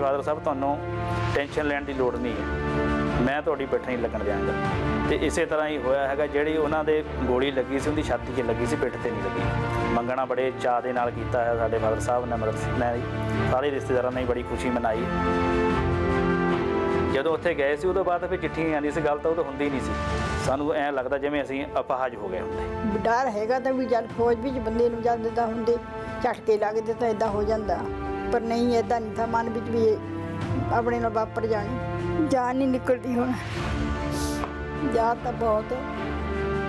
Father ਸਾਹਿਬ, ਤੁਹਾਨੂੰ tension ਲੈਣ ਦੀ ਲੋੜ ਨਹੀਂ ਹੈ। ਮੈਂ ਤੁਹਾਡੀ ਪਿੱਠ ਨਹੀਂ ਲੱਗਣ ਦਿਆਂਗਾ। ਤੇ ਇਸੇ ਤਰ੍ਹਾਂ ਹੀ ਹੋਇਆ ਹੈਗਾ, ਜਿਹੜੀ ਉਹਨਾਂ ਦੇ ਗੋਲੀ ਲੱਗੀ ਸੀ, ਉਹਦੀ ਛਾਤੀ 'ਤੇ ਲੱਗੀ ਸੀ, ਪਿੱਠ ਤੇ ਨਹੀਂ ਲੱਗੀ। ਮੰਗਣਾ ਬੜੇ ਚਾਅ ਦੇ ਨਾਲ ਕੀਤਾ ਹੈ ਸਾਡੇ ਫਾਦਰ ਸਾਹਿਬ ਨੇ ਮਦਦ ਮੈਂ ਸਾਰੇ ਰਿਸ਼ਤੇਦਾਰਾਂ ਨੇ ਬੜੀ ਖੁਸ਼ੀ ਮਨਾਈ। ਜਦੋਂ ਉੱਥੇ ਗਏ ਸੀ, ਉਦੋਂ ਬਾਅਦ ਫਿਰ ਚਿੱਠੀ ਆਉਂਦੀ ਸੀ, ਗੱਲ ਤਾਂ ਉਦੋਂ ਹੁੰਦੀ ਨਹੀਂ ਸੀ। ਸਾਨੂੰ ਐਂ ਲੱਗਦਾ ਜਿਵੇਂ ਅਸੀਂ ਅਪਾਹਜ ਹੋ ਗਏ ਹੁੰਦੇ। ਡਰ ਹੈਗਾ ਤਾਂ ਵੀ ਜਦ ਫੌਜ ਵਿੱਚ ਬੰਦੇ ਨੂੰ ਜਦ ਤਾਂ ਹੁੰਦੇ, ਝਟਕੇ ਲੱਗਦੇ ਤਾਂ ਇਦਾਂ ਹੋ ਜਾਂਦਾ। ਪਰ ਨਹੀਂ ਇਦਾਂ ਨਹੀਂ ਤਾਂ ਮਨ ਵਿੱਚ ਵੀ ਆਪਣੇ ਨਾਲ ਵਾਪਰ ਜਾਣੀ। ਜਾਨ ਨਹੀਂ ਨਿਕਲਦੀ ਹੁਣ। ਯਾਦ ਤਾਂ ਬਹੁਤ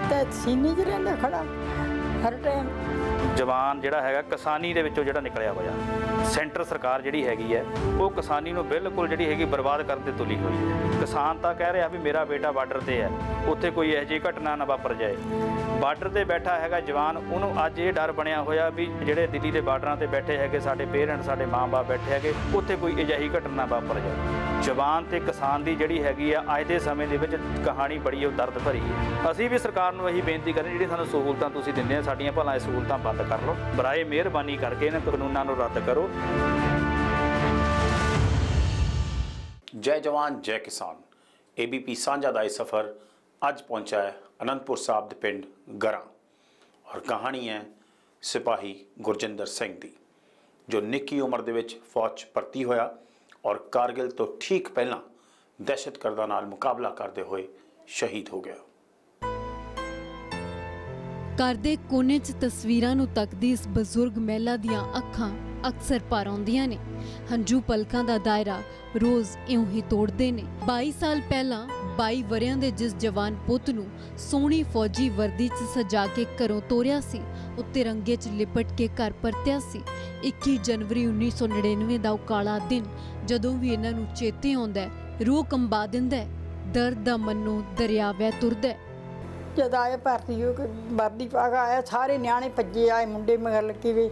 ਤੇ ਸੀਨੇ 'ਚ ਰਹਿੰਦਾ ਖੜਾ। ਹਰ ਟਾਈਮ ਜਵਾਨ ਜਿਹੜਾ ਹੈਗਾ, ਕਿਸਾਨੀ ਦੇ ਵਿੱਚੋਂ ਜਿਹੜਾ ਨਿਕਲਿਆ ਹੋਇਆ। ਸੈਂਟਰ ਸਰਕਾਰ ਜਿਹੜੀ ਹੈਗੀ ਹੈ, ਉਹ ਕਿਸਾਨੀ ਨੂੰ ਬਿਲਕੁਲ ਜਿਹੜੀ ਹੈਗੀ ਬਰਬਾਦ ਕਰਨ ਤੇ ਤੁਲੀ ਹੋਈ ਹੈ। ਕਿਸਾਨ ਤਾਂ ਕਹਿ ਰਿਹਾ ਵੀ ਮੇਰਾ ਬੇਟਾ ਬਾਰਡਰ ਤੇ ਹੈ, ਉੱਥੇ ਕੋਈ ਇਹੋ ਜਿਹੀ ਘਟਨਾ ਨਾ ਵਾਪਰ ਜਾਏ। ਬਾਰਡਰ ਤੇ ਬੈਠਾ ਹੈਗਾ ਜਵਾਨ, ਉਹਨੂੰ ਅੱਜ ਇਹ ਡਰ ਬਣਿਆ ਹੋਇਆ ਵੀ ਜਿਹੜੇ ਦਿੱਲੀ ਦੇ ਬਾਰਡਰਾਂ ਤੇ ਬੈਠੇ ਹੈਗੇ, ਸਾਡੇ ਪੇਰੈਂਟ ਸਾਡੇ ਮਾਂ-ਬਾਪ ਬੈਠੇ ਹੈਗੇ, ਉੱਥੇ ਕੋਈ ਅਜਿਹੀ ਘਟਨਾ ਵਾਪਰ ਜਾਏ। ਜਵਾਨ ਤੇ ਕਿਸਾਨ ਦੀ ਜਿਹੜੀ ਹੈਗੀ ਆ, ਅੱਜ ਦੇ ਸਮੇਂ ਦੇ ਵਿੱਚ ਕਹਾਣੀ ਬੜੀ ਉਹ ਦਰਦ ਭਰੀ ਹੈ। ਅਸੀਂ ਵੀ ਸਰਕਾਰ ਨੂੰ ਇਹੀ ਬੇਨਤੀ ਕਰਦੇ ਜਿਹੜੀ ਸਾਨੂੰ ਸਹੂਲਤਾਂ ਤੁਸੀਂ ਦਿੰਦੇ ਆ, ਸਾਡੀਆਂ ਭਲਾ ਇਹ ਸਹੂਲਤਾਂ ਬੰਦ ਕਰ ਲਓ। ਬਰਾਏ ਮਿਹਰਬਾਨੀ ਕਰਕੇ ਇਹਨਾਂ ਕਾਨੂੰਨਾਂ ਨੂੰ ਰੱਦ ਕਰੋ। ਜੈ ਜਵਾਨ, ਜੈ ਕਿਸਾਨ। ਏਬੀਪੀ ਸਾਂਝਾ ਦਾ ਇਹ ਸਫ਼ਰ ਅੱਜ ਪਹੁੰਚਾ ਹੈ ਅਨੰਦਪੁਰ ਸਾਹਿਬ ਦੇ ਪਿੰਡ ਗਰਾਂ। ਔਰ ਕਹਾਣੀ ਹੈ ਸਿਪਾਹੀ ਗੁਰਜਿੰਦਰ ਸਿੰਘ ਦੀ, ਜੋ ਨਿੱਕੀ ਉਮਰ ਦੇ ਵਿੱਚ ਫੌਜ 'ਚ ਭਰਤੀ ਹੋਇਆ ਔਰ ਕਾਰਗਿਲ ਤੋਂ ਠੀਕ ਪਹਿਲਾਂ ਦਹਿਸ਼ਤਗਰਦਾਂ ਨਾਲ ਮੁਕਾਬਲਾ ਕਰਦੇ ਹੋਏ ਸ਼ਹੀਦ ਹੋ ਗਿਆ। ਘਰ ਦੇ ਕੋਨੇ 'ਚ ਤਸਵੀਰਾਂ ਨੂੰ ਤੱਕਦੀ ਇਸ ਬਜ਼ੁਰਗ ਮਹਿਲਾ ਦੀਆਂ ਅੱਖਾਂ ਅਕਸਰ ਭਰ ਆਉਂਦੀਆਂ ਨੇ। ਹੰਝੂ ਪਲਕਾਂ ਦਾ ਦਾਇਰਾ ਰੋਜ਼ ਇਉਂ ਹੀ ਤੋੜਦੇ ਨੇ। 22 ਸਾਲ ਪਹਿਲਾਂ 22 ਵਰਿਆਂ ਦੇ ਜਿਸ ਜਵਾਨ ਪੁੱਤ ਨੂੰ ਸੋਹਣੀ ਫੌਜੀ ਵਰਦੀ 'ਚ ਸਜਾ ਕੇ ਘਰੋਂ ਤੋਰਿਆ ਸੀ, ਉਹ ਤਿਰੰਗੇ 'ਚ ਲਿਪਟ ਕੇ ਘਰ ਪਰਤਿਆ ਸੀ। 21 ਜਨਵਰੀ 1999 ਦਾ ਉਹ ਕਾਲਾ ਦਿਨ ਜਦੋਂ ਵੀ ਇਹਨਾਂ ਨੂੰ ਚੇਤੇ ਆਉਂਦਾ ਰੂਹ ਕੰਬਾ ਦਿੰਦਾ ਦਰਦ ਦਾ ਮੰਨੋ ਦਰਿਆ ਵਹਿ ਤੁਰਦਾ ਜਦ ਆਏ ਭਰਤੀ ਹੋ ਕੇ ਵਰਦੀ ਪਾ ਕੇ ਆਇਆ, ਸਾਰੇ ਨਿਆਣੇ ਭੱਜੇ ਆਏ, ਮੁੰਡੇ ਮਗਰ ਲੱਗੇ ਵੀ।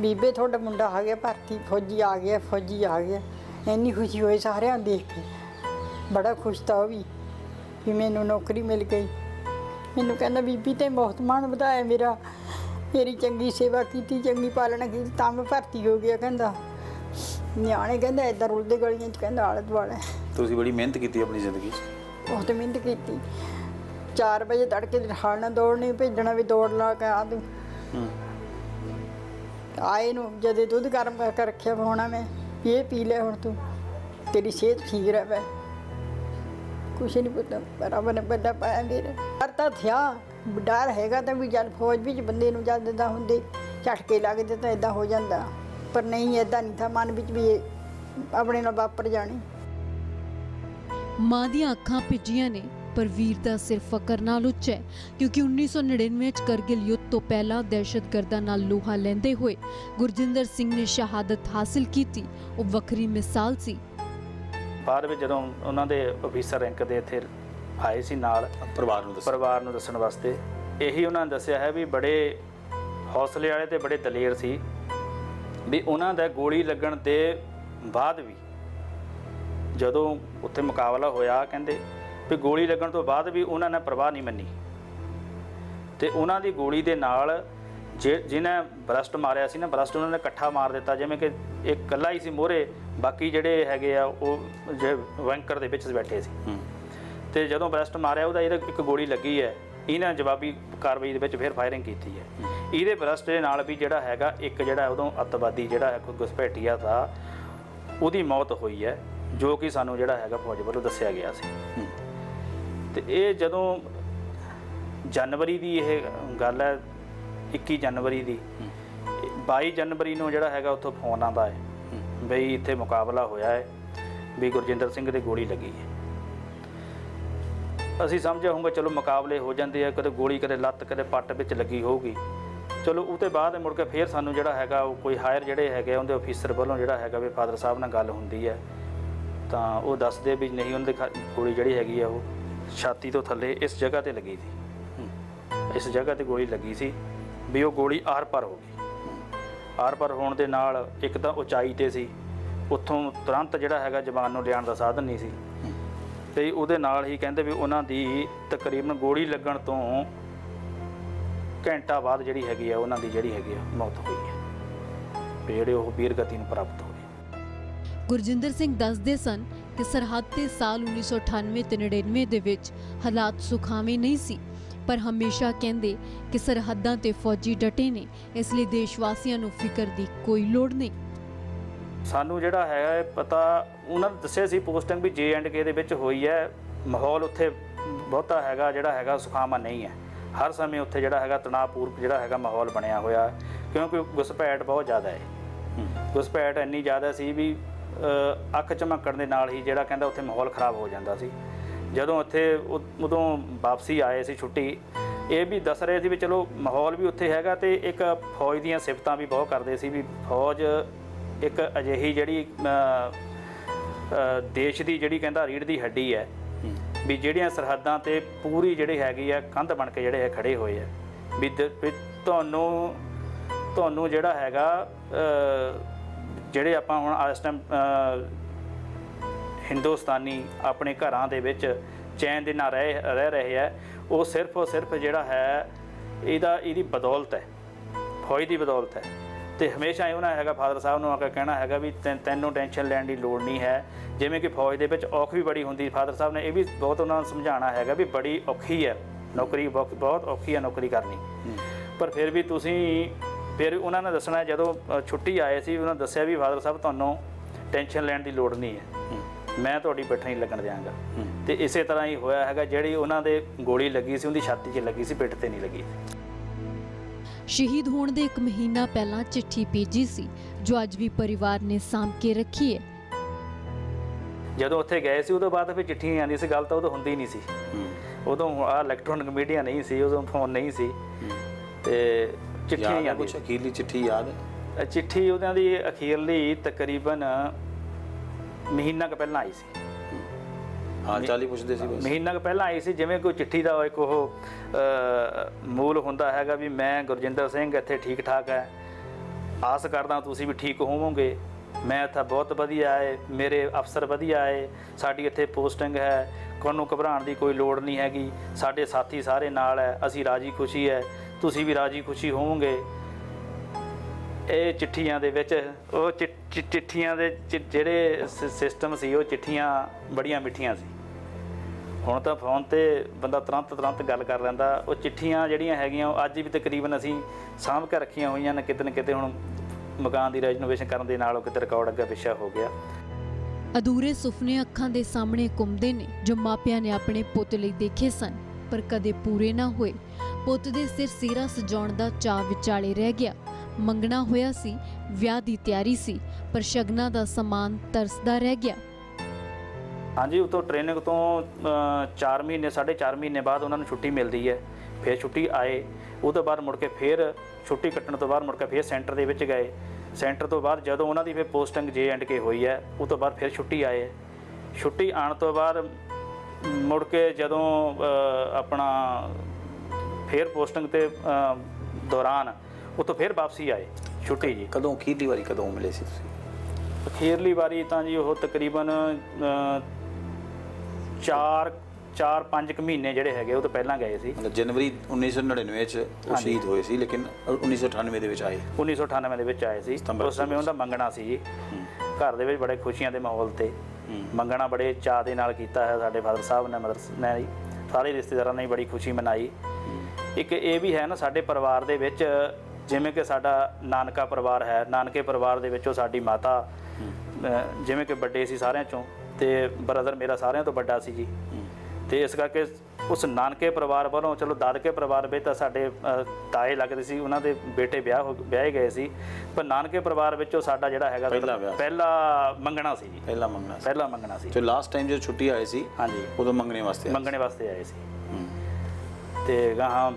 ਬੀਬੇ ਤੁਹਾਡਾ ਮੁੰਡਾ ਆ ਗਿਆ ਭਰਤੀ ਫੌਜੀ ਆ ਗਿਆ ਫੌਜੀ ਆ ਗਿਆ। ਇੰਨੀ ਖੁਸ਼ੀ ਹੋਈ ਸਾਰਿਆਂ ਨੂੰ ਦੇਖ ਕੇ। ਬੜਾ ਖੁਸ਼ ਤਾਂ ਉਹ ਵੀ ਵੀ ਮੈਨੂੰ ਨੌਕਰੀ ਮਿਲ ਗਈ। ਮੈਨੂੰ ਕਹਿੰਦਾ ਬੀਬੀ ਤੇ ਬਹੁਤ ਮਾਣ ਵਧਾਇਆ ਮੇਰਾ। ਮੇਰੀ ਚੰਗੀ ਸੇਵਾ ਕੀਤੀ ਚੰਗੀ ਪਾਲਣਾ ਕੀਤੀ ਤਾਂ ਮੈਂ ਭਰਤੀ ਹੋ ਗਿਆ ਕਹਿੰਦਾ। ਨਿਆਣੇ ਕਹਿੰਦਾ ਏਦਾਂ ਰੁਲਦੇ ਗਲੀਆਂ 'ਚ ਕਹਿੰਦਾ ਆਲੇ ਦੁਆਲੇ। ਤੁਸੀਂ ਬੜੀ ਮਿਹਨਤ ਕੀਤੀ ਆਪਣੀ ਜ਼ਿੰਦਗੀ 'ਚ। ਬਹੁਤ ਮਿਹਨਤ ਕੀਤੀ। 4 ਵਜੇ ਤੜਕੇ ਦਿਖਾਣਾ ਦੌੜਨੀ ਭੇਜਣਾ ਵੀ ਦੌੜ ਲਾ ਕੇ ਆ ਤੂੰ। ਹੂੰ। ਆਏ ਨੂੰ ਜਦੇ ਦੁੱਧ ਗਰਮ ਕਰਕੇ ਰੱਖਿਆ ਹੋਣਾ ਮੈਂ ਇਹ ਪੀ ਲੈ ਹੁਣ ਤੂੰ, ਤੇਰੀ ਸਿਹਤ ਠੀਕ ਰਹੇ ਕੁਛ ਨਹੀਂ ਪਤਾ ਰੱਬ ਨੇ ਵੱਡਾ ਪਾਇਆ ਮੇਰੇ ਡਰ ਤਾਂ ਥਿਆ, ਡਰ ਹੈਗਾ ਤਾਂ ਵੀ ਜਦ ਫੌਜ ਵਿੱਚ ਬੰਦੇ ਨੂੰ ਜਦ ਦਿੰਦਾ ਹੁੰਦੇ, ਝਟਕੇ ਲੱਗਦੇ ਤਾਂ ਇਦਾਂ ਹੋ ਜਾਂਦਾ। ਪਰ ਨਹੀਂ ਇਦਾਂ ਨਹੀਂ ਥਾ ਮਨ ਵਿੱਚ ਵੀ ਇਹ ਆਪਣੇ ਨਾਲ ਵਾਪਰ ਜਾਣੀ। ਮਾਂ ਦੀਆਂ ਅੱਖਾਂ ਭਿੱਜੀਆਂ ਨੇ ਪਰ ਵੀਰ ਦਾ ਸਿਰ ਫਕਰ ਨਾਲ ਉੱਚਾ ਹੈ ਕਿਉਂਕਿ 1999 ਚ ਕਰਗਿਲ ਯੁੱਧ ਤੋਂ ਪਹਿਲਾਂ ਦਹਿਸ਼ਤਗਰਦਾਂ ਨਾਲ ਲੋਹਾ ਲੈਂਦੇ ਹੋਏ ਗੁਰਜਿੰਦਰ ਸਿੰਘ ਨੇ ਸ਼ਹਾਦਤ ਹਾਸਲ ਕੀਤੀ। ਉਹ ਵੱਖਰੀ ਮਿਸਾਲ ਸੀ। ਬਾਅਦ ਵਿੱਚ ਜਦੋਂ ਉਹਨਾਂ ਦੇ ਅਫੀਸਰ ਰੈਂਕ ਦੇ ਇੱਥੇ ਆਏ ਸੀ ਨਾਲ ਪਰਿਵਾਰ ਨੂੰ ਦੱਸੋ ਪਰਿਵਾਰ ਨੂੰ ਦੱਸਣ ਵਾਸਤੇ ਇਹੀ ਉਹਨਾਂ ਨੇ ਦੱਸਿਆ ਹੈ ਵੀ ਬੜੇ ਹੌਸਲੇ ਵਾਲੇ ਤੇ ਬੜੇ ਦਲੇਰ ਸੀ ਵੀ ਉਹਨਾਂ ਦਾ ਗੋਲੀ ਲੱਗਣ ਦੇ ਬਾਅਦ ਵੀ ਜਦੋਂ ਉੱਥੇ ਮੁਕਾਬਲਾ ਹੋਇਆ ਕਹਿੰਦੇ ਵੀ ਗੋਲੀ ਲੱਗਣ ਤੋਂ ਬਾਅਦ ਵੀ ਉਹਨਾਂ ਨੇ ਪਰਵਾਹ ਨਹੀਂ ਮੰਨੀ। ਤੇ ਉਹਨਾਂ ਦੀ ਗੋਲੀ ਦੇ ਨਾਲ ਜਿ- ਜਿਹਨੇ ਬਰਸਟ ਮਾਰਿਆ ਸੀ ਨਾ ਬਰਸਟ ਉਹਨਾਂ ਨੇ ਇਕੱਠਾ ਮਾਰ ਦਿੱਤਾ ਜਿਵੇਂ ਕਿ ਇੱਕ ਇਕੱਲਾ ਹੀ ਸੀ ਮੋਰੇ ਬਾਕੀ ਜਿਹੜੇ ਹੈਗੇ ਆ ਉਹ ਜੇ ਵੈਂਕਰ ਦੇ ਵਿੱਚ ਬੈਠੇ ਸੀ। ਤੇ ਜਦੋਂ ਬਰਸਟ ਮਾਰਿਆ ਉਹਦਾ ਇਹਦੇ ਇੱਕ ਗੋਲੀ ਲੱਗੀ ਹੈ। ਇਹਨਾਂ ਜਵਾਬੀ ਕਾਰਵਾਈ ਦੇ ਵਿੱਚ ਫਿਰ ਫਾਇਰਿੰਗ ਕੀਤੀ ਹੈ। ਇਹਦੇ ਬਰਸਟ ਦੇ ਨਾਲ ਵੀ ਜਿਹੜਾ ਹੈਗਾ ਇੱਕ ਜਿਹੜਾ ਉਦੋਂ ਅੱਤਵਾਦੀ ਜਿਹੜਾ ਹੈ ਕੋਈ ਘੁਸਪੈਠੀਆ ਦਾ ਉਹਦੀ ਮੌਤ ਹੋਈ ਹੈ ਜੋ ਕਿ ਸਾਨੂੰ ਜਿਹੜਾ ਹੈਗਾ ਫੌਜ ਵੱਲੋਂ ਦੱਸਿਆ ਗਿਆ ਸੀ। ਤੇ ਇਹ ਜਦੋਂ ਜਨਵਰੀ ਦੀ ਇਹ ਗੱਲ ਹੈ 21 ਜਨਵਰੀ ਦੀ 22 ਜਨਵਰੀ ਨੂੰ ਜਿਹੜਾ ਹੈਗਾ ਉੱਥੋਂ ਫੋਨ ਆਉਂਦਾ ਹੈ ਬਈ ਇੱਥੇ ਮੁਕਾਬਲਾ ਹੋਇਆ ਹੈ ਵੀ ਗੁਰਜਿੰਦਰ ਸਿੰਘ ਦੇ ਗੋਲੀ ਲੱਗੀ ਹੈ। ਅਸੀਂ ਸਮਝਿਆ ਹੋਊਗਾ ਚਲੋ ਮੁਕਾਬਲੇ ਹੋ ਜਾਂਦੇ ਆ ਕਦੇ ਗੋਲੀ ਕਦੇ ਲੱਤ ਕਦੇ ਪੱਟ ਵਿੱਚ ਲੱਗੀ ਹੋਊਗੀ। ਚਲੋ ਉਹ ਤੋਂ ਬਾਅਦ ਮੁੜ ਕੇ ਫੇਰ ਸਾਨੂੰ ਜਿਹੜਾ ਹੈਗਾ ਉਹ ਕੋਈ ਹਾਇਰ ਜਿਹੜੇ ਹੈਗੇ ਉਹਦੇ ਅਫੀਸਰ ਵੱਲੋਂ ਜਿਹੜਾ ਹੈਗਾ ਵੀ ਫਾਦਰ ਸਾਹਿਬ ਨਾਲ ਗੱਲ ਹੁੰਦੀ ਹੈ। ਤਾਂ ਉਹ ਦੱਸਦੇ ਵੀ ਨਹੀਂ ਉਹਨਾਂ ਦੇ ਗੋਲੀ ਜਿਹੜੀ ਹੈਗੀ ਆ ਉਹ। ਛਾਤੀ ਤੋਂ ਥੱਲੇ ਇਸ ਜਗ੍ਹਾ ਤੇ ਲੱਗੀ ਸੀ। ਇਸ ਜਗ੍ਹਾ ਤੇ ਗੋਲੀ ਲੱਗੀ ਸੀ ਵੀ ਉਹ ਗੋਲੀ ਆਰ ਪਰ ਹੋ ਗਈ। ਆਰ ਪਰ ਹੋਣ ਦੇ ਨਾਲ ਇੱਕ ਤਾਂ ਉਚਾਈ ਤੇ ਸੀ। ਉੱਥੋਂ ਤੁਰੰਤ ਜਿਹੜਾ ਹੈਗਾ ਜਵਾਨ ਨੂੰ ਲਿਆਉਣ ਦਾ ਸਾਧਨ ਨਹੀਂ ਸੀ। ਤੇ ਉਹਦੇ ਨਾਲ ਹੀ ਕਹਿੰਦੇ ਵੀ ਉਹਨਾਂ ਦੀ ਤਕਰੀਬਨ ਗੋਲੀ ਲੱਗਣ ਤੋਂ ਘੰਟਾ ਬਾਅਦ ਜਿਹੜੀ ਹੈਗੀ ਆ, ਉਹਨਾਂ ਦੀ ਜਿਹੜੀ ਹੈਗੀ ਆ, ਮੌਤ ਹੋਈ ਹੈ ਜਿਹੜੇ ਉਹ ਵੀਰ ਗਤੀ ਨੂੰ ਪ੍ਰਾਪਤ ਹੋ ਗਏ। ਗੁਰਜਿੰਦਰ ਸਿੰਘ ਦੱਸਦੇ ਸਨ ਕਿ ਸਰਹੱਦ ਤੇ ਸਾਲ 1998 ਤੇ 99 ਦੇ ਵਿੱਚ ਹਾਲਾਤ ਸੁਖਾਵੇਂ ਨਹੀਂ ਸੀ। ਪਰ ਹਮੇਸ਼ਾ ਕਹਿੰਦੇ ਕਿ ਸਰਹੱਦਾਂ ਤੇ ਫੌਜੀ ਡਟੇ ਨੇ, ਇਸ ਲਈ ਦੇਸ਼ ਵਾਸੀਆਂ ਨੂੰ ਫਿਕਰ ਦੀ ਕੋਈ ਲੋੜ ਨਹੀਂ। ਸਾਨੂੰ ਜਿਹੜਾ ਹੈ ਪਤਾ, ਉਹਨਾਂ ਨੇ ਦੱਸਿਆ ਸੀ ਪੋਸਟਿੰਗ ਵੀ ਜੇ ਐਂਡ ਕੇ ਦੇ ਵਿੱਚ ਹੋਈ ਹੈ। ਮਾਹੌਲ ਉੱਥੇ ਬਹੁਤਾ ਹੈਗਾ ਜਿਹੜਾ ਹੈਗਾ ਸੁਖਾਵਾਂ ਨਹੀਂ ਹੈ। ਹਰ ਸਮੇਂ ਉੱਥੇ ਜਿਹੜਾ ਹੈਗਾ ਤਣਾਅਪੂਰਵਕ ਜਿਹੜਾ ਹੈਗਾ ਮਾਹੌਲ ਬਣਿਆ ਹੋਇਆ, ਕਿਉਂਕਿ ਘੁਸਪੈਠ ਬਹੁਤ ਜ਼ਿਆਦਾ ਹੈ, ਘੁਸਪੈਠ ਇੰਨੀ ਜ਼ਿਆਦਾ ਸੀ ਵੀ ਅੱਖ ਚਮਕਣ ਦੇ ਨਾਲ ਹੀ ਜਿਹੜਾ ਕਹਿੰਦਾ ਉੱਥੇ ਮਾਹੌਲ ਖਰਾਬ ਹੋ ਜਾਂਦਾ ਸੀ। ਜਦੋਂ ਉੱਥੇ ਉ- ਉਦੋਂ ਵਾਪਸੀ ਆਏ ਸੀ ਛੁੱਟੀ, ਇਹ ਵੀ ਦੱਸ ਰਹੇ ਸੀ ਵੀ ਚਲੋ ਮਾਹੌਲ ਵੀ ਉੱਥੇ ਹੈਗਾ ਤੇ ਇੱਕ ਫੌਜ ਦੀਆਂ ਸਿਫਤਾਂ ਵੀ ਬਹੁਤ ਕਰਦੇ ਸੀ ਵੀ ਫੌਜ ਇੱਕ ਅਜਿਹੀ ਜਿਹੜੀ ਦੇਸ਼ ਦੀ ਜਿਹੜੀ ਕਹਿੰਦਾ ਰੀੜ ਦੀ ਹੱਡੀ ਹੈ, ਵੀ ਜਿਹੜੀਆਂ ਸਰਹੱਦਾਂ ਤੇ ਪੂਰੀ ਜਿਹੜੀ ਹੈਗੀ ਆ ਕੰਧ ਬਣ ਕੇ ਜਿਹੜੇ ਹੈ ਖੜੇ ਹੋਏ ਆ ਵੀ ਦ- ਵੀ ਤੁਹਾਨੂੰ ਤੁਹਾਨੂੰ ਜਿਹੜਾ ਹੈਗਾ ਜਿਹੜੇ ਆਪਾਂ ਹੁਣ ਇਸ ਟਾਈਮ ਹਿੰਦੁਸਤਾਨੀ ਆਪਣੇ ਘਰਾਂ ਦੇ ਵਿੱਚ ਚੈਨ ਦੇ ਨਾਲ ਰਹਿ ਰਹਿ ਰਹੇ ਆ ਉਹ ਸਿਰਫ ਔਰ ਸਿਰਫ ਜਿਹੜਾ ਹੈ ਇਹਦਾ ਇਹਦੀ ਬਦੌਲਤ ਹੈ ਫੌਜ ਦੀ ਬਦੌਲਤ ਹੈ। ਤੇ ਹਮੇਸ਼ਾ ਇਹ ਉਹਨਾਂ ਹੈਗਾ ਫਾਦਰ ਸਾਹਿਬ ਨੂੰ ਆ ਕੇ ਕਹਿਣਾ ਹੈਗਾ ਵੀ ਤੈਨ- ਤੈਨੂੰ ਟੈਨਸ਼ਨ ਲੈਣ ਦੀ ਲੋੜ ਨਹੀਂ ਹੈ। ਜਿਵੇਂ ਕਿ ਫੌਜ ਦੇ ਵਿੱਚ ਔਖ ਵੀ ਬੜੀ ਹੁੰਦੀ ਫਾਦਰ ਸਾਹਿਬ ਨੇ ਇਹ ਵੀ ਬਹੁਤ ਉਹਨਾਂ ਨੂੰ ਸਮਝਾਉਣਾ ਹੈਗਾ ਵੀ ਬੜੀ ਔਖੀ ਹੈ ਨੌਕਰੀ ਬਹੁਤ ਔਖੀ ਹੈ ਨੌਕਰੀ ਕਰਨੀ। ਪਰ ਫਿਰ ਵੀ ਤੁਸੀਂ ਫਿਰ ਉਹਨਾਂ ਨੇ ਦੱਸਣਾ ਜਦੋਂ ਛੁੱਟੀ ਆਏ ਸੀ ਉਹਨਾਂ ਦੱਸਿਆ ਵੀ ਫਾਦਰ ਸਾਹਿਬ ਤੁਹਾਨੂੰ ਟੈਨਸ਼ਨ ਲੈਣ ਦੀ ਲੋੜ ਨਹੀਂ ਹੈ। ਮੈਂ ਤੁਹਾਡੀ ਪਿੱਠ ਨਹੀਂ ਲੱਗਣ ਦਿਆਂਗਾ। ਤੇ ਇਸੇ ਤਰ੍ਹਾਂ ਹੀ ਹੋਇਆ ਹੈਗਾ ਜਿਹੜੀ ਉਹਨਾਂ ਦੇ ਗੋਲੀ ਲੱਗੀ ਸੀ ਉਹਦੀ ਛਾਤੀ 'ਚ ਲੱਗੀ ਸੀ ਪਿੱਠ ਤੇ ਨਹੀਂ ਲੱਗੀ। ਸ਼ਹੀਦ ਹੋਣ ਦੇ ਇੱਕ ਮਹੀਨਾ ਪਹਿਲਾਂ ਚਿੱਠੀ ਭੇਜੀ ਸੀ ਜੋ ਅੱਜ ਵੀ ਪਰਿਵਾਰ ਨੇ ਸਾਂਭ ਕੇ ਰੱਖੀ ਹੈ। ਜਦੋਂ ਉੱਥੇ ਗਏ ਸੀ ਉਦੋਂ ਬਾਅਦ ਫਿਰ ਚਿੱਠੀਆਂ ਆਉਂਦੀ ਸੀ ਗੱਲ ਤਾਂ ਉਦੋਂ ਹੁੰਦੀ ਨਹੀਂ ਸੀ। ਉਦੋਂ ਆ ਇਲੈਕਟ੍ਰੋਨਿਕ ਮੀਡੀਆ ਨਹੀਂ ਸੀ ਉਦੋਂ ਫੋਨ ਨਹੀਂ ਸੀ। ਤੇ ਚਿੱਠੀਆਂ ਹੀ ਯਾਦ ਹੈ ਕੁਛ? ਅਖੀਰਲੀ ਚਿੱਠੀ ਯਾਦ ਹੈ? ਚਿੱਠੀ ਉਹਨਾਂ ਦੀ ਅਖੀਰਲੀ ਤਕਰੀਬਨ ਮਹੀਨਾ ਕੁ ਪਹਿਲਾਂ ਆਈ ਸੀ। ਹਾਲ ਚਾਲ ਹੀ ਪੁੱਛਦੇ ਸੀ ਬਸ। ਮਹੀਨਾ ਕੁ ਪਹਿਲਾਂ ਆਈ ਸੀ ਜਿਵੇਂ ਕੋਈ ਚਿੱਠੀ ਦਾ ਇੱਕ ਉਹ ਮੂਲ ਹੁੰਦਾ ਹੈਗਾ ਵੀ ਮੈਂ ਗੁਰਜਿੰਦਰ ਸਿੰਘ ਇੱਥੇ ਠੀਕ ਠਾਕ ਹੈ। ਆਸ ਕਰਦਾ ਤੁਸੀਂ ਵੀ ਠੀਕ ਹੋਵੋਗੇ। ਮੈਂ ਇੱਥੇ ਬਹੁਤ ਵਧੀਆ ਹੈ ਮੇਰੇ ਅਫਸਰ ਵਧੀਆ ਹੈ ਸਾਡੀ ਇੱਥੇ ਪੋਸਟਿੰਗ ਹੈ। ਤੁਹਾਨੂੰ ਘਬਰਾਉਣ ਦੀ ਕੋਈ ਲੋੜ ਨਹੀਂ ਹੈਗੀ। ਸਾਡੇ ਸਾਥੀ ਸਾਰੇ ਨਾਲ ਹੈ ਅਸੀਂ ਰਾਜੀ ਖੁਸ਼ੀ ਹੈ। ਤੁਸੀਂ ਵੀ ਰਾਜੀ ਖੁਸ਼ੀ ਹੋਵੋਗੇ। ਇਹ ਚਿੱਠੀਆਂ ਦੇ ਵਿੱਚ, ਉਹ ਚਿ- ਚਿ- ਚਿੱਠੀਆਂ ਦੇ ਜਿਹੜੇ ਸਿਸਟਮ ਸੀ, ਉਹ ਚਿੱਠੀਆਂ ਬੜੀਆਂ ਮਿੱਠੀਆਂ ਸੀ। ਹੁਣ ਤਾਂ ਫੋਨ ਤੇ ਬੰਦਾ ਤੁਰੰਤ ਤੁਰੰਤ ਗੱਲ ਕਰ ਲੈਂਦਾ। ਉਹ ਚਿੱਠੀਆਂ ਜਿਹੜੀਆਂ ਹੈਗੀਆਂ, ਉਹ ਅੱਜ ਵੀ ਤਕਰੀਬਨ ਅਸੀਂ ਸਾਂਭ ਕੇ ਰੱਖੀਆਂ ਹੋਈਆਂ ਨੇ, ਕਿਤੇ ਨਾ ਕਿਤੇ ਹੁਣ ਮਕਾਨ ਦੀ ਰੈਨੋਵੇਸ਼ਨ ਕਰਨ ਦੇ ਨਾਲ ਉਹ ਕਿਤੇ ਰਿਕਾਰਡ ਅੱਗੇ ਪਿੱਛਾ ਹੋ ਗਿਆ। ਅਧੂਰੇ ਸੁਪਨੇ ਅੱਖਾਂ ਦੇ ਸਾਹਮਣੇ ਘੁੰਮਦੇ ਨੇ, ਜੋ ਮਾਪਿਆਂ ਨੇ ਆਪਣੇ ਪੁੱਤ ਲਈ ਦੇਖੇ ਸਨ। ਪਰ ਕਦੇ ਪੂਰੇ ਨਾ ਹੋਏ। ਪੁੱਤ ਦੇ ਸਿਰ ਸੀਰਾ ਸਜਾਉਣ ਦਾ ਚਾਅ ਵਿਚਾਲੇ ਰਹਿ ਗਿਆ। ਮੰਗਣਾ ਹੋਇਆ ਸੀ, ਵਿਆਹ ਦੀ ਤਿਆਰੀ ਸੀ, ਪਰ ਸ਼ਗਨਾਂ ਦਾ ਸਮਾਨ ਤਰਸਦਾ ਰਹਿ ਗਿਆ। ਹਾਂਜੀ, ਉਤੋਂ ਟ੍ਰੇਨਿੰਗ ਤੋਂ 4 ਮਹੀਨੇ 4.5 ਮਹੀਨੇ ਬਾਅਦ ਉਹਨਾਂ ਨੂੰ ਛੁੱਟੀ ਮਿਲਦੀ ਹੈ। ਫਿਰ ਛੁੱਟੀ ਆਏ। ਉਹ ਤੋਂ ਬਾਅਦ ਮੁੜ ਕੇ ਫਿਰ ਛੁੱਟੀ ਕੱਟਣ ਤੋਂ ਬਾਅਦ ਮੁੜ ਕੇ ਫਿਰ ਸੈਂਟਰ ਦੇ ਵਿੱਚ ਗਏ। ਸੈਂਟਰ ਤੋਂ ਬਾਅਦ ਜਦੋਂ ਉਹਨਾਂ ਦੀ ਫਿਰ ਪੋਸਟਿੰਗ ਜੇ ਐਂਡ ਕੇ ਹੋਈ ਹੈ, ਉਹ ਤੋਂ ਬਾਅਦ ਫਿਰ ਛੁੱਟੀ ਆਏ। ਛੁੱਟੀ ਆਉਣ ਤੋਂ ਬਾਅਦ ਮੁੜ ਕੇ ਜਦੋਂ ਆਪਣਾ ਫਿਰ ਪੋਸਟਿੰਗ ਤੇ ਦੌਰਾਨ ਉਤੋਂ ਫਿਰ ਵਾਪਸੀ ਆਏ ਛੁੱਟੀ ਜੀ। ਕਦੋਂ ਅਖੀਰਲੀ ਵਾਰੀ ਕਦੋਂ ਮਿਲੇ ਸੀ ਤੁਸੀਂ? ਅਖੀਰਲੀ ਵਾਰੀ ਤਾਂ ਜੀ ਉਹ ਤਕਰੀਬਨ 4 4 5 ਕੁ ਮਹੀਨੇ ਜਿਹੜੇ ਹੈਗੇ ਉਹ ਤੋਂ ਪਹਿਲਾਂ ਗਏ ਸੀ। ਮਤਲਬ ਜਨਵਰੀ 1999 ਚ ਉਹ। ਸ਼ਹੀਦ ਹੋਏ ਸੀ ਲੇਕਿਨ 1998 ਦੇ ਵਿੱਚ ਆਏ। 1998 ਦੇ ਵਿੱਚ ਆਏ ਸੀ। ਉਸ ਸਮੇਂ ਉਹਦਾ ਮੰਗਣਾ ਸੀ। ਜੀ ਘਰ ਦੇ ਵਿੱਚ ਬੜੇ ਖੁਸ਼ੀਆਂ ਦੇ ਮਾਹੌਲ ਤੇ। ਮੰਗਣਾ ਬੜੇ ਚਾਅ ਦੇ ਨਾਲ ਕੀਤਾ ਹੈ ਸਾਡੇ ਫਾਦਰ ਸਾਹਿਬ ਨੇ ਮਦਰ ਨੇ ਸਾਰੇ ਰਿਸ਼ਤੇਦਾਰਾਂ ਨੇ ਬੜੀ ਖੁਸ਼ੀ ਮਨਾਈ। ਇੱਕ ਇਹ ਵੀ ਹੈ ਨਾ ਸਾਡੇ ਪਰਿਵਾਰ ਦੇ ਵਿੱਚ ਜਿਵੇਂ ਕਿ ਸਾਡਾ ਨਾਨਕਾ ਪਰਿਵਾਰ ਹੈ ਨਾਨਕੇ ਪਰਿਵਾਰ ਦੇ ਵਿੱਚੋਂ ਸਾਡੀ ਮਾਤਾ ਜਿਵੇਂ ਕਿ ਵੱਡੇ ਸੀ ਸਾਰਿਆਂ ਚੋਂ ਤੇ ਬ੍ਰਦਰ ਮੇਰਾ ਸਾਰਿਆਂ ਤੋਂ ਵੱਡਾ ਸੀ ਜੀ। ਤੇ ਇਸ ਕਰਕੇ ਉਸ ਨਾਨਕੇ ਪਰਿਵਾਰ ਵੱਲੋਂ ਚਲੋ ਦਾਦਕੇ ਪਰਿਵਾਰ ਵਿੱਚ ਤਾਂ ਸਾਡੇ ਤਾਏ ਲੱਗਦੇ ਸੀ ਉਹਨਾਂ ਦੇ ਬੇਟੇ ਵਿਆਹ ਵਿਆਹੇ ਗਏ ਸੀ। ਪਰ ਨਾਨਕੇ ਪਰਿਵਾਰ ਵਿੱਚੋਂ ਸਾਡਾ ਜਿਹੜਾ ਹੈਗਾ ਪਹਿਲਾ ਮੰਗਣਾ ਸੀ ਜੀ। ਪਹਿਲਾ ਮੰਗਣਾ ਸੀ। ਪਹਿਲਾ ਮੰਗਣਾ ਸੀ। ਤੇ ਲਾਸਟ ਟਾਈਮ ਜਦੋਂ ਛੁੱਟੀ ਆਏ ਸੀ ਹਾਂਜੀ। ਉਦੋਂ ਮੰਗਣੇ ਵਾਸਤੇ ਆਏ ਮੰਗਣੇ ਵਾਸਤੇ ਆਏ ਸੀ। ਤੇ ਗਾਹਾਂ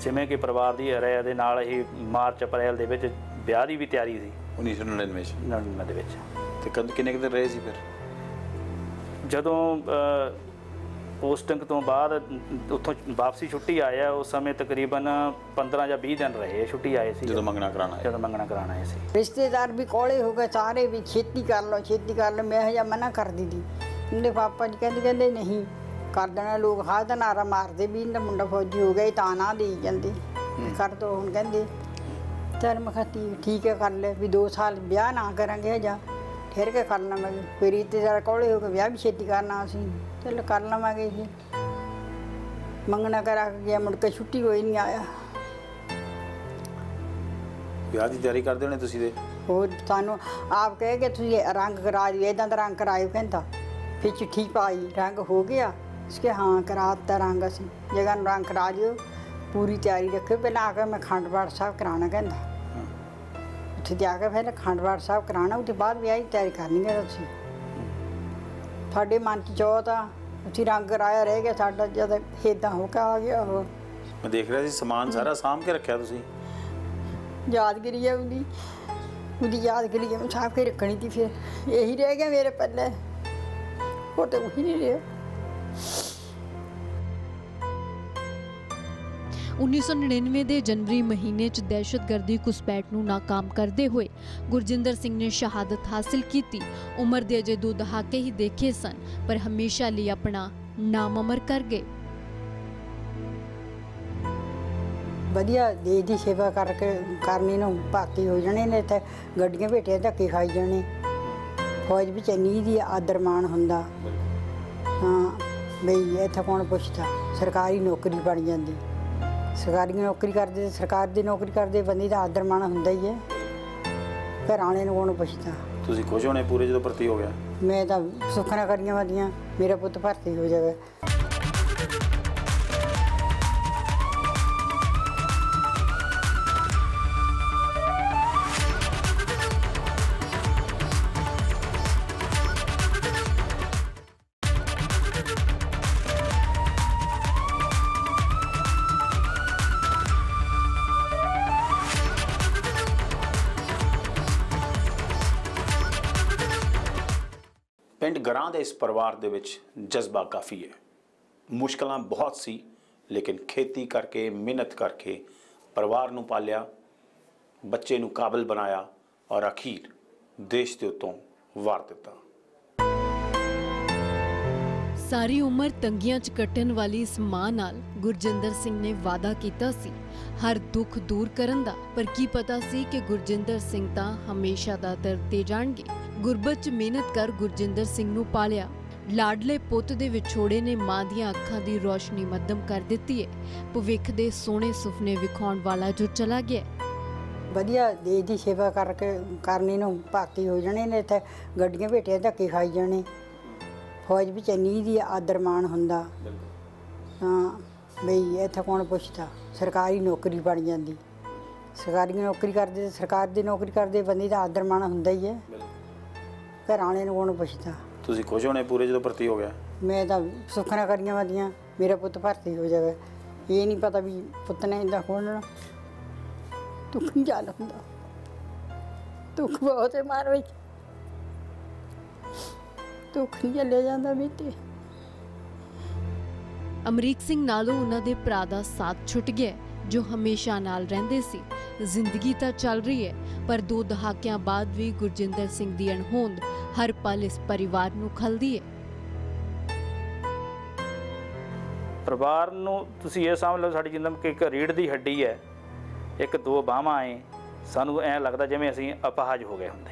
ਜਿਵੇਂ ਕਿ ਪਰਿਵਾਰ ਦੀ ਰਹਿ ਦੇ ਨਾਲ ਹੀ ਮਾਰਚ ਅਪ੍ਰੈਲ ਦੇ ਵਿੱਚ ਵਿਆਹ ਦੀ ਵੀ ਤਿਆਰੀ ਸੀ। 1999 ਚ। 99 ਦੇ ਵਿੱਚ। ਤੇ ਕਦ ਕਿੰਨੇ ਕੁ ਦਿਨ ਰਹੇ ਸੀ ਫਿਰ? ਜਦੋਂ ਪੋਸਟਿੰਗ ਤੋਂ ਬਾਅਦ ਉੱਥੋਂ ਵਾਪਸੀ ਛੁੱਟੀ ਆਇਆ ਉਸ ਸਮੇਂ ਤਕਰੀਬਨ 15 ਜਾਂ 20 ਦਿਨ ਰਹੇ ਛੁੱਟੀ ਆਏ ਸੀ। ਜਦੋਂ ਮੰਗਣਾ ਕਰਾਣਾ ਜਦੋਂ ਮੰਗਣਾ ਕਰਾਉਣ ਆਏ ਸੀ। ਰਿਸ਼ਤੇਦਾਰ ਵੀ ਕੋਲੇ ਹੋ ਗਏ ਸਾਰੇ ਵੀ ਛੇਤੀ ਕਰ ਲਓ ਛੇਤੀ ਕਰ ਲਓ। ਮੈਂ ਹਜਾ ਮਨਾ ਕਰ ਦਿੱਤੀ ਉਹਦੇ ਪਾਪਾ ਜੀ ਕਹਿੰਦੇ ਕਹਿੰਦੇ ਨਹੀਂ ਕਰ ਦੇਣਾ। ਲੋਕ ਹਾਲ ਦਾ ਨਾਰਾ ਮਾਰਦੇ ਵੀ ਇਹਦਾ ਮੁੰਡਾ ਫੌਜੀ ਹੋ ਗਿਆ ਤਾਂ ਨਾ ਦੇਈ ਜਾਂਦੇ। ਕਰ ਦੋ ਹੁਣ ਕਹਿੰਦੇ। ਚਲ ਮੈਂ ਕਿਹਾ ਠੀਕ- ਹੈ ਕਰ ਲੈ। ਵੀ 2 ਸਾਲ ਵਿਆਹ ਨਾ ਕਰਾਂਗੇ ਹਜਾ। ਠਹਿਰ ਕੇ ਕਰ ਲਵਾਂਗੇ ਫਿਰ ਰਿਸ਼ਤੇਦਾਰ ਕੋਲੇ ਹੋ ਕੇ ਵਿਆਹ ਵੀ ਛੇਤੀ ਕਰਨਾ ਅਸੀਂ। ਚੱਲ ਕਰ ਲਵਾਂਗੇ ਜੀ। ਮੰਗਣਾ ਕਰਾ ਕੇ ਗਿਆ ਮੁੜ ਕੇ ਛੁੱਟੀ ਹੋਈ ਨਹੀਂ ਆਇਆ। ਵਿਆਹ ਦੀ ਤਿਆਰੀ ਕਰਦੇ ਹੋਣੇ ਤੁਸੀਂ ਦੇ ਹੋਰ ਸਾਨੂੰ ਆਪ ਕਹੇ ਕਿ ਤੁਸੀਂ ਰੰਗ ਕਰਾ ਦਿਓ ਇਦਾਂ ਦਾ ਰੰਗ ਕਰਾਇਓ ਕਹਿੰਦਾ। ਫਿਰ ਚਿੱਠੀ ਪਾਈ ਰੰਗ ਹੋ ਗਿਆ। ਉਸਕੇ ਹਾਂ ਕਰਾ ਦਿੱਤਾ ਰੰਗ ਅਸੀਂ। ਜਗ੍ਹਾ ਨੂੰ ਰੰਗ ਕਰਾ ਦਿਓ। ਪੂਰੀ ਤਿਆਰੀ ਰੱਖਿਓ। ਪਹਿਲਾਂ ਆ ਕੇ ਮੈਂ ਖੰਡ ਪਾਠ ਸਾਹਿਬ ਕਰਾਉਣਾ ਕਹਿੰਦਾ। ਉੱਥੇ ਜਾ ਕੇ ਫਿਰ ਖੰਡ ਪਾਠ ਸਾਹਿਬ ਕਰਾਉਣਾ ਉਹਦੇ ਬਾਅਦ ਵਿਆਹ ਦੀ ਤਿਆਰੀ ਕਰਨੀ ਹੈ ਤੁਸੀਂ ਤੁਹਾਡੇ ਮਨ 'ਚ ਜੋ ਤਾਂ ਉੱਥੇ ਰੰਗ ਕਰਾਇਆ ਰਹਿ ਗਿਆ ਸਾਡਾ ਜਦ ਇਦਾਂ ਹੋ ਕੇ ਆ ਗਿਆ ਉਹ। ਮੈਂ ਦੇਖ ਰਿਹਾ ਸੀ ਸਮਾਨ ਸਾਰਾ ਸਾਂਭ ਕੇ ਰੱਖਿਆ ਤੁਸੀਂ। ਯਾਦਗਿਰੀ ਹੈ ਉਹਦੀ। ਉਹਦੀ ਯਾਦਗਿਰੀ ਜਿਵੇਂ ਛਾਪ ਕੇ ਰੱਖਣੀ ਸੀ ਫਿਰ। ਇਹੀ ਰਹਿ ਗਿਆ ਮੇਰੇ ਪੱਲੇ। ਹੋਰ ਤਾਂ ਉਹੀ ਨਹੀਂ ਰਿਹਾ। 1999 ਦੇ ਜਨਵਰੀ ਮਹੀਨੇ 'ਚ ਦਹਿਸ਼ਤਗਰਦੀ ਘੁਸਪੈਠ ਨੂੰ ਨਾਕਾਮ ਕਰਦੇ ਹੋਏ ਗੁਰਜਿੰਦਰ ਸਿੰਘ ਨੇ ਸ਼ਹਾਦਤ ਹਾਸਲ ਕੀਤੀ। ਉਮਰ ਦੇ ਅਜੇ ਦੋ ਦਹਾਕੇ ਹੀ ਦੇਖੇ ਸਨ, ਪਰ ਹਮੇਸ਼ਾ ਲਈ ਆਪਣਾ ਨਾਮ ਅਮਰ ਕਰ ਗਏ। ਵਧੀਆ, ਦੇਸ਼ ਦੀ ਸੇਵਾ ਕਰਕੇ ਕਰਨੀ ਨੂੰ ਭਾਤੀ ਹੋ ਜਾਣੇ ਨੇ ਤੇ ਗੱਡੀਆਂ ਭੇਟੀਆਂ ਧੱਕੇ ਖਾਈ ਜਾਣੇ। ਫੌਜ ਵਿੱਚ ਇੰਨੀ ਦੀ ਆਦਰ ਮਾਣ ਹੁੰਦਾ। ਹਾਂ, ਬਈ ਇੱਥੇ ਕੌਣ ਪੁੱਛਦਾ? ਸਰਕਾਰੀ ਨੌਕਰੀ ਬਣ ਜਾਂਦੀ। ਸਰਕਾਰੀ ਨੌਕਰੀ ਕਰਦੇ ਸਰਕਾਰ ਦੀ ਨੌਕਰੀ ਕਰਦੇ ਬੰਦੇ ਦਾ ਆਦਰ ਮਾਣ ਹੁੰਦਾ ਹੀ ਹੈ। ਘਰ ਵਾਲੇ ਨੂੰ ਕੌਣ ਪੁੱਛਦਾ? ਤੁਸੀਂ ਖੁਸ਼ ਹੋਣੇ ਪੂਰੇ ਜਦੋਂ ਭਰਤੀ ਹੋ ਗਿਆ? ਮੈਂ ਤਾਂ ਸੁੱਖਣਾ ਕਰੀਆਂ ਵਧੀਆਂ ਮੇਰਾ ਪੁੱਤ ਭਰਤੀ ਹੋ ਜਾਵੇ। ਦੇ ਇਸ ਪਰਿਵਾਰ ਦੇ ਵਿੱਚ ਜਜ਼ਬਾ ਕਾਫੀ ਹੈ। ਮੁਸ਼ਕਲਾਂ ਬਹੁਤ ਸੀ, ਲੇਕਿਨ ਖੇਤੀ ਕਰਕੇ, ਮਿਹਨਤ ਕਰਕੇ ਪਰਿਵਾਰ ਨੂੰ ਪਾਲਿਆ, ਬੱਚੇ ਨੂੰ ਕਾਬਲ ਬਣਾਇਆ ਔਰ ਅਖੀਰ ਦੇਸ਼ ਦੇ ਉੱਤੋਂ ਵਾਰ ਦਿੱਤਾ। ਸਾਰੀ ਉਮਰ ਤੰਗੀਆਂ 'ਚ ਕੱਟਣ ਵਾਲੀ ਇਸ ਮਾਂ ਨਾਲ ਗੁਰਜਿੰਦਰ ਸਿੰਘ ਨੇ ਵਾਅਦਾ ਕੀਤਾ ਸੀ, ਹਰ ਦੁੱਖ ਦੂਰ ਕਰਨ ਦਾ। ਪਰ ਕੀ ਪਤਾ ਸੀ ਕਿ ਗੁਰਜਿੰਦਰ ਸਿੰਘ ਤਾਂ ਹਮੇਸ਼ਾ ਦਾ ਦਰਦ ਦੇ ਜਾਣਗੇ। ਗੁਰਬਤ 'ਚ ਮਿਹਨਤ ਕਰ ਗੁਰਜਿੰਦਰ ਸਿੰਘ ਨੂੰ ਪਾਲਿਆ। ਲਾਡਲੇ ਪੁੱਤ ਦੇ ਵਿਛੋੜੇ ਨੇ ਮਾਂ ਦੀਆਂ ਅੱਖਾਂ ਦੀ ਰੋਸ਼ਨੀ ਮੱਧਮ ਕਰ ਦਿੱਤੀ ਹੈ ਭਵਿੱਖ ਦੇ ਸੋਹਣੇ ਸੁਪਨੇ ਵਿਖਾਉਣ ਵਾਲਾ ਜੋ ਚਲਾ ਗਿਆ ਵਧੀਆ, ਦੇਸ਼ ਦੀ ਸੇਵਾ ਕਰਕੇ ਕਰਨੀ ਨੂੰ ਭਾਤੀ ਹੋ ਜਾਣੇ ਨੇ ਇੱਥੇ ਗੱਡੀਆਂ ਭੇਟੀਆਂ ਧੱਕੇ ਖਾਈ ਜਾਣੇ। ਫੌਜ ਵਿੱਚ ਇੰਨੀ ਦੀ ਆਦਰ ਮਾਣ ਹੁੰਦਾ। ਹਾਂ, ਬਈ ਇੱਥੇ ਕੌਣ ਪੁੱਛਦਾ? ਸਰਕਾਰੀ ਨੌਕਰੀ ਬਣ ਜਾਂਦੀ। ਸਰਕਾਰੀ ਨੌਕਰੀ ਕਰਦੇ ਸਰਕਾਰ ਦੀ ਨੌਕਰੀ ਕਰਦੇ ਬੰਦੇ ਦਾ ਆਦਰ ਮਾਣ ਹੁੰਦਾ ਹੀ ਹੈ ਘਰ ਵਾਲੇ ਨੂੰ ਕੌਣ ਪੁੱਛਦਾ? ਤੁਸੀਂ ਖੁਸ਼ ਹੋਣੇ ਪੂਰੇ ਜਦੋਂ ਭਰਤੀ ਹੋ ਗਿਆ? ਮੈਂ ਤਾਂ ਸੁੱਖਣਾ ਕਰੀਆਂ ਵਧੀਆਂ ਮੇਰਾ ਪੁੱਤ ਭਰਤੀ ਹੋ ਜਾਵੇ। ਇਹ ਨਹੀਂ ਪਤਾ ਵੀ ਪੁੱਤ ਨੇ ਇੰਦਾ ਖੋਲਣਾ ਦੁੱਖ ਨਹੀਂ ਜਾਣ ਹੁੰਦਾ। ਦੁੱਖ ਬਹੁਤ ਹੈ ਮਾਰ ਵਿੱਚ। ਦੁੱਖ ਨਹੀਂ ਚੱਲਿਆ ਜਾਂਦਾ ਬੀਤੇ ਅਮਰੀਕ ਸਿੰਘ ਨਾਲੋਂ ਉਹਨਾਂ ਦੇ ਭਰਾ ਦਾ ਸਾਥ ਛੁੱਟ ਗਿਆ ਜੋ ਹਮੇਸ਼ਾ ਨਾਲ ਰਹਿੰਦੇ ਸੀ। ਜ਼ਿੰਦਗੀ ਤਾਂ ਚੱਲ ਰਹੀ ਹੈ, ਪਰ ਦੋ ਦਹਾਕਿਆਂ ਬਾਅਦ ਵੀ ਗੁਰਜਿੰਦਰ ਸਿੰਘ ਦੀ ਅਣਹੋਂਦ ਹਰ ਪਲ ਇਸ ਪਰਿਵਾਰ ਨੂੰ ਖਲਦੀ ਹੈ। ਪਰਿਵਾਰ ਨੂੰ ਤੁਸੀਂ ਇਹ ਸਮਝ ਲਓ, ਸਾਡੀ ਜ਼ਿੰਦਗੀ ਕਿ ਇੱਕ ਰੀੜ ਦੀ ਹੱਡੀ ਹੈ, ਇੱਕ ਦੋ ਬਾਹਾਂ ਏ ਸਾਨੂੰ ਐਂ ਲੱਗਦਾ ਜਿਵੇਂ ਅਸੀਂ ਅਪਾਹਜ ਹੋ ਗਏ ਹੁੰਦੇ।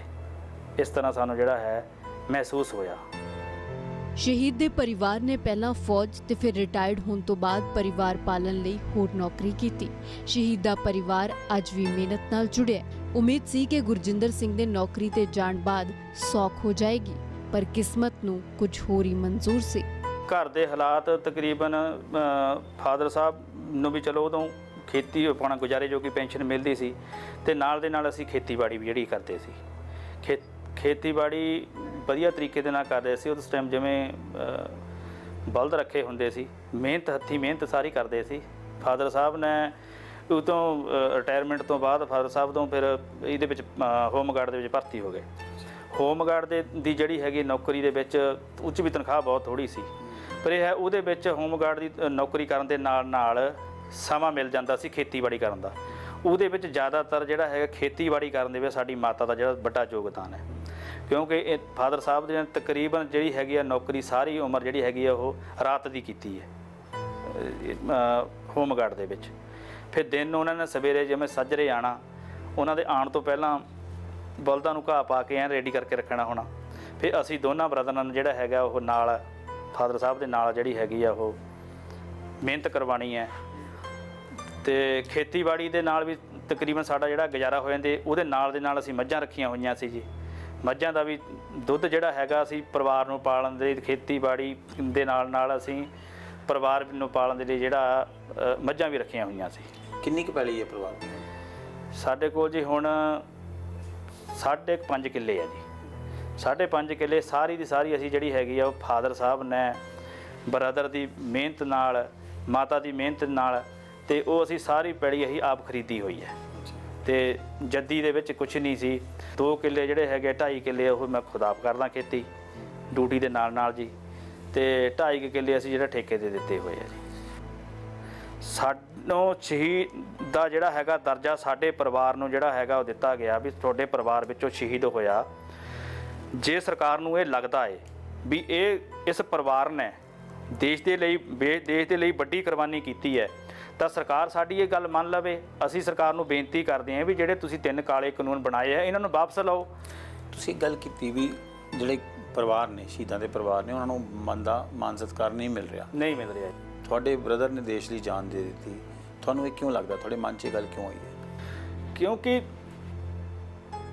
ਇਸ ਤਰ੍ਹਾਂ ਸਾਨੂੰ ਜਿਹੜਾ ਹੈ ਮਹਿਸੂਸ ਹੋਇਆ। ਸ਼ਹੀਦ ਦੇ ਪਰਿਵਾਰ ਨੇ ਪਹਿਲਾਂ ਫੌਜ ਤੇ ਫਿਰ ਰਿਟਾਇਰਡ ਹੋਣ ਤੋਂ ਬਾਅਦ ਪਰਿਵਾਰ ਪਾਲਣ ਲਈ ਹੋਰ ਨੌਕਰੀ ਕੀਤੀ। ਸ਼ਹੀਦ ਦਾ ਪਰਿਵਾਰ ਅੱਜ ਵੀ ਮਿਹਨਤ ਨਾਲ ਜੁੜਿਆ ਉਮੀਦ ਸੀ ਕਿ ਗੁਰਜਿੰਦਰ ਸਿੰਘ ਦੇ ਨੌਕਰੀ ਤੇ ਜਾਣ ਬਾਅਦ ਸੌਖ ਹੋ ਜਾਏਗੀ, ਪਰ ਕਿਸਮਤ ਨੂੰ ਕੁਝ ਹੋਰ ਹੀ ਮਨਜ਼ੂਰ ਸੀ। ਘਰ ਦੇ ਹਾਲਾਤ ਤਕਰੀਬਨ ਫਾਦਰ ਸਾਹਿਬ ਨੂੰ ਵੀ ਚਲੋ ਉਦੋਂ ਖੇਤੀ ਆਪਣਾ ਗੁਜ਼ਾਰੇ ਕਿ ਪੈਨਸ਼ਨ ਮਿਲਦੀ ਸੀ ਤੇ ਨਾਲ ਦੇ ਨਾਲ ਅਸੀਂ ਖੇਤੀਬਾੜੀ ਵੀ ਜਿਹੜੀ ਕਰਦੇ ਸੀ। ਖੇਤੀਬਾੜੀ ਵਧੀਆ ਤਰੀਕੇ ਦੇ ਨਾਲ ਕਰਦੇ ਸੀ, ਉਸ ਟਾਈਮ ਜਿਵੇਂ ਬਲਦ ਰੱਖੇ ਹੁੰਦੇ ਸੀ, ਮਿਹਨਤ ਹੱਥੀ ਮਿਹਨਤ ਸਾਰੀ ਕਰਦੇ ਸੀ। ਫਾਦਰ ਸਾਹਿਬ ਨੇ ਉਤੋਂ ਰਿਟਾਇਰਮੈਂਟ ਤੋਂ ਬਾਅਦ ਫਾਦਰ ਸਾਹਿਬ ਤੋਂ ਫਿਰ ਇਹਦੇ ਵਿੱਚ ਹੋਮਗਾਰਡ ਦੇ ਵਿੱਚ ਭਰਤੀ ਹੋ ਗਏ। ਹੋਮਗਾਰਡ ਦੇ, ਦੀ ਜਿਹੜੀ ਹੈਗੀ ਨੌਕਰੀ ਦੇ ਵਿੱਚ ਉੱਚ ਵੀ ਤਨਖਾਹ ਬਹੁਤ ਥੋੜੀ ਸੀ। ਪਰ ਇਹ ਹੈ, ਉਹਦੇ ਵਿੱਚ ਹੋਮਗਾਰਡ ਦੀ ਨੌਕਰੀ ਕਰਨ ਦੇ ਨਾਲ ਨਾਲ ਸਮਾਂ ਮਿਲ ਜਾਂਦਾ ਸੀ ਖੇਤੀਬਾੜੀ ਕਰਨ ਦਾ। ਉਹਦੇ ਵਿੱਚ ਜ਼ਿਆਦਾਤਰ ਜਿਹੜਾ ਹੈਗਾ ਖੇਤੀਬਾੜੀ ਕਰਨ ਦੇ ਵਿੱਚ ਸਾਡੀ ਮਾਤਾ ਦਾ ਜਿਹੜਾ ਵੱਡਾ ਯੋਗਦਾਨ ਹੈ। ਕਿਉਂਕਿ ਇਹ ਫਾਦਰ ਸਾਹਿਬ ਦੇ ਤਕਰੀਬਨ ਜਿਹੜੀ ਹੈਗੀ ਆ ਨੌਕਰੀ ਸਾਰੀ ਉਮਰ ਜਿਹੜੀ ਹੈਗੀ ਆ ਉਹ ਰਾਤ ਦੀ ਕੀਤੀ ਹੈ। ਅ, ਹੋਮਗਾਰਡ ਦੇ ਵਿੱਚ। ਫਿਰ ਦਿਨ ਉਹਨਾਂ ਨੇ ਸਵੇਰੇ ਜਿਵੇਂ ਸੱਜਰੇ ਆਣਾ ਉਹਨਾਂ ਦੇ ਆਉਣ ਤੋਂ ਪਹਿਲਾਂ ਬਲਦਾਂ ਨੂੰ ਘਾਹ ਪਾ ਕੇ ਐਨ ਰੈਡੀ ਕਰਕੇ ਰੱਖਣਾ ਹੋਣਾ। ਫਿਰ ਅਸੀਂ ਦੋਨਾਂ ਬ੍ਰਦਰਾਂ ਨੂੰ ਜਿਹੜਾ ਹੈਗਾ ਉਹ ਨਾਲ ਫਾਦਰ ਸਾਹਿਬ ਦੇ ਨਾਲ ਜਿਹੜੀ ਹੈਗੀ ਆ ਉਹ ਮਿਹਨਤ ਕਰਵਾਣੀ ਹੈ। ਤੇ ਖੇਤੀਬਾੜੀ ਦੇ ਨਾਲ ਵੀ ਤਕਰੀਬਨ ਸਾਡਾ ਜਿਹੜਾ ਗੁਜ਼ਾਰਾ ਹੋ ਜਾਂਦੇ ਉਹਦੇ ਨਾਲ ਦੇ ਨਾਲ ਅਸੀਂ ਮੱਝਾਂ ਰੱਖੀਆਂ ਹੋਈਆਂ ਸੀ ਜੀ। ਮੱਝਾਂ ਦਾ ਵੀ ਦੁੱਧ ਜਿਹੜਾ ਹੈਗਾ ਅਸੀਂ ਪਰਿਵਾਰ ਨੂੰ ਪਾਲਣ ਦੇ ਲਈ ਖੇਤੀਬਾੜੀ ਦੇ ਨਾਲ ਨਾਲ ਅਸੀਂ ਪਰਿਵਾਰ ਨੂੰ ਪਾਲਣ ਦੇ ਲਈ ਜਿਹੜਾ ਮੱਝਾਂ ਵੀ ਰੱਖੀਆਂ ਹੋਈਆਂ ਸੀ। ਕਿੰਨੀ ਕੁ ਪੈਲੀ ਹੈ ਪਰਿਵਾਰ ਦੀ? ਸਾਡੇ ਕੋਲ ਜੀ ਹੁਣ ਸਾਢੇ ਕੁ ਪੰਜ ਕਿੱਲੇ ਆ ਜੀ। ਸਾਢੇ ਪੰਜ ਕਿੱਲੇ ਸਾਰੀ ਦੀ ਸਾਰੀ ਅਸੀਂ ਜਿਹੜੀ ਹੈਗੀ ਆ ਉਹ ਫਾਦਰ ਸਾਹਿਬ ਨੇ ਬ੍ਰਦਰ ਦੀ ਮਿਹਨਤ ਨਾਲ ਮਾਤਾ ਦੀ ਮਿਹਨਤ ਨਾਲ ਤੇ ਉਹ ਅਸੀਂ ਸਾਰੀ ਪੈੜੀ ਅਸੀਂ ਆਪ ਖਰੀਦੀ ਹੋਈ ਹੈ। ਤੇ ਜੱਦੀ ਦੇ ਵਿੱਚ ਕੁਝ ਨਹੀਂ ਸੀ। ਦੋ ਕਿੱਲੇ ਜਿਹੜੇ ਹੈਗੇ 2.5 ਕਿੱਲੇ ਉਹ ਮੈਂ ਖੁਦਾਬ ਕਰਦਾ ਖੇਤੀ, ਡਿਊਟੀ ਦੇ ਨਾਲ ਨਾਲ ਜੀ। ਤੇ 2.5 ਕਿੱਲੇ ਅਸੀਂ ਜਿਹੜਾ ਠੇਕੇ ਤੇ ਦਿੱਤੇ ਹੋਏ ਆ ਜੀ। ਸਾਨੂੰ ਸ਼ਹੀਦ ਦਾ ਜਿਹੜਾ ਹੈਗਾ ਦਰਜਾ ਸਾਡੇ ਪਰਿਵਾਰ ਨੂੰ ਜਿਹੜਾ ਹੈਗਾ ਉਹ ਦਿੱਤਾ ਗਿਆ ਵੀ ਤੁਹਾਡੇ ਪਰਿਵਾਰ ਵਿੱਚੋਂ ਸ਼ਹੀਦ ਹੋਇਆ। ਜੇ ਸਰਕਾਰ ਨੂੰ ਇਹ ਲੱਗਦਾ ਏ ਵੀ ਇਹ ਇਸ ਪਰਿਵਾਰ ਨੇ ਦੇਸ਼ ਦੇ ਲਈ ਬੇ- ਦੇਸ਼ ਦੇ ਲਈ ਵੱਡੀ ਕੁਰਬਾਨੀ ਕੀਤੀ ਹੈ ਤਾਂ ਸਰਕਾਰ ਸਾਡੀ ਇਹ ਗੱਲ ਮੰਨ ਲਵੇ। ਅਸੀਂ ਸਰਕਾਰ ਨੂੰ ਬੇਨਤੀ ਕਰਦੇ ਹਾਂ ਵੀ ਜਿਹੜੇ ਤੁਸੀਂ ਤਿੰਨ ਕਾਲੇ ਕਾਨੂੰਨ ਬਣਾਏ ਆ ਇਹਨਾਂ ਨੂੰ ਵਾਪਸ ਲਓ। ਤੁਸੀਂ ਗੱਲ ਕੀਤੀ ਵੀ ਜਿਹੜੇ ਪਰਿਵਾਰ ਨੇ ਸ਼ਹੀਦਾਂ ਦੇ ਪਰਿਵਾਰ ਨੇ ਉਹਨਾਂ ਨੂੰ ਮਨ ਦਾ ਮਾਨ ਸਤਿਕਾਰ ਨਹੀਂ ਮਿਲ ਰਿਹਾ। ਨਹੀਂ ਮਿਲ ਰਿਹਾ। ਤੁਹਾਡੇ ਬ੍ਰਦਰ ਨੇ ਦੇਸ਼ ਲਈ ਜਾਨ ਦੇ ਦਿੱਤੀ। ਤੁਹਾਨੂੰ ਇਹ ਕਿਉਂ ਲੱਗਦਾ? ਤੁਹਾਡੇ ਮਨ 'ਚ ਇਹ ਗੱਲ ਕਿਉਂ ਆਈ ਹੈ? ਕਿਉਂਕਿ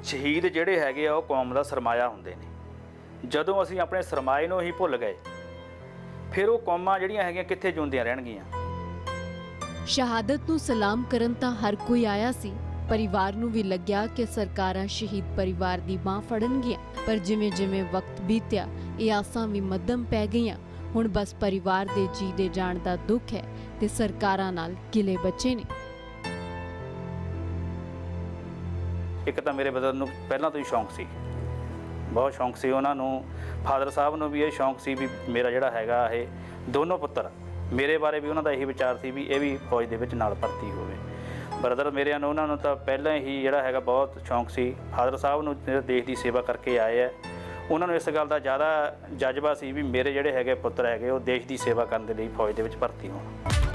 ਸ਼ਹੀਦ ਜਿਹੜੇ ਹੈਗੇ ਆ ਉਹ ਕੌਮ ਦਾ ਸਰਮਾਇਆ ਹੁੰਦੇ ਨੇ। ਜਦੋਂ ਅਸੀਂ ਆਪਣੇ ਸਰਮਾਏ ਨੂੰ ਹੀ ਭੁੱਲ ਗਏ ਫਿਰ ਉਹ ਕੌਮਾਂ ਜਿਹੜੀਆਂ ਹੈਗੀਆਂ ਕਿੱਥੇ ਜਿਉਂਦੀਆਂ ਰਹਿਣਗੀਆਂ? ਸ਼ਹਾਦਤ ਨੂੰ ਸਲਾਮ ਕਰਨ ਤਾਂ ਹਰ ਕੋਈ ਆਇਆ ਸੀ। ਪਰਿਵਾਰ ਨੂੰ ਵੀ ਲੱਗਿਆ ਕਿ ਸਰਕਾਰਾਂ ਸ਼ਹੀਦ ਪਰਿਵਾਰ ਦੀ ਬਾਹ ਫੜਨਗੀਆਂ। ਪਰ ਜਿਵੇਂ ਜਿਵੇਂ ਵਕਤ ਬੀਤਿਆ, ਇਹ ਆਸਾਂ ਵੀ ਮੱਧਮ ਪੈ ਗਈਆਂ। ਹੁਣ ਬਸ ਪਰਿਵਾਰ ਦੇ ਜੀ ਦੇ ਜਾਣ ਦਾ ਦੁੱਖ ਹੈ ਤੇ ਸਰਕਾਰਾਂ ਨਾਲ ਗਿਲੇ ਬੱਚੇ ਨੇ। ਇੱਕ ਤਾਂ ਮੇਰੇ ਬਦਲ ਨੂੰ ਪਹਿਲਾਂ ਤੋਂ ਹੀ ਸ਼ੌਂਕ ਸੀ। ਬਹੁਤ ਸ਼ੌਂਕ ਸੀ ਉਹਨਾਂ ਨੂੰ। ਫਾਦਰ ਸਾਹਿਬ ਨੂੰ ਵੀ ਇਹ ਸ਼ੌਂਕ ਸੀ ਵੀ ਮੇਰਾ ਜਿਹੜਾ ਹੈਗਾ ਇਹ ਦੋਨੋਂ ਪੁੱਤਰ ਮੇਰੇ ਬਾਰੇ ਵੀ ਉਹਨਾਂ ਦਾ ਇਹੀ ਵਿਚਾਰ ਸੀ ਵੀ ਇਹ ਵੀ ਫੌਜ ਦੇ ਵਿੱਚ ਨਾਲ ਭਰਤੀ ਹੋਵੇ। ਬ੍ਰਦਰ ਮੇਰਿਆਂ ਨੂੰ ਉਹਨਾਂ ਨੂੰ ਤਾਂ ਪਹਿਲਾਂ ਹੀ ਜਿਹੜਾ ਹੈਗਾ ਬਹੁਤ ਸ਼ੌਂਕ ਸੀ। ਫਾਦਰ ਸਾਹਿਬ ਨੂੰ ਜਿਹੜਾ ਦੇਸ਼ ਦੀ ਸੇਵਾ ਕਰਕੇ ਆਏ ਆ। ਉਹਨਾਂ ਨੂੰ ਇਸ ਗੱਲ ਦਾ ਜ਼ਿਆਦਾ ਜਜ਼ਬਾ ਸੀ ਵੀ ਮੇਰੇ ਜਿਹੜੇ ਹੈਗੇ ਪੁੱਤਰ ਹੈਗੇ ਉਹ ਦੇਸ਼ ਦੀ ਸੇਵਾ ਕਰਨ ਦੇ ਲਈ ਫੌਜ ਦੇ ਵਿੱਚ ਭਰਤੀ ਹੋਣ।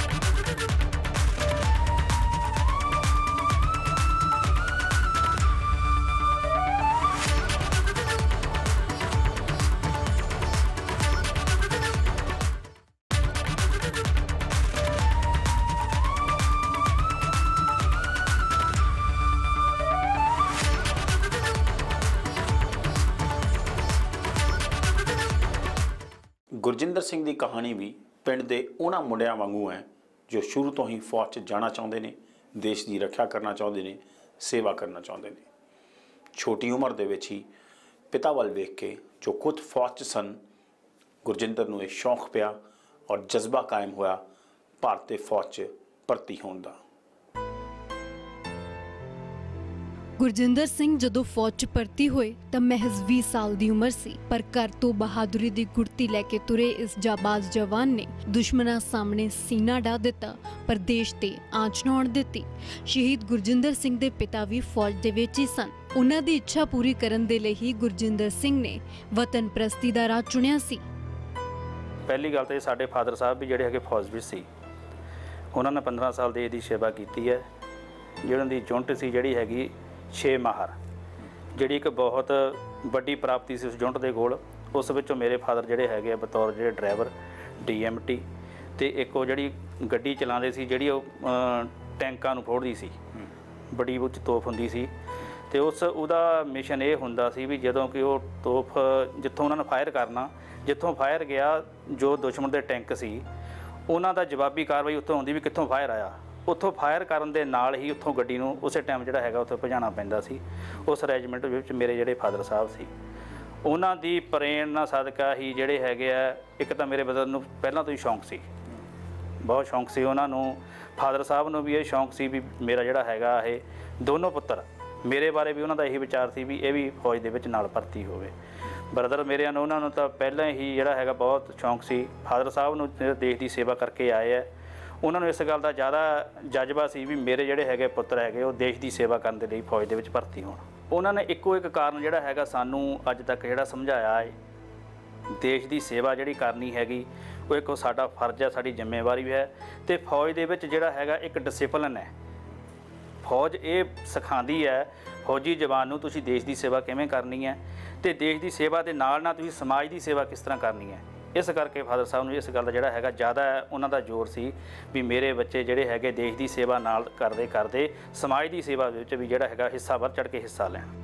ਗੁਰਜਿੰਦਰ ਸਿੰਘ ਦੀ ਕਹਾਣੀ ਵੀ ਪਿੰਡ ਦੇ ਉਹਨਾਂ ਮੁੰਡਿਆਂ ਵਾਂਗੂ ਹੈ, ਜੋ ਸ਼ੁਰੂ ਤੋਂ ਹੀ ਫੌਜ 'ਚ ਜਾਣਾ ਚਾਹੁੰਦੇ ਨੇ, ਦੇਸ਼ ਦੀ ਰੱਖਿਆ ਕਰਨਾ ਚਾਹੁੰਦੇ ਨੇ, ਸੇਵਾ ਕਰਨਾ ਚਾਹੁੰਦੇ ਨੇ। ਛੋਟੀ ਉਮਰ ਦੇ ਵਿੱਚ ਹੀ ਪਿਤਾ ਵੱਲ ਵੇਖ ਕੇ ਜੋ ਖੁਦ ਫੌਜ 'ਚ ਸਨ, ਗੁਰਜਿੰਦਰ ਨੂੰ ਇਹ ਸ਼ੌਂਕ ਪਿਆ ਔਰ ਜਜ਼ਬਾ ਕਾਇਮ ਹੋਇਆ ਭਾਰਤੀ ਫੌਜ 'ਚ ਭਰਤੀ ਹੋਣ ਦਾ। ਗੁਰਜਿੰਦਰ ਸਿੰਘ ਜਦੋਂ ਫੌਜ 'ਚ ਭਰਤੀ ਹੋਏ ਤਾਂ ਮਹਿਜ਼ 20 ਸਾਲ ਦੀ ਉਮਰ ਸੀ, ਪਰ ਘਰ ਤੋਂ ਬਹਾਦਰੀ ਦੀ ਗੁਰਤੀ ਲੈ ਕੇ ਤੁਰੇ ਇਸ ਜਾਬਾਜ਼ ਜਵਾਨ ਨੇ ਦੁਸ਼ਮਣਾਂ ਸਾਹਮਣੇ ਸੀਨਾ ਢਾ ਦਿੱਤਾ, ਪਰ ਦੇਸ਼ ਤੇ ਆਂਚ ਨਾ ਦਿੱਤੀ। ਸ਼ਹੀਦ ਗੁਰਜਿੰਦਰ ਸਿੰਘ ਦੇ ਪਿਤਾ ਵੀ ਫੌਜ ਦੇ ਵਿੱਚ ਹੀ ਸਨ। ਉਹਨਾਂ ਦੀ ਇੱਛਾ ਪੂਰੀ ਕਰਨ ਦੇ ਲਈ ਹੀ ਗੁਰਜਿੰਦਰ ਸਿੰਘ ਨੇ ਵਤਨ ਪ੍ਰਸਤੀ ਦਾ ਰਾਹ ਚੁਣਿਆ ਸੀ। ਪਹਿਲੀ ਗੱਲ ਤਾਂ ਇਹ ਸਾਡੇ ਫਾਦਰ ਸਾਹਿਬ ਵੀ ਜਿਹੜੇ ਹੈਗੇ ਫੌਜ ਵਿੱਚ ਸੀ। ਉਹਨਾਂ ਨੇ 15 ਸਾਲ ਦੇਸ਼ ਦੀ ਸੇਵਾ ਕੀਤੀ ਹੈ। ਜਿਹਨਾਂ ਦੀ ਜੁੰਟ ਸੀ ਜਿਹੜੀ ਹੈਗੀ 6 ਮਾਹਰ। ਜਿਹੜੀ ਇੱਕ ਬਹੁਤ ਵੱਡੀ ਪ੍ਰਾਪਤੀ ਸੀ ਉਸ ਜੁੰਟ ਦੇ ਕੋਲ, ਉਸ ਵਿੱਚੋਂ ਮੇਰੇ ਫਾਦਰ ਜਿਹੜੇ ਹੈਗੇ ਆ ਬਤੌਰ ਜਿਹੜੇ ਡਰਾਈਵਰ ਡੀਐਮਟੀ ਤੇ ਇੱਕ ਉਹ ਜਿਹੜੀ ਗੱਡੀ ਚਲਾਉਂਦੇ ਸੀ, ਜਿਹੜੀ ਉਹ ਟੈਂਕਾਂ ਨੂੰ ਫੋੜਦੀ ਸੀ। ਬੜੀ ਉੱਚ ਤੋਪ ਹੁੰਦੀ ਸੀ ਤੇ ਉਸ ਉਹਦਾ ਮਿਸ਼ਨ ਇਹ ਹੁੰਦਾ ਸੀ ਵੀ ਜਦੋਂ ਕਿ ਉਹ ਤੋਪ, ਜਿੱਥੋਂ ਉਹਨਾਂ ਨੇ ਫਾਇਰ ਕਰਨਾ, ਜਿੱਥੋਂ ਫਾਇਰ ਗਿਆ, ਜੋ ਦੁਸ਼ਮਣ ਦੇ ਟੈਂਕ ਸੀ, ਉਹਨਾਂ ਦਾ ਜਵਾਬੀ ਕਾਰਵਾਈ ਉੱਥੋਂ ਆਉਂਦੀ ਵੀ ਕਿੱਥੋਂ ਫਾਇਰ ਆਇਆ। ਉੱਥੋਂ ਫਾਇਰ ਕਰਨ ਦੇ ਨਾਲ ਹੀ ਉੱਥੋਂ ਗੱਡੀ ਨੂੰ ਉਸੇ ਟਾਈਮ ਜਿਹੜਾ ਹੈਗਾ ਉੱਥੇ ਭਜਾਣਾ ਪੈਂਦਾ ਸੀ। ਉਸ ਰੈਜੀਮੈਂਟ ਵਿੱਚ ਮੇਰੇ ਜਿਹੜੇ ਫਾਦਰ ਸਾਹਿਬ ਸੀ। ਉਹਨਾਂ ਦੀ ਪ੍ਰੇਰਣਾ, ਸਦਕਾ ਹੀ ਜਿਹੜੇ ਹੈਗੇ ਆ, ਇੱਕ ਤਾਂ ਮੇਰੇ ਬਦਨ ਨੂੰ ਪਹਿਲਾਂ ਤੋਂ ਹੀ ਸ਼ੌਂਕ ਸੀ। ਬਹੁਤ ਸ਼ੌਂਕ ਸੀ ਉਹਨਾਂ ਨੂੰ। ਫਾਦਰ ਸਾਹਿਬ ਨੂੰ ਵੀ ਇਹ ਸ਼ੌਂਕ ਸੀ ਵੀ ਮੇਰਾ ਜਿਹੜਾ ਹੈਗਾ ਇਹ ਦੋਨੋਂ ਪੁੱਤਰ, ਮੇਰੇ ਬਾਰੇ ਵੀ ਉਹਨਾਂ ਦਾ ਇਹੀ ਵਿਚਾਰ ਸੀ ਵੀ ਇਹ ਵੀ ਫੌਜ ਦੇ ਵਿੱਚ ਨਾਲ ਭਰਤੀ ਹੋਵੇ। ਬ੍ਰਦਰ ਮੇਰਿਆਂ ਨੂੰ ਉਹਨਾਂ ਨੂੰ ਤਾਂ ਪਹਿਲਾਂ ਹੀ ਜਿਹੜਾ ਹੈਗਾ ਬਹੁਤ ਸ਼ੌਂਕ ਸੀ। ਫਾਦਰ ਸਾਹਿਬ ਨੂੰ ਜਿਹੜੇ ਦੇਸ਼ ਦੀ ਸੇਵਾ ਕਰਕੇ ਆਏ ਆ। ਉਹਨਾਂ ਨੂੰ ਇਸ ਗੱਲ ਦਾ ਜ਼ਿਆਦਾ ਜਜ਼ਬਾ ਸੀ ਵੀ ਮੇਰੇ ਜਿਹੜੇ ਹੈਗੇ ਪੁੱਤਰ ਹੈਗੇ, ਉਹ ਦੇਸ਼ ਦੀ ਸੇਵਾ ਕਰਨ ਦੇ ਲਈ ਫੌਜ ਦੇ ਵਿੱਚ ਭਰਤੀ ਹੋਣ। ਉਹਨਾਂ ਨੇ ਇੱਕੋ ਇੱਕ ਕਾਰਨ ਜਿਹੜਾ ਹੈਗਾ ਸਾਨੂੰ ਅੱਜ ਤੱਕ ਜਿਹੜਾ ਸਮਝਾਇਆ ਹੈ, ਦੇਸ਼ ਦੀ ਸੇਵਾ ਜਿਹੜੀ ਕਰਨੀ ਹੈਗੀ, ਉਹ ਇੱਕ ਸਾਡਾ ਫਰਜ਼ ਹੈ, ਸਾਡੀ ਜ਼ਿੰਮੇਵਾਰੀ ਹੈ ਤੇ ਫੌਜ ਦੇ ਵਿੱਚ ਜਿਹੜਾ ਹੈਗਾ ਇੱਕ ਡਿਸਪਲਿਨ ਹੈ। ਫੌਜ ਇਹ ਸਿਖਾਉਂਦੀ ਹੈ, ਫੌਜੀ ਜਵਾਨ ਨੂੰ ਤੁਸੀਂ ਦੇਸ਼ ਦੀ ਸੇਵਾ ਕਿਵੇਂ ਕਰਨੀ ਹੈ ਤੇ ਦੇਸ਼ ਦੀ ਸੇਵਾ ਦੇ ਨਾਲ ਨਾਲ ਤੁਸੀਂ ਸਮਾਜ ਦੀ ਸੇਵਾ ਕਿਸ ਤਰ੍ਹਾਂ ਕਰਨੀ ਹੈ। ਇਸ ਕਰਕੇ ਫਾਦਰ ਸਾਹਿਬ ਨੂੰ ਇਸ ਗੱਲ ਦਾ ਜਿਹੜਾ ਹੈਗਾ ਜ਼ਿਆਦਾ ਉਹਨਾਂ ਦਾ ਜ਼ੋਰ ਸੀ ਵੀ ਮੇਰੇ ਬੱਚੇ ਜਿਹੜੇ ਹੈਗੇ ਦੇਸ਼ ਦੀ ਸੇਵਾ ਨਾਲ ਕਰਦੇ ਕਰਦੇ ਸਮਾਜ ਦੀ ਸੇਵਾ ਵਿੱਚ ਵੀ ਜਿਹੜਾ ਹੈਗਾ ਹਿੱਸਾ ਵੱਧ ਚੜ ਕੇ ਹਿੱਸਾ ਲੈਣ।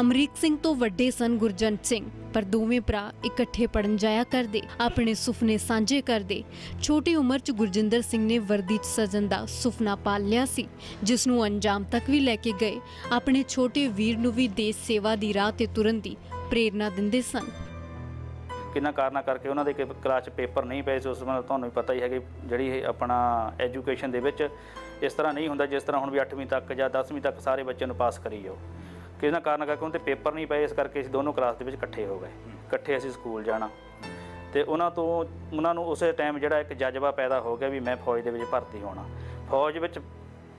ਅਮਰੀਕ ਸਿੰਘ ਤੋਂ ਵੱਡੇ ਸਨ ਗੁਰਜੰਟ ਸਿੰਘ, ਪਰ ਦੋਵੇਂ ਭਰਾ ਇਕੱਠੇ ਪੜਨ ਜਾਇਆ ਕਰਦੇ, ਆਪਣੇ ਸੁਪਨੇ ਸਾਂਝੇ ਕਰਦੇ। ਛੋਟੀ ਉਮਰ 'ਚ ਗੁਰਜਿੰਦਰ ਸਿੰਘ ਨੇ ਵਰਦੀ 'ਚ ਸਜਣ ਦਾ ਸੁਪਨਾ ਪਾਲ ਲਿਆ ਸੀ, ਜਿਸ ਨੂੰ ਅੰਜਾਮ ਤੱਕ ਵੀ ਲੈ ਕੇ ਗਏ। ਆਪਣੇ ਛੋਟੇ ਵੀਰ ਨੂੰ ਵੀ ਦੇਸ਼ ਸੇਵਾ ਦੀ ਰਾਹ ਤੇ ਤੁਰਨ ਦੀ ਪ੍ਰੇਰਣਾ ਦਿੰਦੇ ਸਨ। ਕਿੰਨਾ ਕਾਰਨਾਂ ਕਰਕੇ ਉਹਨਾਂ ਦੇ ਕਿ- ਕਲਾਸ 'ਚ ਪੇਪਰ ਨਹੀਂ ਪਏ ਸੀ ਉਸ ਸਮੇਂ ਤੁਹਾਨੂੰ ਵੀ ਪਤਾ ਹੀ ਹੈ ਕਿ ਜਿਹੜੀ ਇਹ ਆਪਣਾ ਐਜੂਕੇਸ਼ਨ ਦੇ ਵਿੱਚ ਇਸ ਤਰ੍ਹਾਂ ਨਹੀਂ ਹੁੰਦਾ ਜਿਸ ਤਰ੍ਹਾਂ ਹੁਣ ਵੀ 8ਵੀਂ ਤੱਕ ਜਾਂ 10ਵੀਂ ਤੱਕ ਸਾਰੇ ਬੱਚਿਆਂ ਨੂੰ ਪਾਸ ਕਰੀ ਜਾਓ। ਕਿਹਨਾਂ ਕਾਰਨ ਕਰਕੇ ਉਹਨਾਂ ਦੇ ਪੇਪਰ ਨਹੀਂ ਪਏ ਇਸ ਕਰਕੇ ਅਸੀਂ ਦੋਨੋਂ ਕਲਾਸ ਦੇ ਵਿੱਚ ਇਕੱਠੇ ਹੋ ਗਏ। ਇਕੱਠੇ ਅਸੀਂ ਸਕੂਲ ਜਾਣਾ। ਤੇ ਉਹਨਾਂ ਤੋਂ ਉਹਨਾਂ ਨੂੰ ਉਸੇ ਟਾਈਮ ਜਿਹੜਾ ਇੱਕ ਜਜ਼ਬਾ ਪੈਦਾ ਹੋ ਗਿਆ ਵੀ ਮੈਂ ਫੌਜ ਦੇ ਵਿੱਚ ਭਰਤੀ ਹੋਣਾ। ਫੌਜ ਵਿੱਚ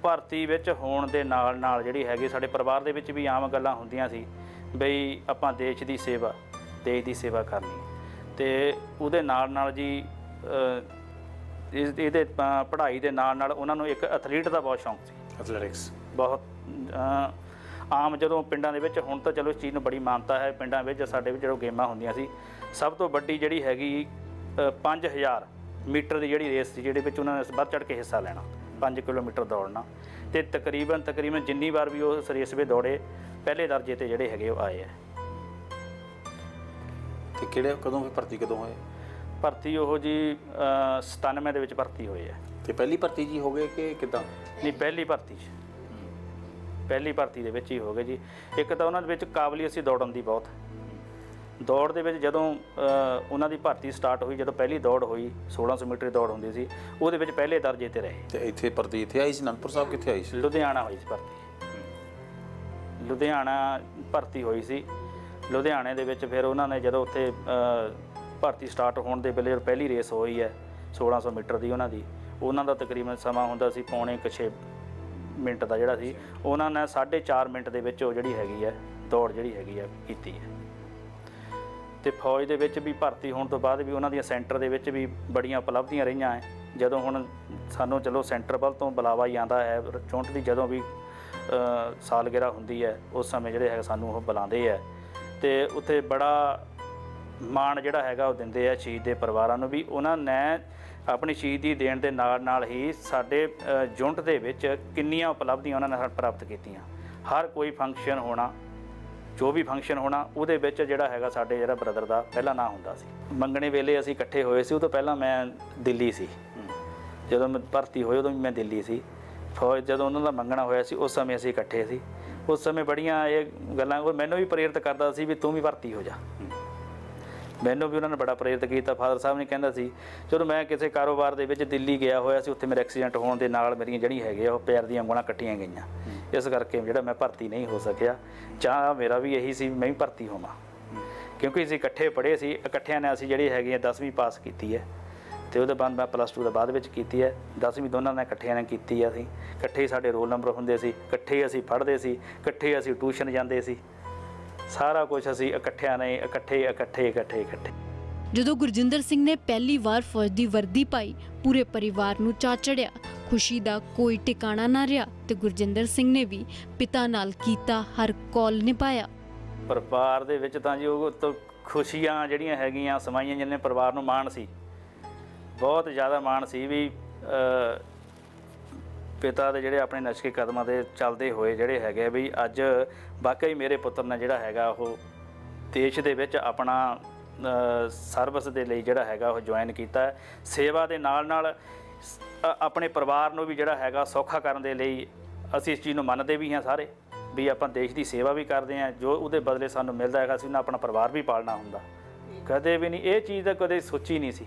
ਭਰਤੀ ਵਿੱਚ ਹੋਣ ਦੇ ਨਾਲ ਨਾਲ ਜਿਹੜੀ ਹੈਗੀ ਸਾਡੇ ਪਰਿਵਾਰ ਦੇ ਵਿੱਚ ਵੀ ਆਮ ਗੱਲਾਂ ਹੁੰਦੀਆਂ ਸੀ ਬਈ ਆਪਾਂ ਦੇਸ਼ ਦੀ ਸੇਵਾ ਦੇਸ਼ ਦੀ ਸੇਵਾ ਕਰਨੀ। ਤੇ ਉਹਦੇ ਨਾਲ ਨਾਲ ਜੀ ਇਸ ਇਹਦੇ ਪੜ੍ਹਾਈ ਦੇ ਨਾਲ ਨਾਲ ਉਹਨਾਂ ਨੂੰ ਇੱਕ ਐਥਲੀਟ ਦਾ ਬਹੁਤ ਸ਼ੌਂਕ ਸੀ। ਐਥਲੈਟਿਕਸ ਬਹੁਤ ਆਮ ਜਦੋਂ ਪਿੰਡਾਂ ਦੇ ਵਿੱਚ ਹੁਣ ਤਾਂ ਚਲੋ ਇਸ ਚੀਜ਼ ਨੂੰ ਬੜੀ ਮਾਨਤਾ ਹੈ ਪਿੰਡਾਂ ਵਿੱਚ ਸਾਡੇ ਵਿੱਚ ਜਦੋਂ ਗੇਮਾਂ ਹੁੰਦੀਆਂ ਸੀ ਸਭ ਤੋਂ ਵੱਡੀ ਜਿਹੜੀ ਹੈਗੀ ਅ, 5000 ਮੀਟਰ ਦੀ ਜਿਹੜੀ ਰੇਸ ਸੀ ਜਿਹੜੇ ਵਿੱਚ ਉਹਨਾਂ ਨੇ ਵੱਧ ਚੜ ਕੇ ਹਿੱਸਾ ਲੈਣਾ 5 ਕਿਲੋਮੀਟਰ ਦੌੜਨਾ। ਤੇ ਤਕਰੀਬਨ ਤਕਰੀਬਨ ਜਿੰਨੀ ਵਾਰ ਵੀ ਉਹ ਉਸ ਰੇਸ ਵਿੱਚ ਦੌੜੇ ਪਹਿਲੇ ਦਰਜੇ ਤੇ ਜਿਹੜੇ ਹੈਗੇ ਉਹ ਆਏ ਆ ਤੇ ਕਿਹੜੇ ਕਦੋਂ ਫਿਰ ਭਰਤੀ ਕਦੋਂ ਹੋਏ? ਭਰਤੀ ਉਹ ਜੀ ਅ, 97 ਦੇ ਵਿੱਚ ਭਰਤੀ ਹੋਏ ਆ। ਤੇ ਪਹਿਲੀ ਭਰਤੀ ਜੀ ਹੋ ਗਏ ਕਿ ਕਿਦਾਂ? ਨਹੀਂ ਪਹਿਲੀ ਭਰਤੀ ਪਹਿਲੀ ਭਰਤੀ ਦੇ ਵਿੱਚ ਹੀ ਹੋ ਗਏ ਜੀ। ਇੱਕ ਤਾਂ ਉਹਨਾਂ ਦੇ ਵਿੱਚ ਕਾਬਲੀਅਤ ਸੀ ਦੌੜਨ ਦੀ ਬਹੁਤ। ਦੌੜ ਦੇ ਵਿੱਚ ਜਦੋਂ ਉਹਨਾਂ ਦੀ ਭਰਤੀ ਸਟਾਰਟ ਹੋਈ ਜਦੋਂ ਪਹਿਲੀ ਦੌੜ ਹੋਈ 1600 ਮੀਟਰ ਦੀ ਦੌੜ ਹੁੰਦੀ ਸੀ ਉਹਦੇ ਵਿੱਚ ਪਹਿਲੇ ਦਰਜੇ ਤੇ ਰਹੇ। ਤੇ ਇੱਥੇ ਭਰਤੀ ਇੱਥੇ ਆਈ ਸੀ ਅਨੰਦਪੁਰ ਸਾਹਿਬ ਕਿੱਥੇ ਆਈ ਸੀ? ਲੁਧਿਆਣਾ ਹੋਈ ਸੀ ਭਰਤੀ। ਲੁਧਿਆਣਾ ਭਰਤੀ ਹੋਈ ਸੀ। ਲੁਧਿਆਣੇ ਦੇ ਵਿੱਚ ਫਿਰ ਉਹਨਾਂ ਨੇ ਜਦੋਂ ਉੱਥੇ ਭਰਤੀ ਸਟਾਰਟ ਹੋਣ ਦੇ ਵੇਲੇ ਜਦੋਂ ਪਹਿਲੀ ਰੇਸ ਹੋਈ ਹੈ 1600 ਮੀਟਰ ਦੀ ਉਹਨਾਂ ਦੀ, ਉਹਨਾਂ ਦਾ ਤਕਰੀਬਨ ਸਮਾਂ ਹੁੰਦਾ ਸੀ ਪੌਣੇ ਕੁ ਛੇ ਮਿੰਟ ਦਾ ਜਿਹੜਾ ਸੀ, ਉਹਨਾਂ ਨੇ 4.5 ਮਿੰਟ ਦੇ ਵਿੱਚ ਉਹ ਜਿਹੜੀ ਹੈਗੀ ਹੈ, ਦੌੜ ਜਿਹੜੀ ਹੈਗੀ ਹੈ ਕੀਤੀ ਹੈ। ਤੇ ਫੌਜ ਦੇ ਵਿੱਚ ਵੀ ਭਰਤੀ ਹੋਣ ਤੋਂ ਬਾਅਦ ਵੀ ਉਹਨਾਂ ਦੀਆਂ ਸੈਂਟਰ ਦੇ ਵਿੱਚ ਵੀ ਬੜੀਆਂ ਉਪਲਬਧੀਆਂ ਰਹੀਆਂ ਹੈ। ਜਦੋਂ ਹੁਣ ਸਾਨੂੰ ਚਲੋ ਸੈਂਟਰ ਵੱਲ ਤੋਂ ਬੁਲਾਵਾ ਹੀ ਆਂਦਾ ਹੈ 64 ਦੀ ਜਦੋਂ ਵੀ ਸਾਲਗਿਰਾ ਹੁੰਦੀ ਹੈ, ਉਸ ਸਮੇਂ ਜਿਹੜੇ ਹੈ ਸਾਨੂੰ ਉਹ ਬੁਲਾਉਂਦੇ ਹੈ। ਤੇ ਉੱਥੇ ਬੜਾ ਮਾਣ ਜਿਹੜਾ ਹੈਗਾ ਉਹ ਦਿੰਦੇ ਆ ਸ਼ਹੀਦ ਦੇ ਪਰਿਵਾਰਾਂ ਨੂੰ ਵੀ ਉਹਨਾਂ ਨੇ ਆਪਣੀ ਸ਼ਹੀਦੀ ਦੇਣ ਦੇ ਨਾਲ ਨਾਲ ਹੀ ਸਾਡੇ ਅ, ਦੇ ਵਿੱਚ ਕਿੰਨੀਆਂ ਉਪਲਬਧੀਆਂ ਉਹਨਾਂ ਨੇ ਪ੍ਰਾਪਤ ਕੀਤੀਆਂ। ਹਰ ਕੋਈ ਫੰਕਸ਼ਨ ਹੋਣਾ ਜੋ ਵੀ ਫੰਕਸ਼ਨ ਹੋਣਾ ਉਹਦੇ ਵਿੱਚ ਜਿਹੜਾ ਹੈਗਾ ਸਾਡੇ ਜਿਹੜਾ ਬ੍ਰਦਰ ਦਾ ਪਹਿਲਾ ਨਾਂ ਹੁੰਦਾ ਸੀ। ਮੰਗਣੇ ਵੇਲੇ ਅਸੀਂ ਇਕੱਠੇ ਹੋਏ ਸੀ ਉਹ ਤੋਂ ਪਹਿਲਾਂ ਮੈਂ ਦਿੱਲੀ ਸੀ। ਜਦੋਂ ਮੈਂ ਭਰਤੀ ਹੋਈ ਉਦੋਂ ਵੀ ਮੈਂ ਦਿੱਲੀ ਸੀ। ਫੌਜ ਜਦੋਂ ਉਹਨਾਂ ਦਾ ਮੰਗਣਾ ਹੋਇਆ ਸੀ ਉਸ ਸਮੇਂ ਅਸੀਂ ਇਕੱਠੇ ਸੀ। ਉਸ ਸਮੇਂ ਬੜੀਆਂ ਇਹ ਗੱਲਾਂ, ਉਹ ਮੈਨੂੰ ਵੀ ਪ੍ਰੇਰਿਤ ਕਰਦਾ ਸੀ ਵੀ ਤੂੰ ਵੀ ਭਰਤੀ ਹੋ ਜਾ। ਮੈਨੂੰ ਵੀ ਉਹਨਾਂ ਨੇ ਬੜਾ ਪ੍ਰੇਰਿਤ ਕੀਤਾ। ਫਾਦਰ ਸਾਹਿਬ ਨੇ ਕਹਿੰਦਾ ਸੀ, ਜਦੋਂ ਮੈਂ ਕਿਸੇ ਕਾਰੋਬਾਰ ਦੇ ਵਿੱਚ ਦਿੱਲੀ ਗਿਆ ਹੋਇਆ ਸੀ, ਉੱਥੇ ਮੇਰਾ ਐਕਸੀਡੈਂਟ ਹੋਣ ਦੇ ਨਾਲ ਮੇਰੀਆਂ ਜਿਹੜੀ ਹੈਗੇ ਉਹ ਪੈਰ ਦੀਆਂ ਉਂਗਲਾਂ ਕੱਟੀਆਂ ਗਈਆਂ। ਇਸ ਕਰਕੇ ਜਿਹੜਾ ਮੈਂ ਭਰਤੀ ਨਹੀਂ ਹੋ ਸਕਿਆ ਚਾਹ ਮੇਰਾ ਵੀ ਇਹੀ ਸੀ ਵੀ ਮੈਂ ਵੀ ਭਰਤੀ ਹੋਵਾਂ। ਕਿਉਂਕਿ ਅਸੀਂ ਇਕੱਠੇ ਪੜ੍ਹੇ ਸੀ, ਇਕੱਠਿਆਂ ਨੇ ਅਸੀਂ ਜਿਹੜੀ ਹੈਗੀ ਆ 10ਵੀਂ ਪਾਸ ਕੀਤੀ ਹੈ। ਤੇ ਉਹਦੇ ਬਾਅਦ ਮੈਂ ਪਲੱਸ 2 ਦਾ ਬਾਅਦ ਵਿੱਚ ਕੀਤੀ ਹੈ। 10ਵੀਂ ਦੋਨਾਂ ਨੇ ਇਕੱਠਿਆਂ ਨੇ ਕੀਤੀ ਹੈ ਅਸੀਂ। ਇਕੱਠੇ ਹੀ ਸਾਡੇ ਰੋਲ ਨੰਬਰ ਹੁੰਦੇ ਸੀ। ਇਕੱਠੇ ਅਸੀਂ ਪੜ੍ਹਦੇ ਸੀ। ਇਕੱਠੇ ਅਸੀਂ ਟਿਊਸ਼ਨ ਜਾਂਦੇ ਸੀ। ਸਾਰਾ ਕੁਝ ਅਸੀਂ ਇਕੱਠਿਆਂ ਨੇ ਇਕੱਠੇ ਇਕੱਠੇ ਇਕੱਠੇ ਇਕੱਠੇ। ਜਦੋਂ ਗੁਰਜਿੰਦਰ ਸਿੰਘ ਨੇ ਪਹਿਲੀ ਵਾਰ ਫੌਜ ਦੀ ਵਰਦੀ ਪਾਈ ਪੂਰੇ ਪਰਿਵਾਰ ਨੂੰ ਚਾ ਚੜਿਆ। ਖੁਸ਼ੀ ਦਾ ਕੋਈ ਟਿਕਾਣਾ ਨਾ ਰਿਹਾ ਤੇ ਗੁਰਜਿੰਦਰ ਸਿੰਘ ਨੇ ਵੀ ਪਿਤਾ ਨਾਲ ਕੀਤਾ ਹਰ ਕੌਲ ਨਿਭਾਇਆ। ਪਰਿਵਾਰ ਦੇ ਵਿੱਚ ਤਾਂ ਜੀ ਉਹ ਤੋਂ ਖੁਸ਼ੀਆਂ ਜਿਹੜੀਆਂ ਹੈਗੀਆਂ ਸਮਾਈਆਂ ਜਿੰਨੇ ਪਰਿਵਾਰ ਨੂੰ ਮਾਣ ਸੀ। ਬਹੁਤ ਜ਼ਿਆਦਾ ਮਾਣ ਸੀ ਵੀ ਪਿਤਾ ਦੇ ਜਿਹੜੇ ਆਪਣੇ ਨਸ਼ਕੇ ਕਦਮਾਂ ਦੇ ਚੱਲਦੇ ਹੋਏ ਜਿਹੜੇ ਹੈਗੇ ਵੀ ਅੱਜ ਵਾਕਈ ਮੇਰੇ ਪੁੱਤਰ ਨੇ ਜਿਹੜਾ ਹੈਗਾ ਉਹ ਦੇਸ਼ ਦੇ ਵਿੱਚ ਆਪਣਾ ਸਰਵਿਸ ਦੇ ਲਈ ਜਿਹੜਾ ਹੈਗਾ ਉਹ ਜੁਆਇਨ ਕੀਤਾ। ਸੇਵਾ ਦੇ ਨਾਲ ਨਾਲ ਆਪਣੇ ਪਰਿਵਾਰ ਨੂੰ ਵੀ ਜਿਹੜਾ ਹੈਗਾ ਸੌਖਾ ਕਰਨ ਦੇ ਲਈ ਅਸੀਂ ਇਸ ਚੀਜ਼ ਨੂੰ ਮੰਨਦੇ ਵੀ ਹਾਂ ਸਾਰੇ ਵੀ ਆਪਾਂ ਦੇਸ਼ ਦੀ ਸੇਵਾ ਵੀ ਕਰਦੇ ਹਾਂ, ਜੋ ਉਹਦੇ ਬਦਲੇ ਸਾਨੂੰ ਮਿਲਦਾ ਹੈਗਾ, ਅਸੀਂ ਉਹਨਾਂ ਆਪਣਾ ਪਰਿਵਾਰ ਵੀ ਪਾਲਣਾ ਹੁੰਦਾ। ਕਦੇ ਵੀ ਨਹੀਂ, ਇਹ ਚੀਜ਼ ਤਾਂ ਕਦੇ ਸੋਚੀ ਨਹੀਂ ਸੀ।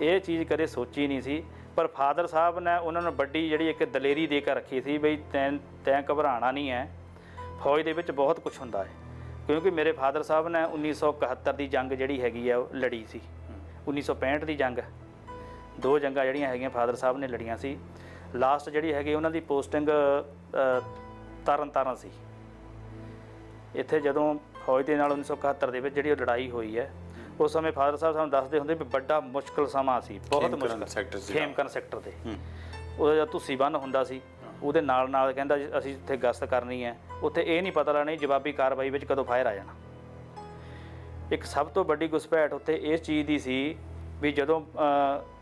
ਇਹ ਚੀਜ਼ ਕਦੇ ਸੋਚੀ ਨਹੀਂ ਸੀ। ਪਰ ਫਾਦਰ ਸਾਹਿਬ ਨੇ ਉਹਨਾਂ ਨੂੰ ਵੱਡੀ ਜਿਹੜੀ ਇੱਕ ਦਲੇਰੀ ਦੇ ਕੇ ਰੱਖੀ ਸੀ ਬਈ ਤੈਂ ਤੈਂ ਘਬਰਾਣਾ ਨਹੀਂ ਹੈ ਫੌਜ ਦੇ ਵਿੱਚ ਬਹੁਤ ਕੁਝ ਹੁੰਦਾ ਹੈ ਕਿਉਂਕਿ ਮੇਰੇ ਫਾਦਰ ਸਾਹਿਬ ਨੇ 1971 ਦੀ ਜੰਗ ਜਿਹੜੀ ਹੈਗੀ ਆ ਉਹ ਲੜੀ ਸੀ। 1965 ਦੀ ਜੰਗ। ਦੋ ਜੰਗਾਂ ਜਿਹੜੀਆਂ ਹੈਗੀਆਂ ਫਾਦਰ ਸਾਹਿਬ ਨੇ ਲੜੀਆਂ ਸੀ। ਲਾਸਟ ਜਿਹੜੀ ਹੈਗੀ ਉਹਨਾਂ ਦੀ ਪੋਸਟਿੰਗ ਤਰਨ ਤਾਰਨ ਸੀ। ਇੱਥੇ ਜਦੋਂ ਫੌਜ ਦੇ ਨਾਲ 1971 ਦੇ ਵਿੱਚ ਜਿਹੜੀ ਉਹ ਲੜਾਈ ਹੋਈ ਹੈ ਉਸ ਸਮੇਂ ਫਾਦਰ ਸਾਹਿਬ ਸਾਨੂੰ ਦੱਸਦੇ ਹੁੰਦੇ ਵੀ ਵੱਡਾ ਮੁਸ਼ਕਲ ਸਮਾਂ ਸੀ ਬਹੁਤ ਮੁਸ਼ਕਲ। sector ਸੀਗਾ। ਖੇਮਕਰਨ ਸੈਕਟਰ ਤੇ। ਉਹਦਾ ਜਦ ਤੁਸੀਂ ਬੰਨ ਹੁੰਦਾ ਸੀ ਉਹਦੇ ਨਾਲ ਨਾਲ ਕਹਿੰਦਾ ਅਸੀਂ ਇੱਥੇ ਗਸ਼ਤ ਕਰਨੀ ਹੈ ਉੱਥੇ ਇਹ ਨਹੀਂ ਪਤਾ ਲੱਗਣਾ ਜਵਾਬੀ ਕਾਰਵਾਈ ਵਿੱਚ ਕਦੋਂ ਫਾਇਰ ਆ ਜਾਣਾ। ਇੱਕ ਸਭ ਤੋਂ ਵੱਡੀ ਘੁਸਪੈਠ ਉੱਥੇ ਇਸ ਚੀਜ਼ ਦੀ ਸੀ ਵੀ ਜਦੋਂ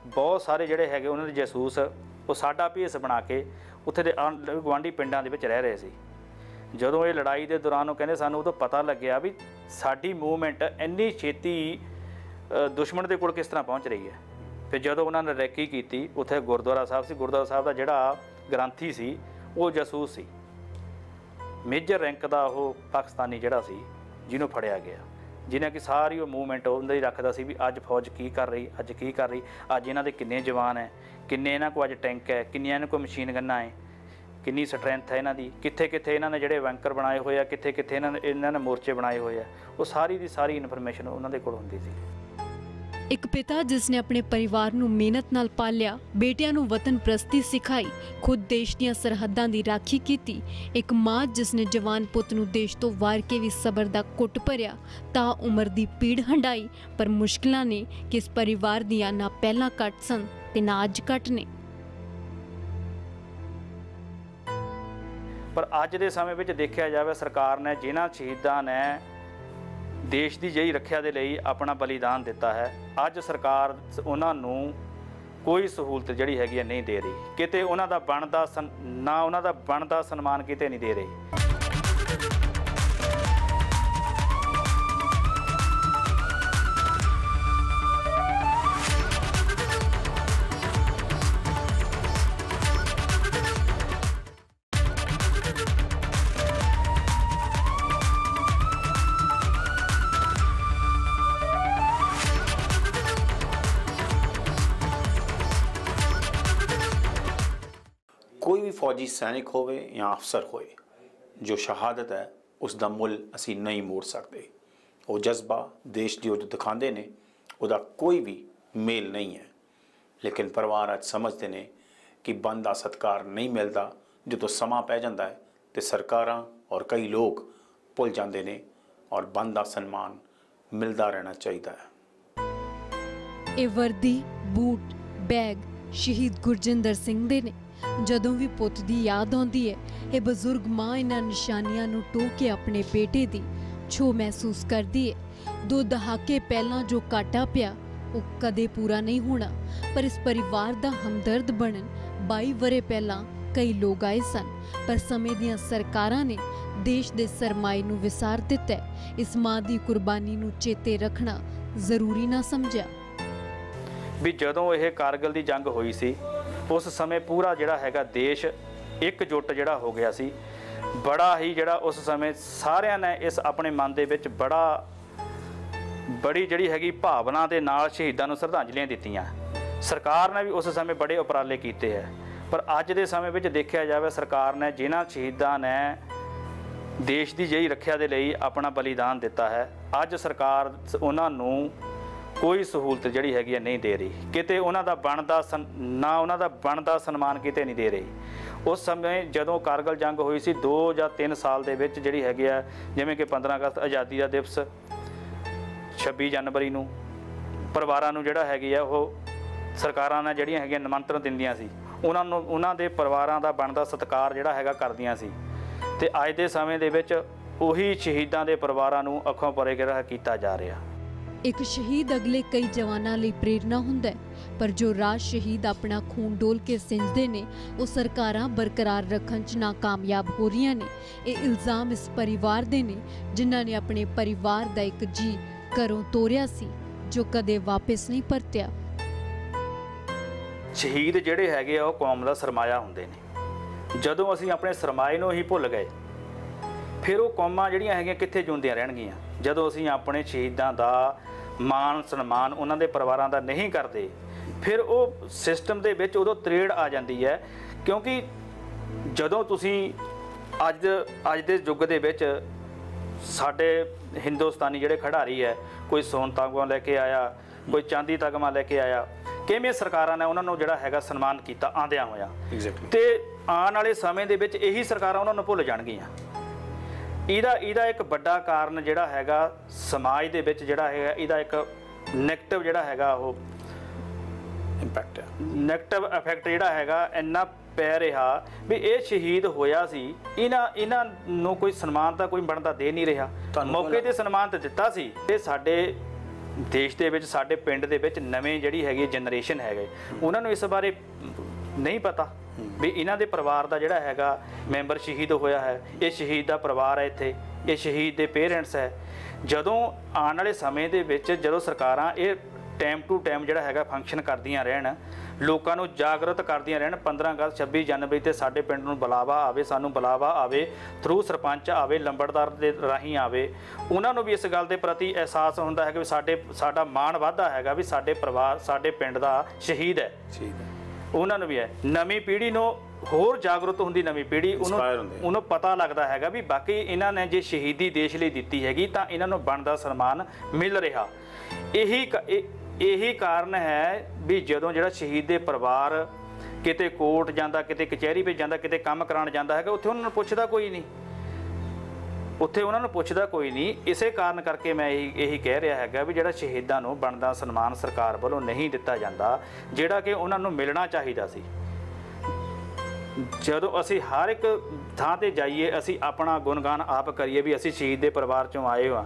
ਬਹੁਤ ਸਾਰੇ ਜਿਹੜੇ ਹੈਗੇ ਉਹਨਾਂ ਦੇ ਜਾਸੂਸ ਉਹ ਸਾਡਾ ਭੇਸ ਬਣਾ ਕੇ ਉੱਥੇ ਦੇ ਗਵਾਂਢੀ ਪਿੰਡਾਂ ਦੇ ਵਿੱਚ ਰਹਿ ਰਹੇ ਸੀ। ਜਦੋਂ ਇਹ ਲੜਾਈ ਦੇ ਦੌਰਾਨ ਉਹ ਕਹਿੰਦੇ ਸਾਨੂੰ ਉਦੋਂ ਪਤਾ ਲੱਗਿਆ ਵੀ ਸਾਡੀ ਮੂਵਮੈਂਟ ਇੰਨੀ ਛੇਤੀ ਦੁਸ਼ਮਣ ਦੇ ਕੋਲ ਕਿਸ ਤਰ੍ਹਾਂ ਪਹੁੰਚ ਰਹੀ ਹੈ। ਫਿਰ ਜਦੋਂ ਉਹਨਾਂ ਨੇ ਰੈਕੀ ਕੀਤੀ, ਉੱਥੇ ਗੁਰਦੁਆਰਾ ਸਾਹਿਬ ਸੀ, ਗੁਰਦੁਆਰਾ ਸਾਹਿਬ ਦਾ ਜਿਹੜਾ ਗ੍ਰੰਥੀ ਸੀ, ਉਹ ਜਾਸੂਸ ਸੀ। ਮੇਜਰ ਰੈਂਕ ਦਾ ਉਹ ਪਾਕਿਸਤਾਨੀ ਜਿਹੜਾ ਸੀ, ਜਿਹਨੂੰ ਫੜਿਆ ਗਿਆ। ਜਿਹਨੇ ਕਿ ਸਾਰੀ ਉਹ ਮੂਵਮੈਂਟ ਉਹਨਾਂ ਦੀ ਰੱਖਦਾ ਸੀ ਵੀ ਅੱਜ ਫੌਜ ਕੀ ਕਰ ਰਹੀ, ਅੱਜ ਕੀ ਕਰ ਰਹੀ, ਅੱਜ ਇਹਨਾਂ ਦੇ ਕਿੰਨੇ ਜਵਾਨ ਹੈ, ਕਿੰਨੇ ਇਹਨਾਂ ਕੋਲ ਅੱਜ ਟੈਂਕ ਹੈ, ਕਿੰਨੀਆਂ ਇਹਨਾਂ ਕੋਲ ਮਸ਼ੀਨ ਗੰਨਾ ਹੈ। ਕਿੰਨੀ ਸਟਰੈਂਥ ਹੈ ਇਹਨਾਂ ਦੀ ਕਿੱਥੇ ਕਿੱਥੇ ਇਹਨਾਂ ਨੇ ਜਿਹੜੇ ਵੈਂਕਰ ਬਣਾਏ ਹੋਏ ਆ ਕਿੱਥੇ ਕਿੱਥੇ ਇਹਨਾਂ ਨੇ ਇਹਨਾਂ ਨੇ ਮੋਰਚੇ ਬਣਾਏ ਹੋਏ ਆ, ਉਹ ਸਾਰੀ ਦੀ ਸਾਰੀ ਇਨਫੋਰਮੇਸ਼ਨ ਉਹਨਾਂ ਦੇ ਕੋਲ ਹੁੰਦੀ ਸੀ। ਇੱਕ ਪਿਤਾ ਜਿਸ ਨੇ ਆਪਣੇ ਪਰਿਵਾਰ ਨੂੰ ਮਿਹਨਤ ਨਾਲ ਪਾਲਿਆ, ਬੇਟਿਆਂ ਨੂੰ ਵਤਨ ਪ੍ਰਸਤੀ ਸਿਖਾਈ, ਖੁਦ ਦੇਸ਼ ਦੀਆਂ ਸਰਹੱਦਾਂ ਦੀ ਰਾਖੀ ਕੀਤੀ, ਇੱਕ ਮਾਂ ਜਿਸ ਨੇ ਜਵਾਨ ਪੁੱਤ ਨੂੰ ਦੇਸ਼ ਤੋਂ ਵਾਰ ਕੇ ਵੀ ਸਬਰ ਦਾ ਕੁੱਟ ਭਰਿਆ, ਤਾਂ ਉਮਰ ਦੀ ਪੀੜ ਹੰਡਾਈ ਪਰ ਮੁਸ਼ਕਲਾਂ ਨੇ ਕਿਸ ਪਰਿਵਾਰ ਦੀਆਂ ਨਾ ਪਹਿਲਾਂ ਘੱਟ ਸਨ ਤੇ ਨਾ ਅੱਜ ਘੱਟ ਨੇ। ਪਰ ਅੱਜ ਦੇ ਸਮੇਂ ਵਿੱਚ ਦੇਖਿਆ ਜਾਵੇ ਸਰਕਾਰ ਨੇ ਜਿਨ੍ਹਾਂ ਸ਼ਹੀਦਾਂ ਨੇ ਦੇਸ਼ ਦੀ ਜਿਹੀ ਰੱਖਿਆ ਦੇ ਲਈ ਆਪਣਾ ਬਲੀਦਾਨ ਦਿੱਤਾ ਹੈ, ਅੱਜ ਸਰਕਾਰ ਉਹਨਾਂ ਨੂੰ ਕੋਈ ਸਹੂਲਤ ਜਿਹੜੀ ਹੈਗੀ ਹੈ ਨਹੀਂ ਦੇ ਰਹੀ। ਕਿਤੇ ਉਹਨਾਂ ਦਾ ਬਣਦਾ ਸਨ- ਨਾ ਉਹਨਾਂ ਦਾ ਬਣਦਾ ਸਨਮਾਨ ਕਿਤੇ ਨਹੀਂ ਦੇ ਰਹੀ। ਸੈਨਿਕ ਹੋਵੇ ਜਾਂ ਅਫਸਰ ਹੋਵੇ ਜੋ ਸ਼ਹਾਦਤ ਹੈ ਉਸ ਦਾ ਮੁੱਲ ਅਸੀਂ ਨਹੀਂ ਮੋੜ ਸਕਦੇ। ਉਹ ਜਜ਼ਬਾ ਦੇਸ਼ ਦੀ ਉਹ ਜੋ ਦਿਖਾਉਂਦੇ ਨੇ, ਉਹਦਾ ਕੋਈ ਵੀ ਮੇਲ ਨਹੀਂ ਹੈ। ਲੇਕਿਨ ਪਰਿਵਾਰ ਅੱਜ ਸਮਝਦੇ ਨੇ ਕਿ ਬੰਦਾ ਸਤਕਾਰ ਨਹੀਂ ਮਿਲਦਾ, ਜਦੋਂ ਸਮਾਂ ਪੈ ਜਾਂਦਾ ਹੈ ਤੇ ਸਰਕਾਰਾਂ ਔਰ ਕਈ ਲੋਕ ਭੁੱਲ ਜਾਂਦੇ ਨੇ ਔਰ ਬੰਦਾ ਸਨਮਾਨ ਮਿਲਦਾ ਰਹਿਣਾ ਚਾਹੀਦਾ ਹੈ। ਇਹ ਵਰਦੀ, ਬੂਟ, ਬੈਗ ਸ਼ਹੀਦ ਗੁਰਜਿੰਦਰ ਸਿੰਘ ਦੇ ਨੇ। ਜਦੋਂ ਵੀ ਪੁੱਤ ਦੀ ਯਾਦ ਆਉਂਦੀ ਹੈ, ਇਹ ਬਜ਼ੁਰਗ ਮਾਂ ਇਹਨਾਂ ਨਿਸ਼ਾਨੀਆਂ ਨੂੰ ਟੋਕ ਕੇ ਆਪਣੇ ਬੇਟੇ ਦੀ ਛੋ ਮਹਿਸੂਸ ਕਰਦੀ ਹੈ। ਦੋ ਦਹਾਕੇ ਪਹਿਲਾਂ ਜੋ ਕਾਟਾ ਪਿਆ, ਉਹ ਕਦੇ ਪੂਰਾ ਨਹੀਂ ਹੋਣਾ, ਪਰ ਇਸ ਪਰਿਵਾਰ ਦਾ ਹਮਦਰਦ ਬਣਨ 22 ਵਰੇ ਪਹਿਲਾਂ ਕਈ ਲੋਕ ਆਏ ਸਨ। ਪਰ ਸਮੇਂ ਦੀਆਂ ਸਰਕਾਰਾਂ ਨੇ ਦੇਸ਼ ਦੇ ਸਰਮਾਏ ਨੂੰ ਵਿਸਾਰ ਦਿੱਤਾ ਇਸ ਮਾਂ ਦੀ ਕੁਰਬਾਨੀ ਨੂੰ ਚੇਤੇ ਰੱਖਣਾ ਜ਼ਰੂਰੀ ਨਾ ਸਮਝਿਆ। ਵੀ ਜਦੋਂ ਇਹ ਕਾਰਗਿਲ ਦੀ ਜੰਗ ਹੋਈ ਸੀ ਉਸ ਸਮੇਂ ਪੂਰਾ ਜਿਹੜਾ ਹੈਗਾ ਦੇਸ਼ ਇਕਜੁੱਟ ਜਿਹੜਾ ਹੋ ਗਿਆ ਸੀ। ਬੜਾ ਹੀ ਜਿਹੜਾ ਉਸ ਸਮੇਂ ਸਾਰਿਆਂ ਨੇ ਇਸ ਆਪਣੇ ਮਨ ਦੇ ਵਿੱਚ ਬੜਾ, ਬੜੀ ਜਿਹੜੀ ਹੈਗੀ ਭਾਵਨਾ ਦੇ ਨਾਲ ਸ਼ਹੀਦਾਂ ਨੂੰ ਸ਼ਰਧਾਂਜਲੀਆਂ ਦਿੱਤੀਆਂ। ਸਰਕਾਰ ਨੇ ਵੀ ਉਸ ਸਮੇਂ ਬੜੇ ਉਪਰਾਲੇ ਕੀਤੇ ਹੈ। ਪਰ ਅੱਜ ਦੇ ਸਮੇਂ ਵਿੱਚ ਦੇਖਿਆ ਜਾਵੇ ਸਰਕਾਰ ਨੇ ਜਿਨ੍ਹਾਂ ਸ਼ਹੀਦਾਂ ਨੇ ਦੇਸ਼ ਦੀ ਜਿਹੀ ਰੱਖਿਆ ਦੇ ਲਈ ਆਪਣਾ ਬਲੀਦਾਨ ਦਿੱਤਾ ਹੈ, ਅੱਜ ਸਰਕਾਰ ਉਹਨਾਂ ਨੂੰ ਕੋਈ ਸਹੂਲਤ ਜਿਹੜੀ ਹੈਗੀ ਹੈ ਨਹੀਂ ਦੇ ਰਹੀ। ਕਿਤੇ ਉਹਨਾਂ ਦਾ ਬਣਦਾ ਸਨ- ਨਾ ਉਹਨਾਂ ਦਾ ਬਣਦਾ ਸਨਮਾਨ ਕਿਤੇ ਨਹੀਂ ਦੇ ਰਹੀ। ਉਸ ਸਮੇਂ ਜਦੋਂ ਕਾਰਗਲ ਜੰਗ ਹੋਈ ਸੀ 2 ਜਾਂ 3 ਸਾਲ ਦੇ ਵਿੱਚ ਜਿਹੜੀ ਹੈਗੀ ਆ, ਜਿਵੇਂ ਕਿ 15 ਅਗਸਤ ਆਜ਼ਾਦੀ ਦਾ ਦਿਵਸ 26 ਜਨਵਰੀ ਨੂੰ ਪਰਿਵਾਰਾਂ ਨੂੰ ਜਿਹੜਾ ਹੈਗੀ ਆ, ਉਹ ਸਰਕਾਰਾਂ ਨੇ ਜਿਹੜੀਆਂ ਹੈਗੀਆਂ ਨਿਮੰਤਰਣ ਦਿੰਦੀਆਂ ਸੀ, ਉਹਨਾਂ ਨੂੰ, ਉਹਨਾਂ ਦੇ ਪਰਿਵਾਰਾਂ ਦਾ ਬਣਦਾ ਸਤਿਕਾਰ ਜਿਹੜਾ ਹੈਗਾ ਕਰਦੀਆਂ ਸੀ। ਤੇ ਅੱਜ ਦੇ ਸਮੇਂ ਦੇ ਵਿੱਚ ਉਹੀ ਸ਼ਹੀਦਾਂ ਦੇ ਪਰਿਵਾਰਾਂ ਨੂੰ ਅੱਖੋਂ ਪਰੇ ਜਿਹੜਾ ਕੀਤਾ ਜਾ ਰਿਹਾ। ਇੱਕ ਸ਼ਹੀਦ ਅਗਲੇ ਕਈ ਜਵਾਨਾਂ ਲਈ ਪ੍ਰੇਰਣਾ ਹੁੰਦਾ ਹੈ, ਪਰ ਜੋ ਰਾਜ ਸ਼ਹੀਦ ਆਪਣਾ ਖੂਨ ਡੋਲ ਕੇ ਸਿੰਜਦੇ ਨੇ, ਉਹ ਸਰਕਾਰਾਂ ਬਰਕਰਾਰ ਰੱਖਣ 'ਚ ਨਾਕਾਮਯਾਬ ਹੋ ਰਹੀਆਂ ਨੇ। ਇਹ ਇਲਜ਼ਾਮ ਇਸ ਪਰਿਵਾਰ ਦੇ ਨੇ, ਜਿਨ੍ਹਾਂ ਨੇ ਆਪਣੇ ਪਰਿਵਾਰ ਦਾ ਇੱਕ ਜੀ ਘਰੋਂ ਤੋਰਿਆ ਸੀ, ਜੋ ਕਦੇ ਵਾਪਸ ਨਹੀਂ ਪਰਤਿਆ। ਸ਼ਹੀਦ ਜਿਹੜੇ ਹੈਗੇ ਆ, ਉਹ ਕੌਮ ਦਾ ਸਰਮਾਇਆ ਹੁੰਦੇ ਨੇ। ਜਦੋਂ ਅਸੀਂ ਆਪਣੇ ਸਰਮਾਏ ਨੂੰ ਹੀ ਭੁੱਲ ਗਏ ਫਿਰ ਉਹ ਕੌਮਾਂ ਜਿਹੜੀਆਂ ਹੈਗੀਆਂ ਕਿੱਥੇ ਜਿਉਂਦੀਆਂ ਰਹਿਣਗੀਆਂ? ਜਦੋਂ ਅਸੀਂ ਆਪਣੇ ਸ਼ਹੀਦਾਂ ਦਾ ਮਾਣ ਸਨਮਾਨ ਉਹਨਾਂ ਦੇ ਪਰਿਵਾਰਾਂ ਦਾ ਨਹੀਂ ਕਰਦੇ ਫਿਰ ਉਹ ਸਿਸਟਮ ਦੇ ਵਿੱਚ ਉਦੋਂ ਤਰੇੜ ਆ ਜਾਂਦੀ ਹੈ। ਕਿਉਂਕਿ ਜਦੋਂ ਤੁਸੀਂ ਅੱਜ ਅੱਜ ਦੇ ਯੁੱਗ ਦੇ ਵਿੱਚ ਸਾਡੇ ਹਿੰਦੁਸਤਾਨੀ ਜਿਹੜੇ ਖਿਡਾਰੀ ਹੈ ਕੋਈ ਸੋਨ ਤਗਮਾ ਲੈ ਕੇ ਆਇਆ ਕੋਈ ਚਾਂਦੀ ਤਗਮਾ ਲੈ ਕੇ ਆਇਆ ਕਿਵੇਂ ਸਰਕਾਰਾਂ ਨੇ ਉਹਨਾਂ ਨੂੰ ਜਿਹੜਾ ਹੈਗਾ ਸਨਮਾਨ ਕੀਤਾ ਆਂਦਿਆਂ ਹੋਇਆ? ਤੇ ਆਉਣ ਵਾਲੇ ਸਮੇਂ ਦੇ ਵਿੱਚ ਇਹੀ ਸਰਕਾਰਾਂ ਉਹਨਾਂ ਨੂੰ ਭੁੱਲ ਜਾਣਗੀਆਂ। ਇਹਦਾ ਇਹਦਾ ਇੱਕ ਵੱਡਾ ਕਾਰਨ ਜਿਹੜਾ ਹੈਗਾ ਸਮਾਜ ਦੇ ਵਿੱਚ ਜਿਹੜਾ ਹੈਗਾ ਇਹਦਾ ਇੱਕ ਨੈਗੇਟਿਵ ਜਿਹੜਾ ਹੈਗਾ ਉਹ ਇੰਪੈਕਟ ਹੈ ਨੈਗੇਟਿਵ ਇਫੈਕਟ ਜਿਹੜਾ ਹੈਗਾ ਇੰਨਾ ਪੈ ਰਿਹਾ ਵੀ ਇਹ ਸ਼ਹੀਦ ਹੋਇਆ ਸੀ ਇਹਨਾਂ ਇਹਨਾਂ ਨੂੰ ਕੋਈ ਸਨਮਾਨ ਤਾਂ ਕੋਈ ਬਣਦਾ ਦੇ ਨਹੀਂ ਰਿਹਾ। ਮੌਕੇ ਤੇ ਸਨਮਾਨ ਤਾਂ ਦਿੱਤਾ ਸੀ ਤੇ ਸਾਡੇ ਦੇਸ਼ ਦੇ ਵਿੱਚ ਸਾਡੇ ਪਿੰਡ ਦੇ ਵਿੱਚ ਨਵੇਂ ਜਿਹੜੀ ਹੈਗੀ ਜਨਰੇਸ਼ਨ ਹੈਗੇ। ਉਹਨਾਂ ਨੂੰ ਇਸ ਬਾਰੇ ਨਹੀਂ ਪਤਾ ਵੀ ਇਹਨਾਂ ਦੇ ਪਰਿਵਾਰ ਦਾ ਜਿਹੜਾ ਹੈਗਾ ਮੈਂਬਰ ਸ਼ਹੀਦ ਹੋਇਆ ਹੈ। ਇਹ ਸ਼ਹੀਦ ਦਾ ਪਰਿਵਾਰ ਹੈ ਇੱਥੇ। ਇਹ ਸ਼ਹੀਦ ਦੇ ਪੇਰੈਂਟਸ ਹੈ। ਜਦੋਂ ਆਉਣ ਵਾਲੇ ਸਮੇਂ ਦੇ ਵਿੱਚ ਜਦੋਂ ਸਰਕਾਰਾਂ ਇਹ ਟਾਈਮ ਟੂ ਟਾਈਮ ਜਿਹੜਾ ਹੈਗਾ ਫੰਕਸ਼ਨ ਕਰਦੀਆਂ ਰਹਿਣ, ਲੋਕਾਂ ਨੂੰ ਜਾਗਰਤ ਕਰਦੀਆਂ ਰਹਿਣ 15 ਅਗਸਤ 26 ਜਨਵਰੀ ਤੇ ਸਾਡੇ ਪਿੰਡ ਨੂੰ ਬੁਲਾਵਾ ਆਵੇ, ਸਾਨੂੰ ਬੁਲਾਵਾ ਆਵੇ ਥਰੂ ਸਰਪੰਚ ਆਵੇ, ਲੰਬੜਦਾਰ ਦੇ ਰਾਹੀਂ ਆਵੇ, ਉਹਨਾਂ ਨੂੰ ਵੀ ਇਸ ਗੱਲ ਦੇ ਪ੍ਰਤੀ ਅਹਿਸਾਸ ਹੁੰਦਾ ਹੈ ਕਿ ਵੀ ਸਾਡੇ, ਸਾਡਾ ਮਾਣ ਵਾਧਾ ਹੈਗਾ ਵੀ ਸਾਡੇ ਪਰਿਵਾਰ, ਸਾਡੇ ਪਿੰਡ ਦਾ ਸ਼ਹੀਦ ਹੈ। ਠੀਕ ਹੈ। ਉਹਨਾਂ ਨੂੰ ਵੀ ਹੈ। ਨਵੀਂ ਪੀੜ੍ਹੀ ਨੂੰ ਹੋਰ ਜਾਗਰੂਕ ਹੁੰਦੀ ਨਵੀਂ ਪੀੜ੍ਹੀ ਉਹਨੂੰ। ਉਹਨੂੰ ਪਤਾ ਲੱਗਦਾ ਹੈਗਾ ਵੀ ਬਾਕੀ ਇਹਨਾਂ ਨੇ ਜੇ ਸ਼ਹੀਦੀ ਦੇਸ਼ ਲਈ ਦਿੱਤੀ ਹੈਗੀ ਤਾਂ ਇਹਨਾਂ ਨੂੰ ਬਣਦਾ ਸਨਮਾਨ ਮਿਲ ਰਿਹਾ। ਇਹ- ਇਹੀ ਕਾਰਨ ਹੈ ਵੀ ਜਦੋਂ ਜਿਹੜਾ ਸ਼ਹੀਦ ਦੇ ਪਰਿਵਾਰ ਕਿਤੇ ਕੋਰਟ ਜਾਂਦਾ ਕਿਤੇ ਕਚਹਿਰੀ ਵਿੱਚ ਜਾਂਦਾ ਕਿਤੇ ਕੰਮ ਕਰਾਉਣ ਜਾਂਦਾ ਹੈਗਾ ਉੱਥੇ ਉਹਨਾਂ ਨੂੰ ਪੁੱਛਦਾ ਕੋਈ ਨਹੀਂ। ਉੱਥੇ ਉਹਨਾਂ ਨੂੰ ਪੁੱਛਦਾ ਕੋਈ ਨਹੀਂ। ਇਸੇ ਕਾਰਨ ਕਰਕੇ ਮੈਂ ਇਹੀ ਇਹੀ ਕਹਿ ਰਿਹਾ ਹੈਗਾ ਵੀ ਜਿਹੜਾ ਸ਼ਹੀਦਾਂ ਨੂੰ ਬਣਦਾ ਸਨਮਾਨ ਸਰਕਾਰ ਵੱਲੋਂ ਨਹੀਂ ਦਿੱਤਾ ਜਾਂਦਾ, ਜਿਹੜਾ ਕਿ ਉਹਨਾਂ ਨੂੰ ਮਿਲਣਾ ਚਾਹੀਦਾ ਸੀ। ਜਦੋਂ ਅਸੀਂ ਹਰ ਇੱਕ ਥਾਂ ਤੇ ਜਾਈਏ, ਅਸੀਂ ਆਪਣਾ ਗੁਣਗਾਨ ਆਪ ਕਰੀਏ ਵੀ ਅਸੀਂ ਸ਼ਹੀਦ ਦੇ ਪਰਿਵਾਰ ਚੋਂ ਆਏ ਹਾਂ,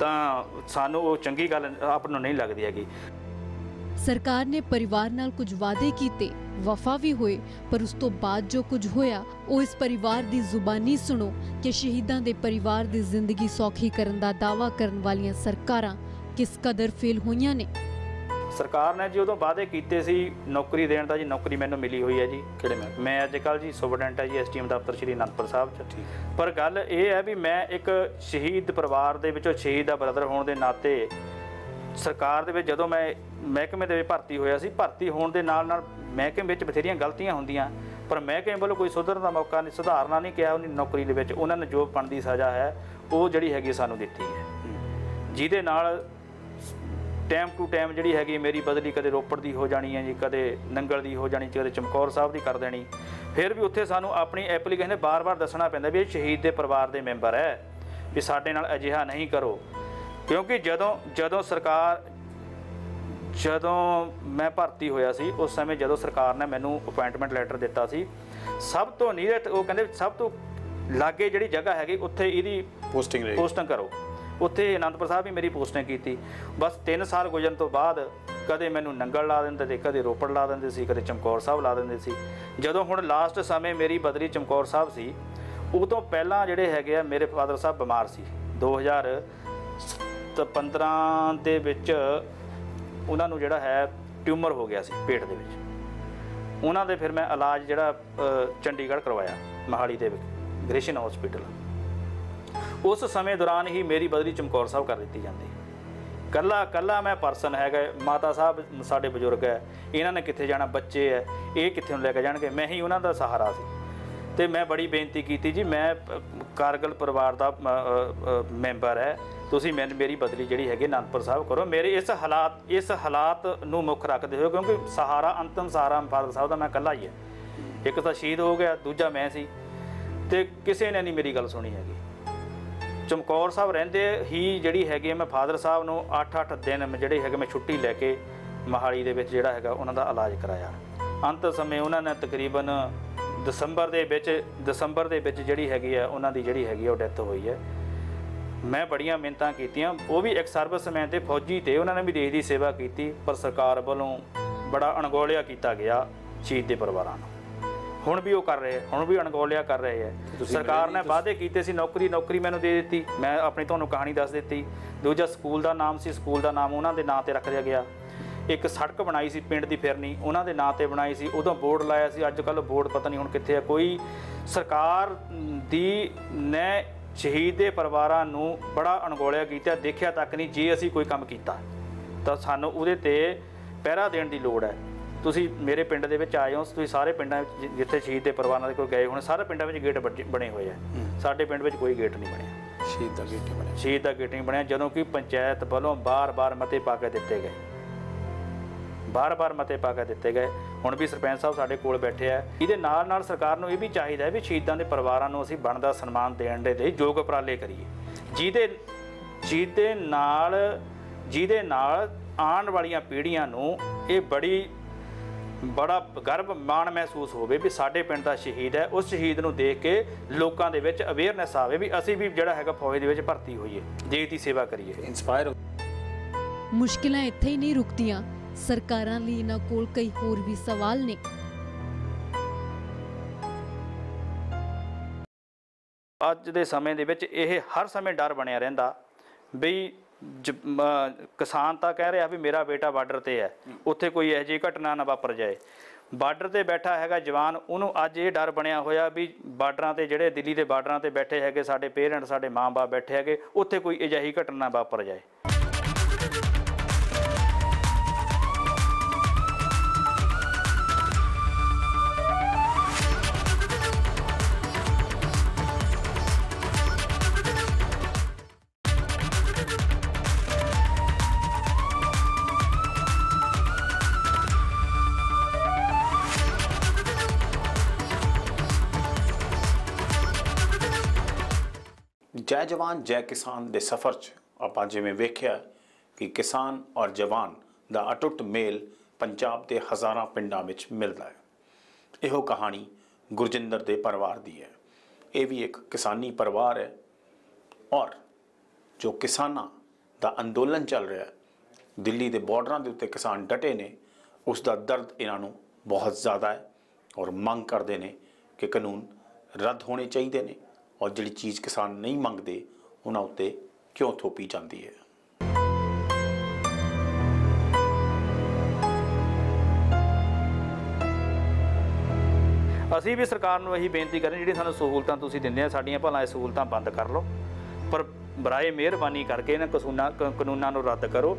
ਤਾਂ ਸਾਨੂੰ ਉਹ ਚੰਗੀ ਗੱਲ ਆਪ ਨੂੰ ਨਹੀਂ ਲੱਗਦੀ ਹੈਗੀ। ਸਰਕਾਰ ਨੇ ਪਰਿਵਾਰ ਨਾਲ ਕੁਝ ਵਾਅਦੇ ਕੀਤੇ ਵਫਾ ਵੀ ਹੋਏ ਪਰ ਉਸ ਤੋਂ ਬਾਅਦ ਜੋ ਕੁਝ ਹੋਇਆ ਉਹ ਇਸ ਪਰਿਵਾਰ ਦੀ ਜ਼ੁਬਾਨੀ ਸੁਣੋ ਕਿ ਸ਼ਹੀਦਾਂ ਦੇ ਪਰਿਵਾਰ ਦੀ ਜ਼ਿੰਦਗੀ ਸੌਖੀ ਕਰਨ ਦਾ ਦਾਅਵਾ ਕਰਨ ਵਾਲੀਆਂ ਸਰਕਾਰਾਂ ਕਿਸ ਕਦਰ ਫੇਲ ਹੋਈਆਂ ਨੇ? ਸਰਕਾਰ ਨੇ ਜੀ ਉਦੋਂ ਵਾਅਦੇ ਕੀਤੇ ਸੀ ਨੌਕਰੀ ਦੇਣ ਦਾ ਜੀ ਨੌਕਰੀ ਮੈਨੂੰ ਮਿਲੀ ਹੋਈ ਹੈ ਜੀ। ਕਿਹੜੇ ਮੈਂ ਮੈਂ ਅੱਜ ਕੱਲ੍ਹ ਜੀ ਸੁਪਰਡੈਂਟ ਹੈ ਜੀ ਐਸਟੀਐਮ ਦਫ਼ਤਰ ਸ਼੍ਰੀ ਅਨੰਦਪੁਰ ਸਾਹਿਬ ਚ। ਠੀਕ ਪਰ ਗੱਲ ਇਹ ਹੈ ਵੀ ਮੈਂ ਇੱਕ ਸ਼ਹੀਦ ਪਰਿਵਾਰ ਦੇ ਵਿੱਚੋਂ ਸ਼ਹੀਦ ਦਾ ਬ੍ਰਦਰ ਹੋਣ ਦੇ ਨਾਤੇ ਸਰਕਾਰ ਦੇ ਵਿੱਚ ਜਦੋਂ ਮੈਂ ਮਹਿਕਮੇ ਦੇ ਵਿੱਚ ਭਰਤੀ ਹੋਇਆ ਸੀ। ਭਰਤੀ ਹੋਣ ਦੇ ਨਾਲ ਨਾਲ ਮਹਿਕਮੇ ਵਿੱਚ ਬਥੇਰੀਆਂ ਗਲਤੀਆਂ ਹੁੰਦੀਆਂ, ਪਰ ਮਹਿਕਮੇ ਵੱਲੋਂ ਕੋਈ ਸੁਧਰਨ ਦਾ ਮੌਕਾ ਨਹੀਂ, ਸੁਧਾਰਨਾ ਨਹੀਂ ਕਿਹਾ ਉਹਨੀ ਨੌਕਰੀ ਦੇ ਵਿੱਚ। ਉਹਨਾਂ ਨੇ ਜੋ ਬਣਦੀ ਸਜ਼ਾ ਹੈ, ਉਹ ਜਿਹੜੀ ਹੈਗੀ ਸਾਨੂੰ ਦਿੱਤੀ ਹੈ। ਜਿਹਦੇ ਨਾਲ ਟਾਈਮ ਟੂ ਟਾਈਮ ਜਿਹੜੀ ਹੈਗੀ ਮੇਰੀ ਬਦਲੀ ਕਦੇ ਰੋਪੜ ਦੀ ਹੋ ਜਾਣੀ ਹੈ ਜੀ, ਕਦੇ ਨੰਗਲ ਦੀ ਹੋ ਜਾਣੀ, ਕਦੇ ਚਮਕੌਰ ਸਾਹਿਬ ਦੀ ਕਰ ਦੇਣੀ। ਫਿਰ ਵੀ ਉੱਥੇ ਸਾਨੂੰ ਆਪਣੀ ਐਪਲੀਕੇਸ਼ਨ ਦੇ ਬਾਰ-ਬਾਰ ਦੱਸਣਾ ਪੈਂਦਾ ਵੀ ਇਹ ਸ਼ਹੀਦ ਦੇ ਪਰਿਵਾਰ ਦੇ ਮੈਂਬਰ ਹੈ, ਵੀ ਸਾਡੇ ਨਾਲ ਅਜਿਹਾ ਨਹੀਂ ਕਰੋ। ਕਿਉਂਕਿ ਜਦੋਂ ਜਦੋਂ ਸਰਕਾਰ ਜਦੋਂ ਮੈਂ ਭਰਤੀ ਹੋਇਆ ਸੀ ਉਸ ਸਮੇਂ ਜਦੋਂ ਸਰਕਾਰ ਨੇ ਮੈਨੂੰ ਅਪਾਇੰਟਮੈਂਟ ਲੈਟਰ ਦਿੱਤਾ ਸੀ ਸਭ ਤੋਂ ਨੀਰਤ ਉਹ ਕਹਿੰਦੇ ਸਭ ਤੋਂ ਲਾਗੇ ਜਿਹੜੀ ਜਗ੍ਹਾ ਹੈਗੀ ਉੱਥੇ ਇਹਦੀ ਪੋਸਟਿੰਗ ਰਹੀ ਪੋਸਟਿੰਗ ਕਰੋ। ਉੱਥੇ ਅਨੰਦਪੁਰ ਸਾਹਿਬ ਵੀ ਮੇਰੀ ਪੋਸਟਿੰਗ ਕੀਤੀ। ਬਸ 3 ਸਾਲ ਗੁਜ਼ਰਨ ਤੋਂ ਬਾਅਦ ਕਦੇ ਮੈਨੂੰ ਨੰਗਲ ਲਾ ਦਿੰਦੇ ਤੇ ਕਦੇ ਰੋਪੜ ਲਾ ਦਿੰਦੇ ਸੀ ਕਦੇ ਚਮਕੌਰ ਸਾਹਿਬ ਲਾ ਦਿੰਦੇ ਸੀ। ਜਦੋਂ ਹੁਣ ਲਾਸਟ ਸਮੇਂ ਮੇਰੀ ਬਦਲੀ ਚਮਕੌਰ ਸਾਹਿਬ ਸੀ ਉਹ ਤੋਂ ਪਹਿਲਾਂ ਜਿਹੜੇ ਹੈਗੇ ਆ ਮੇਰੇ ਫਾਦਰ ਸਾਹਿਬ ਬਿਮਾਰ ਸੀ। 2015 ਦੇ ਵਿੱਚ ਉਹਨਾਂ ਨੂੰ ਜਿਹੜਾ ਹੈ ਟਿਊਮਰ ਹੋ ਗਿਆ ਸੀ ਪੇਟ ਦੇ ਵਿੱਚ। ਉਹਨਾਂ ਦੇ ਫਿਰ ਮੈਂ ਇਲਾਜ ਜਿਹੜਾ ਚੰਡੀਗੜ੍ਹ ਕਰਵਾਇਆ, ਮਹਾਲੀ ਦੇ ਵਿੱਚ, ਗ੍ਰੇਸ਼ਨ ਹਸਪੀਟਲ ਉਸ ਸਮੇਂ ਦੌਰਾਨ ਹੀ ਮੇਰੀ ਬਦਲੀ ਚਮਕੌਰ ਸਾਹਿਬ ਕਰ ਦਿੱਤੀ ਜਾਂਦੀ। ਕੱਲਾ ਕੱਲਾ ਮੈਂ ਪਰਸਨ ਹੈਗਾ, ਮਾਤਾ ਸਾਹਿਬ ਸਾਡੇ ਬਜ਼ੁਰਗ ਹੈ, ਇਹਨਾਂ ਨੇ ਕਿੱਥੇ ਜਾਣਾ, ਬੱਚੇ ਹੈ, ਇਹ ਕਿੱਥੇ ਨੂੰ ਲੈ ਕੇ ਜਾਣਗੇ? ਮੈਂ ਹੀ ਉਹਨਾਂ ਦਾ ਸਹਾਰਾ ਸੀ। ਤੇ ਮੈਂ ਬੜੀ ਬੇਨਤੀ ਕੀਤੀ ਜੀ, ਮੈਂ ਪ- ਕਾਰਗਲ ਪਰਿਵਾਰ ਦਾ ਮੈਂਬਰ ਹੈ। ਤੁਸੀਂ ਮੈਨੂੰ ਮੇਰੀ ਬਦਲੀ ਜਿਹੜੀ ਹੈਗੀ ਅਨੰਦਪੁਰ ਸਾਹਿਬ ਕਰੋ। ਮੇਰੇ ਇਸ ਹਾਲਾਤ ਇਸ ਹਾਲਾਤ ਨੂੰ ਮੁੱਖ ਰੱਖਦੇ ਹੋਏ, ਕਿਉਂਕਿ ਸਹਾਰਾ ਅੰਤਮ ਸਹਾਰਾ ਫਾਦਰ ਸਾਹਿਬ ਦਾ ਮੈਂ ਇਕੱਲਾ ਹੀ ਹੈ। ਇੱਕ ਤਾਂ ਸ਼ਹੀਦ ਹੋ ਗਿਆ, ਦੂਜਾ ਮੈਂ ਸੀ। ਤੇ ਕਿਸੇ ਨੇ ਨਹੀਂ ਮੇਰੀ ਗੱਲ ਸੁਣੀ ਹੈਗੀ। ਚਮਕੌਰ ਸਾਹਿਬ ਰਹਿੰਦੇ ਹੀ ਜਿਹੜੀ ਹੈਗੀ ਹੈ ਮੈਂ ਫਾਦਰ ਸਾਹਿਬ ਨੂੰ 8-8 ਦਿਨ ਜਿਹੜੇ ਹੈਗੇ ਮੈਂ ਛੁੱਟੀ ਲੈ ਕੇ ਮਹਾਲੀ ਦੇ ਵਿੱਚ ਜਿਹੜਾ ਹੈਗਾ ਉਹਨਾਂ ਦਾ ਇਲਾਜ ਕਰਾਇਆ। ਅੰਤ ਸਮੇਂ ਉਹਨਾਂ ਨੇ ਤਕਰੀਬਨ ਦਸੰਬਰ ਦੇ ਵਿੱਚ, ਦਸੰਬਰ ਦੇ ਵਿੱਚ ਜਿਹੜੀ ਹੈਗੀ ਆ, ਉਹਨਾਂ ਦੀ ਜਿਹੜੀ ਹੈਗੀ ਹੈ ਉਹ ਡੈਥ ਹੋਈ ਹੈ। ਮੈਂ ਬੜੀਆਂ ਮਿਹਨਤਾਂ ਕੀਤੀਆਂ। ਉਹ ਵੀ ਇੱਕ ਸਰਵਿਸਮੈਨ ਤੇ ਫੌਜੀ ਤੇ ਉਹਨਾਂ ਨੇ ਵੀ ਦੇਸ਼ ਦੀ ਸੇਵਾ ਕੀਤੀ ਪਰ ਸਰਕਾਰ ਵੱਲੋਂ ਬੜਾ ਅਣਗੌਲਿਆ ਕੀਤਾ ਗਿਆ ਸ਼ਹੀਦ ਦੇ ਪਰਿਵਾਰਾਂ ਨੂੰ। ਹੁਣ ਵੀ ਉਹ ਕਰ ਰਹੇ ਹੁਣ ਵੀ ਅਣਗੌਲਿਆ ਕਰ ਰਹੇ ਹੈ। ਸਰਕਾਰ ਨੇ ਵਾਅਦੇ ਕੀਤੇ ਸੀ ਨੌਕਰੀ ਨੌਕਰੀ ਮੈਨੂੰ ਦੇ ਦਿੱਤੀ ਮੈਂ ਆਪਣੀ ਤੁਹਾਨੂੰ ਕਹਾਣੀ ਦੱਸ ਦਿੱਤੀ। ਦੂਜਾ ਸਕੂਲ ਦਾ ਨਾਮ ਸੀ ਸਕੂਲ ਦਾ ਨਾਮ ਉਹਨਾਂ ਦੇ ਨਾਂ ਤੇ ਰੱਖ ਦਿਆ ਗਿਆ। ਇੱਕ ਸੜਕ ਬਣਾਈ ਸੀ ਪਿੰਡ ਦੀ ਫਿਰਨੀ ਉਹਨਾਂ ਦੇ ਨਾਂ ਤੇ ਬਣਾਈ ਸੀ ਉਦੋਂ ਬੋਰਡ ਲਾਇਆ ਸੀ ਅੱਜ ਕੱਲ ਬੋਰਡ ਪਤਾ ਨਹੀਂ ਹੁਣ ਕਿੱਥੇ ਹੈ ਕੋਈ ਸਰਕਾਰ ਦੀ ਨੇ ਸ਼ਹੀਦ ਦੇ ਪਰਿਵਾਰਾਂ ਨੂੰ ਬੜਾ ਅਣਗੌਲਿਆ ਕੀਤਾ ਦੇਖਿਆ ਤੱਕ ਨਹੀਂ ਜੇ ਅਸੀਂ ਕੋਈ ਕੰਮ ਕੀਤਾ ਤਾਂ ਸਾਨੂੰ ਉਹਦੇ ਤੇ ਪਹਿਰਾ ਦੇਣ ਦੀ ਲੋੜ ਹੈ। ਤੁਸੀਂ ਮੇਰੇ ਪਿੰਡ ਦੇ ਵਿੱਚ ਆਏ ਹੋ ਤੁਸੀਂ ਸਾਰੇ ਪਿੰਡਾਂ ਵਿੱਚ ਜਿੱਥੇ ਸ਼ਹੀਦ ਦੇ ਪਰਿਵਾਰਾਂ ਦੇ ਕੋਲ ਗਏ ਹੋਣੇ ਸਾਰੇ ਪਿੰਡਾਂ ਵਿੱਚ ਗੇਟ ਬਣੇ ਹੋਏ ਆ। ਸਾਡੇ ਪਿੰਡ ਵਿੱਚ ਕੋਈ ਗੇਟ ਨਹੀਂ ਬਣਿਆ। ਸ਼ਹੀਦ ਦਾ ਗੇਟ ਹੀ ਬਣਿਆ। ਸ਼ਹੀਦ ਦਾ ਗੇਟ ਨਹੀਂ ਬਣਿਆ ਜਦੋਂ ਕਿ ਪੰਚਾਇਤ ਵੱਲੋਂ ਬਾਰ-ਬਾਰ ਮਤੇ ਪਾ ਕੇ ਦਿੱਤੇ ਗਏ। ਬਾਰ-ਬਾਰ ਮਤੇ ਪਾ ਕੇ ਦਿੱਤੇ ਗਏ। ਹੁਣ ਵੀ ਸਰਪੰਚ ਸਾਹਿਬ ਸਾਡੇ ਕੋਲ ਬੈਠੇ ਆ। ਇਹਦੇ ਨਾਲ ਨਾਲ ਸਰਕਾਰ ਨੂੰ ਇਹ ਵੀ ਚਾਹੀਦਾ ਹੈ ਵੀ ਸ਼ਹੀਦਾਂ ਦੇ ਪਰਿਵਾਰਾਂ ਨੂੰ ਅਸੀਂ ਬਣਦਾ ਸਨਮਾਨ ਦੇਣ ਦੇ ਲਈ ਯੋਗ ਉਪਰਾਲੇ ਕਰੀਏ। ਜਿਹਦੇ ਜਿਹਦੇ ਨਾਲ ਜਿਹਦੇ ਨਾਲ ਆਉਣ ਵਾਲੀਆਂ ਪੀੜ੍ਹੀਆਂ ਨੂੰ ਇਹ ਬੜੀ ਬੜਾ ਗਰਵ ਮਾਣ ਮਹਿਸੂਸ ਹੋਵੇ ਵੀ ਸਾਡੇ ਪਿੰਡ ਦਾ ਸ਼ਹੀਦ ਹੈ। ਉਸ ਸ਼ਹੀਦ ਨੂੰ ਦੇਖ ਕੇ ਲੋਕਾਂ ਦੇ ਵਿੱਚ ਅਵੇਅਰਨੈਸ ਆਵੇ ਵੀ ਅਸੀਂ ਵੀ ਜਿਹੜਾ ਹੈਗਾ ਫੌਜ ਦੇ ਵਿੱਚ ਭਰਤੀ ਹੋਈਏ। ਦੇਸ਼ ਦੀ ਸੇਵਾ ਕਰੀਏ। ਇੰਸਪਾਇਰ ਮੁਸ਼ਕਿਲਾਂ ਇੱਥੇ ਹੀ ਨਹੀਂ ਰੁਕਦੀਆਂ। ਸਰਕਾਰਾਂ ਲਈ ਇਹਨਾਂ ਕੋਲ ਕਈ ਹੋਰ ਵੀ ਸਵਾਲ ਨੇ। ਅੱਜ ਦੇ ਸਮੇਂ ਦੇ ਵਿੱਚ ਇਹ ਹਰ ਸਮੇਂ ਡਰ ਬਣਿਆ ਰਹਿੰਦਾ ਵੀ ਜ- ਕਿਸਾਨ ਤਾਂ ਕਹਿ ਰਿਹਾ ਵੀ ਮੇਰਾ ਬੇਟਾ ਬਾਰਡਰ ਤੇ ਹੈ, ਉੱਥੇ ਕੋਈ ਇਹੋ ਜਿਹੀ ਘਟਨਾ ਨਾ ਵਾਪਰ ਜਾਏ। ਬਾਰਡਰ ਤੇ ਬੈਠਾ ਹੈਗਾ ਜਵਾਨ, ਉਹਨੂੰ ਅੱਜ ਇਹ ਡਰ ਬਣਿਆ ਹੋਇਆ ਵੀ ਬਾਰਡਰਾਂ ਤੇ ਜਿਹੜੇ ਦਿੱਲੀ ਦੇ ਬਾਰਡਰਾਂ ਤੇ ਬੈਠੇ ਹੈਗੇ ਸਾਡੇ ਪੇਰੈਂਟ ਸਾਡੇ ਮਾਂ-ਬਾਪ ਬੈਠੇ ਹੈਗੇ, ਉੱਥੇ ਕੋਈ ਅਜਿਹੀ ਘਟਨਾ ਨਾ ਵਾਪਰ ਜਾਏ। ਜੈ ਜਵਾਨ, ਜੈ ਕਿਸਾਨ ਦੇ ਸਫ਼ਰ 'ਚ ਆਪਾਂ ਜਿਵੇਂ ਵੇਖਿਆ ਕਿ ਕਿਸਾਨ ਔਰ ਜਵਾਨ ਦਾ ਅਟੁੱਟ ਮੇਲ ਪੰਜਾਬ ਦੇ ਹਜ਼ਾਰਾਂ ਪਿੰਡਾਂ ਵਿੱਚ ਮਿਲਦਾ ਹੈ। ਇਹੋ ਕਹਾਣੀ ਗੁਰਜਿੰਦਰ ਦੇ ਪਰਿਵਾਰ ਦੀ ਹੈ। ਇਹ ਵੀ ਇੱਕ ਕਿਸਾਨੀ ਪਰਿਵਾਰ ਹੈ ਔਰ ਜੋ ਕਿਸਾਨਾਂ ਦਾ ਅੰਦੋਲਨ ਚੱਲ ਰਿਹਾ ਹੈ, ਦਿੱਲੀ ਦੇ ਬਾਰਡਰਾਂ ਦੇ ਉੱਤੇ ਕਿਸਾਨ ਡਟੇ ਨੇ, ਉਸ ਦਾ ਦਰਦ ਇਹਨਾਂ ਨੂੰ ਬਹੁਤ ਜ਼ਿਆਦਾ ਹੈ ਔਰ ਮੰਗ ਕਰਦੇ ਨੇ ਕਿ ਕਾਨੂੰਨ ਰੱਦ ਹੋਣੇ ਚਾਹੀਦੇ ਨੇ। ਔਰ ਜਿਹੜੀ ਚੀਜ਼ ਕਿਸਾਨ ਨਹੀਂ ਮੰਗਦੇ, ਉਹਨਾਂ ਉੱਤੇ ਕਿਉਂ ਥੋਪੀ ਜਾਂਦੀ ਹੈ? ਅਸੀਂ ਵੀ ਸਰਕਾਰ ਨੂੰ ਇਹੀ ਬੇਨਤੀ ਕਰਦੇ ਜਿਹੜੀ ਸਾਨੂੰ ਸਹੂਲਤਾਂ ਤੁਸੀਂ ਦਿੰਦੇ ਆ, ਸਾਡੀਆਂ ਭਲਾ ਇਹ ਸਹੂਲਤਾਂ ਬੰਦ ਕਰ ਲਓ। ਪਰ ਬਰਾਏ ਮਿਹਰਬਾਨੀ ਕਰਕੇ ਇਹਨਾਂ ਕਸੂਨਾ ਕਾਨੂੰਨਾਂ ਨੂੰ ਰੱਦ ਕਰੋ।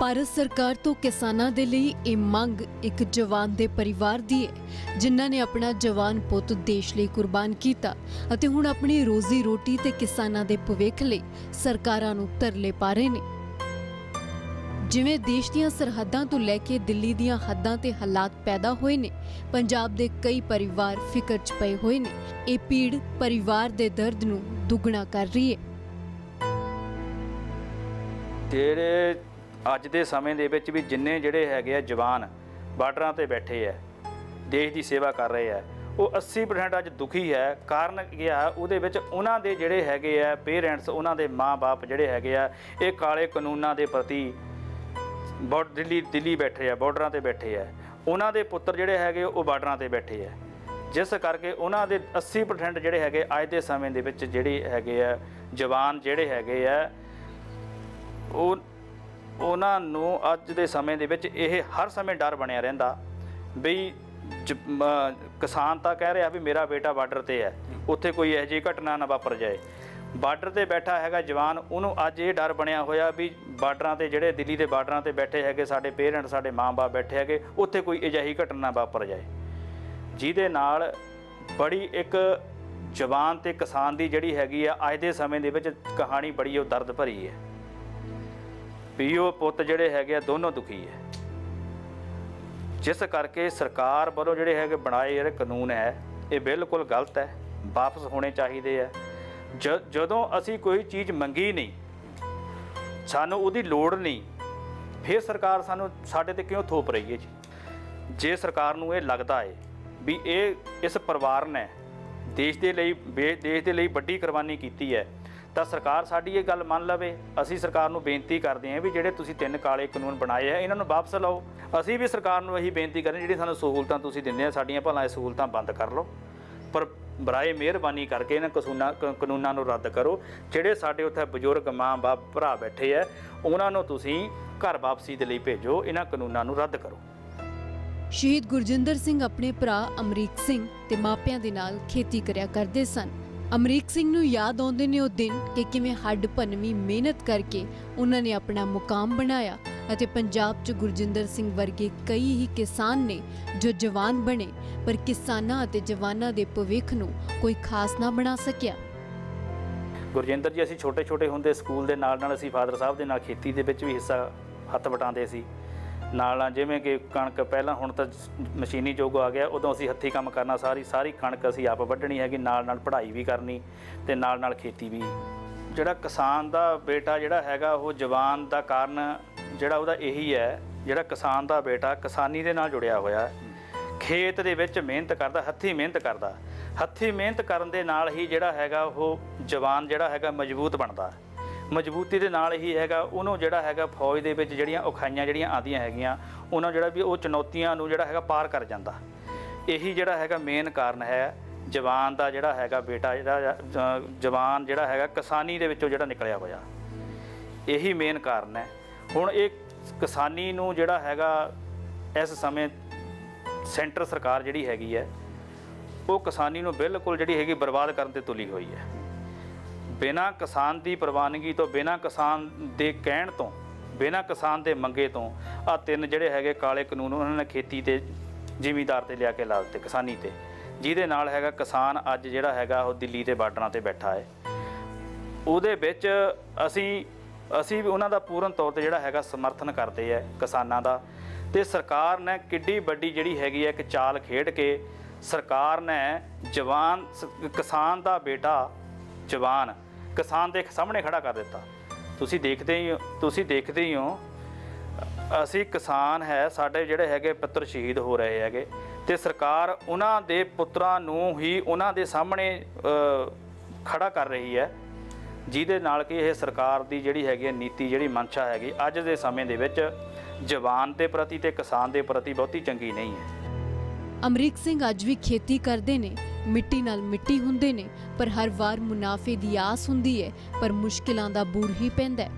ਭਾਰਤ ਸਰਕਾਰ ਤੋਂ ਕਿਸਾਨਾਂ ਦੇ ਲਈ ਇਹ ਮੰਗ ਇੱਕ ਜਵਾਨ ਦੇ ਪਰਿਵਾਰ ਦੀ ਹੈ, ਜਿਨ੍ਹਾਂ ਨੇ ਆਪਣਾ ਜਵਾਨ ਪੁੱਤ ਦੇਸ਼ ਲਈ ਕੁਰਬਾਨ ਕੀਤਾ ਅਤੇ ਹੁਣ ਆਪਣੀ ਰੋਜ਼ੀ ਰੋਟੀ ਤੇ ਕਿਸਾਨਾਂ ਦੇ ਭਵਿੱਖ ਲਈ ਸਰਕਾਰਾਂ ਨੂੰ ਤਰਲੇ ਪਾ ਰਹੇ ਨੇ। ਜਿਵੇਂ ਦੇਸ਼ ਦੀਆਂ ਸਰਹੱਦਾਂ ਤੋਂ ਲੈ ਕੇ ਦਿੱਲੀ ਦੀਆਂ ਹੱਦਾਂ ਤੇ ਹਾਲਾਤ ਪੈਦਾ ਹੋਏ ਨੇ, ਪੰਜਾਬ ਦੇ ਕਈ ਪਰਿਵਾਰ ਫਿਕਰ 'ਚ ਪਏ ਹੋਏ ਨੇ। ਇਹ ਪੀੜ ਪਰਿਵਾਰ ਦੇ ਦਰਦ ਨੂੰ ਦੁੱਗਣਾ ਕਰ ਰਹੀ ਹੈ। ਜਿਹੜੇ ਅੱਜ ਦੇ ਸਮੇਂ ਦੇ ਵਿੱਚ ਵੀ ਜਿੰਨੇ ਜਿਹੜੇ ਹੈਗੇ ਆ ਜਵਾਨ ਬਾਰਡਰਾਂ ਤੇ ਬੈਠੇ ਆ, ਦੇਸ਼ ਦੀ ਸੇਵਾ ਕਰ ਰਹੇ ਆ, ਉਹ 80% ਅੱਜ ਦੁਖੀ ਹੈ। ਕਾਰਨ ਕੀ ਆ? ਉਹਦੇ ਵਿੱਚ ਉਹਨਾਂ ਦੇ ਜਿਹੜੇ ਹੈਗੇ ਆ ਪੇਰੈਂਟਸ ਉਹਨਾਂ ਦੇ ਮਾਪੇ ਜਿਹੜੇ ਹੈਗੇ ਆ, ਇਹ ਕਾਲੇ ਕਾਨੂੰਨਾਂ ਦੇ ਪ੍ਰਤੀ ਬਹੁਤ ਦਿੱਲੀ ਦਿੱਲੀ ਬੈਠੇ ਆ, ਬਾਰਡਰਾਂ ਤੇ ਬੈਠੇ ਆ। ਉਹਨਾਂ ਦੇ ਪੁੱਤਰ ਜਿਹੜੇ ਹੈਗੇ ਉਹ ਬਾਰਡਰਾਂ ਤੇ ਬੈਠੇ ਆ। ਜਿਸ ਕਰਕੇ ਉਹਨਾਂ ਦੇ 80% ਜਿਹੜੇ ਹੈਗੇ ਅੱਜ ਦੇ ਸਮੇਂ ਦੇ ਵਿੱਚ ਜਿਹੜੇ ਹੈਗੇ ਆ, ਜਵਾਨ ਜਿਹੜੇ ਹੈਗੇ ਆ, ਉਹ ਉਹਨਾਂ ਨੂੰ ਅੱਜ ਦੇ ਸਮੇਂ ਦੇ ਵਿੱਚ ਇਹ ਹਰ ਸਮੇਂ ਡਰ ਬਣਿਆ ਰਹਿੰਦਾ ਵੀ ਜ- ਕਿਸਾਨ ਤਾਂ ਕਹਿ ਰਿਹਾ ਵੀ ਮੇਰਾ ਬੇਟਾ ਬਾਰਡਰ ਤੇ ਹੈ, ਉੱਥੇ ਕੋਈ ਇਹੋ ਜਿਹੀ ਘਟਨਾ ਨਾ ਵਾਪਰ ਜਾਏ। ਬਾਰਡਰ ਤੇ ਬੈਠਾ ਹੈਗਾ ਜਵਾਨ, ਉਹਨੂੰ ਅੱਜ ਇਹ ਡਰ ਬਣਿਆ ਹੋਇਆ ਵੀ ਬਾਰਡਰਾਂ ਤੇ ਜਿਹੜੇ ਦਿੱਲੀ ਦੇ ਬਾਰਡਰਾਂ ਤੇ ਬੈਠੇ ਹੈਗੇ, ਸਾਡੇ ਪੇਰੈਂਟ ਸਾਡੇ ਮਾਂ-ਬਾਪ ਬੈਠੇ ਹੈਗੇ, ਉੱਥੇ ਕੋਈ ਅਜਿਹੀ ਘਟਨਾ ਨਾ ਵਾਪਰ ਜਾਏ। ਜਿਹਦੇ ਨਾਲ ਬੜੀ ਇੱਕ ਜਵਾਨ ਤੇ ਕਿਸਾਨ ਦੀ ਜਿਹੜੀ ਹੈਗੀ ਆ, ਅੱਜ ਦੇ ਸਮੇਂ ਦੇ ਵਿੱਚ ਕਹਾਣੀ ਬੜੀ ਉਹ ਦਰਦ ਭਰੀ ਹੈ। ਪੀਓ ਪੁੱਤ ਜਿਹੜੇ ਹੈਗੇ ਆ ਦੋਨੋਂ ਦੁਖੀ ਹੈ ਜਿਸ ਕਰਕੇ ਸਰਕਾਰ ਵੱਲੋਂ ਜਿਹੜੇ ਹੈਗੇ ਬਣਾਏ ਜਿਹੜੇ ਕਾਨੂੰਨ ਹੈ ਇਹ ਬਿਲਕੁਲ ਗਲਤ ਹੈ ਵਾਪਸ ਹੋਣੇ ਚਾਹੀਦੇ ਆ ਜਦੋਂ ਅਸੀਂ ਕੋਈ ਚੀਜ਼ ਮੰਗੀ ਨਹੀਂ, ਸਾਨੂੰ ਉਹਦੀ ਲੋੜ ਨਹੀਂ, ਫਿਰ ਸਰਕਾਰ ਸਾਨੂੰ ਸਾਡੇ ਤੇ ਕਿਉਂ ਥੋਪ ਰਹੀ ਹੈ ਜੀ? ਜੇ ਸਰਕਾਰ ਨੂੰ ਇਹ ਲੱਗਦਾ ਹੈ ਵੀ ਇਹ ਇਸ ਪਰਿਵਾਰ ਨੇ ਦੇਸ਼ ਦੇ ਲਈ, ਬੇ- ਦੇਸ਼ ਦੇ ਲਈ ਵੱਡੀ ਕੁਰਬਾਨੀ ਕੀਤੀ ਹੈ ਤਾਂ ਸਰਕਾਰ ਸਾਡੀ ਇਹ ਗੱਲ ਮੰਨ ਲਵੇ। ਅਸੀਂ ਸਰਕਾਰ ਨੂੰ ਬੇਨਤੀ ਕਰਦੇ ਹਾਂ ਵੀ ਜਿਹੜੇ ਤੁਸੀਂ ਤਿੰਨ ਕਾਲੇ ਕਾਨੂੰਨ ਬਣਾਏ ਆ, ਇਹਨਾਂ ਨੂੰ ਵਾਪਸ ਲਓ। ਅਸੀਂ ਵੀ ਸਰਕਾਰ ਨੂੰ ਇਹੀ ਬੇਨਤੀ ਕਰਦੇ ਜਿਹੜੀ ਸਾਨੂੰ ਸਹੂਲਤਾਂ ਤੁਸੀਂ ਦਿੰਦੇ ਆ, ਸਾਡੀਆਂ ਭਲਾ ਇਹ ਸਹੂਲਤਾਂ ਬੰਦ ਕਰ ਲਓ। ਪਰ ਬਰਾਏ ਮਿਹਰਬਾਨੀ ਕਰਕੇ ਇਹਨਾਂ ਕਸੂਨਾ ਕ- ਕਾਨੂੰਨਾਂ ਨੂੰ ਰੱਦ ਕਰੋ। ਜਿਹੜੇ ਸਾਡੇ ਉੱਥੇ ਬਜ਼ੁਰਗ ਮਾਂ ਬਾਪ, ਭਰਾ ਬੈਠੇ ਆ, ਉਹਨਾਂ ਨੂੰ ਤੁਸੀਂ ਘਰ ਵਾਪਸੀ ਦੇ ਲਈ ਭੇਜੋ, ਇਹਨਾਂ ਕਾਨੂੰਨਾਂ ਨੂੰ ਰੱਦ ਕਰੋ। ਸ਼ਹੀਦ ਗੁਰਜਿੰਦਰ ਸਿੰਘ ਆਪਣੇ ਭਰਾ ਅਮਰੀਕ ਸਿੰਘ ਤੇ ਮਾਪਿਆਂ ਦੇ ਨਾਲ ਖੇਤੀ ਕਰਿਆ ਕਰਦੇ ਸਨ। ਅਮਰੀਕ ਸਿੰਘ ਨੂੰ ਯਾਦ ਆਉਂਦੇ ਨੇ ਉਹ ਦਿਨ ਕਿ ਕਿਵੇਂ ਹੱਡ ਭੰਨਵੀਂ ਮਿਹਨਤ ਕਰਕੇ ਉਹਨਾਂ ਨੇ ਆਪਣਾ ਮੁਕਾਮ ਬਣਾਇਆ ਅਤੇ ਪੰਜਾਬ 'ਚ ਗੁਰਜਿੰਦਰ ਸਿੰਘ ਵਰਗੇ ਕਈ ਹੀ ਕਿਸਾਨ ਨੇ ਜੋ ਜਵਾਨ ਬਣੇ, ਪਰ ਕਿਸਾਨਾਂ ਅਤੇ ਜਵਾਨਾਂ ਦੇ ਭਵਿੱਖ ਨੂੰ ਕੋਈ ਖਾਸ ਨਾ ਬਣਾ ਸਕਿਆ। ਗੁਰਜਿੰਦਰ ਜੀ, ਅਸੀਂ ਛੋਟੇ ਛੋਟੇ ਹੁੰਦੇ ਸਕੂਲ ਦੇ ਨਾਲ ਨਾਲ ਅਸੀਂ ਫਾਦਰ ਸਾਹਿਬ ਦੇ ਨਾਲ ਖੇਤੀ ਦੇ ਵਿੱਚ ਵੀ ਹਿੱਸਾ ਹੱਥ ਵਟਾਉਂਦੇ ਸੀ। ਨਾਲ ਨਾਲ ਜਿਵੇਂ ਕਿ ਕਣਕ ਪਹਿਲਾਂ ਹੁਣ ਤਾਂ ਮਸ਼ੀਨੀ ਯੁੱਗ ਆ ਗਿਆ, ਉਦੋਂ ਅਸੀਂ ਹੱਥੀਂ ਕੰਮ ਕਰਨਾ, ਸਾਰੀ ਸਾਰੀ ਕਣਕ ਅਸੀਂ ਆਪ ਵੱਢਣੀ ਹੈਗੀ, ਨਾਲ ਨਾਲ ਪੜ੍ਹਾਈ ਵੀ ਕਰਨੀ ਤੇ ਨਾਲ ਨਾਲ ਖੇਤੀ ਵੀ। ਜਿਹੜਾ ਕਿਸਾਨ ਦਾ ਬੇਟਾ ਜਿਹੜਾ ਹੈਗਾ, ਉਹ ਜਵਾਨ ਦਾ ਕਾਰਨ ਜਿਹੜਾ ਉਹਦਾ ਇਹੀ ਹੈ, ਜਿਹੜਾ ਕਿਸਾਨ ਦਾ ਬੇਟਾ ਕਿਸਾਨੀ ਦੇ ਨਾਲ ਜੁੜਿਆ ਹੋਇਆ ਖੇਤ ਦੇ ਵਿੱਚ ਮਿਹਨਤ ਕਰਦਾ, ਹੱਥੀਂ ਮਿਹਨਤ ਕਰਦਾ। ਹੱਥੀਂ ਮਿਹਨਤ ਕਰਨ ਦੇ ਨਾਲ ਹੀ ਜਿਹੜਾ ਹੈਗਾ, ਉਹ ਜਵਾਨ ਜਿਹੜਾ ਹੈਗਾ ਮਜ਼ਬੂਤ ਬਣਦਾ। ਮਜ਼ਬੂਤੀ ਦੇ ਨਾਲ ਹੀ ਹੈਗਾ, ਉਹਨੂੰ ਜਿਹੜਾ ਹੈਗਾ ਫੌਜ ਦੇ ਵਿੱਚ ਜਿਹੜੀਆਂ ਔਖਾਈਆਂ ਜਿਹੜੀਆਂ ਆਉਂਦੀਆਂ ਹੈਗੀਆਂ, ਉਹਨਾਂ ਜਿਹੜਾ ਵੀ ਉਹ ਚੁਣੌਤੀਆਂ ਨੂੰ ਜਿਹੜਾ ਹੈਗਾ ਪਾਰ ਕਰ ਜਾਂਦਾ। ਇਹੀ ਜਿਹੜਾ ਹੈਗਾ ਮੇਨ ਕਾਰਨ ਹੈ, ਜਵਾਨ ਦਾ ਜਿਹੜਾ ਹੈਗਾ ਬੇਟਾ, ਜਿਹੜਾ ਜਵਾਨ ਜਿਹੜਾ ਹੈਗਾ ਕਿਸਾਨੀ ਦੇ ਵਿੱਚੋਂ ਜਿਹੜਾ ਨਿਕਲਿਆ ਹੋਇਆ। ਇਹੀ ਮੇਨ ਕਾਰਨ ਹੈ। ਹੁਣ ਇਹ ਕਿਸਾਨੀ ਨੂੰ ਜਿਹੜਾ ਹੈਗਾ ਇਸ ਸਮੇਂ ਸੈਂਟਰ ਸਰਕਾਰ ਜਿਹੜੀ ਹੈਗੀ ਹੈ, ਉਹ ਕਿਸਾਨੀ ਨੂੰ ਬਿਲਕੁਲ ਜਿਹੜੀ ਹੈਗੀ ਬਰਬਾਦ ਕਰਨ ਤੇ ਤੁਲੀ ਹੋਈ ਹੈ। ਬਿਨਾਂ ਕਿਸਾਨ ਦੀ ਪ੍ਰਵਾਨਗੀ ਤੋਂ, ਬਿਨਾਂ ਕਿਸਾਨ ਦੇ ਕਹਿਣ ਤੋਂ, ਬਿਨਾਂ ਕਿਸਾਨ ਦੇ ਮੰਗੇ ਤੋਂ ਆ ਤਿੰਨ ਜਿਹੜੇ ਹੈਗੇ ਕਾਲੇ ਕਾਨੂੰਨ ਉਹਨਾਂ ਨੇ ਖੇਤੀ ਤੇ, ਜ਼ਿਮੀਦਾਰ ਤੇ ਲਿਆ ਕੇ ਲਾ ਦਿੱਤੇ, ਕਿਸਾਨੀ ਤੇ। ਜਿਹਦੇ ਨਾਲ ਹੈਗਾ ਕਿਸਾਨ ਅੱਜ ਜਿਹੜਾ ਹੈਗਾ ਉਹ ਦਿੱਲੀ ਦੇ ਬਾਰਡਰਾਂ ਤੇ ਬੈਠਾ ਹੈ। ਉਹਦੇ ਵਿੱਚ ਅਸੀਂ ਅਸੀਂ ਵੀ ਉਹਨਾਂ ਦਾ ਪੂਰਨ ਤੌਰ ਤੇ ਜਿਹੜਾ ਹੈਗਾ ਸਮਰਥਨ ਕਰਦੇ ਆ ਕਿਸਾਨਾਂ ਦਾ। ਤੇ ਸਰਕਾਰ ਨੇ ਕਿੱਡੀ ਵੱਡੀ ਜਿਹੜੀ ਹੈਗੀ ਹੈ ਇੱਕ ਚਾਲ ਖੇਡ ਕੇ, ਸਰਕਾਰ ਨੇ ਜਵਾਨ ਕਿਸਾਨ ਦਾ ਬੇਟਾ ਜਵਾਨ ਕਿਸਾਨ ਦੇ ਸਾਹਮਣੇ ਖੜਾ ਕਰ ਦਿੱਤਾ। ਤੁਸੀਂ ਦੇਖਦੇ ਹੀ ਹੋ ਤੁਸੀਂ ਦੇਖਦੇ ਹੀ ਹੋ ਅਸੀਂ ਕਿਸਾਨ ਹੈ ਸਾਡੇ ਜਿਹੜੇ ਹੈਗੇ ਪੁੱਤਰ ਸ਼ਹੀਦ ਹੋ ਰਹੇ ਹੈਗੇ ਤੇ ਸਰਕਾਰ ਉਹਨਾਂ ਦੇ ਪੁੱਤਰਾਂ ਨੂੰ ਹੀ ਉਹਨਾਂ ਦੇ ਸਾਹਮਣੇ ਅ, ਖੜਾ ਕਰ ਰਹੀ ਹੈ। ਜਿਹਦੇ ਨਾਲ ਕਿ ਇਹ ਸਰਕਾਰ ਦੀ ਜਿਹੜੀ ਹੈਗੀ ਹੈ ਨੀਤੀ ਜਿਹੜੀ ਮਨਸ਼ਾ ਹੈਗੀ ਅੱਜ ਦੇ ਸਮੇਂ ਦੇ ਵਿੱਚ ਜਵਾਨ ਦੇ ਪ੍ਰਤੀ ਤੇ ਕਿਸਾਨ ਦੇ ਪ੍ਰਤੀ ਬਹੁਤੀ ਚੰਗੀ ਨਹੀਂ ਹੈ। ਅਮਰੀਕ ਸਿੰਘ ਅੱਜ ਵੀ ਖੇਤੀ ਕਰਦੇ ਨੇ। ਮਿੱਟੀ ਨਾਲ ਮਿੱਟੀ ਹੁੰਦੇ ਨੇ, ਪਰ ਹਰ ਵਾਰ ਮੁਨਾਫੇ ਦੀ ਆਸ ਹੁੰਦੀ ਹੈ, ਪਰ ਮੁਸ਼ਕਿਲਾਂ ਦਾ ਬੂਰ ਹੀ ਪੈਂਦਾ ਹੈ।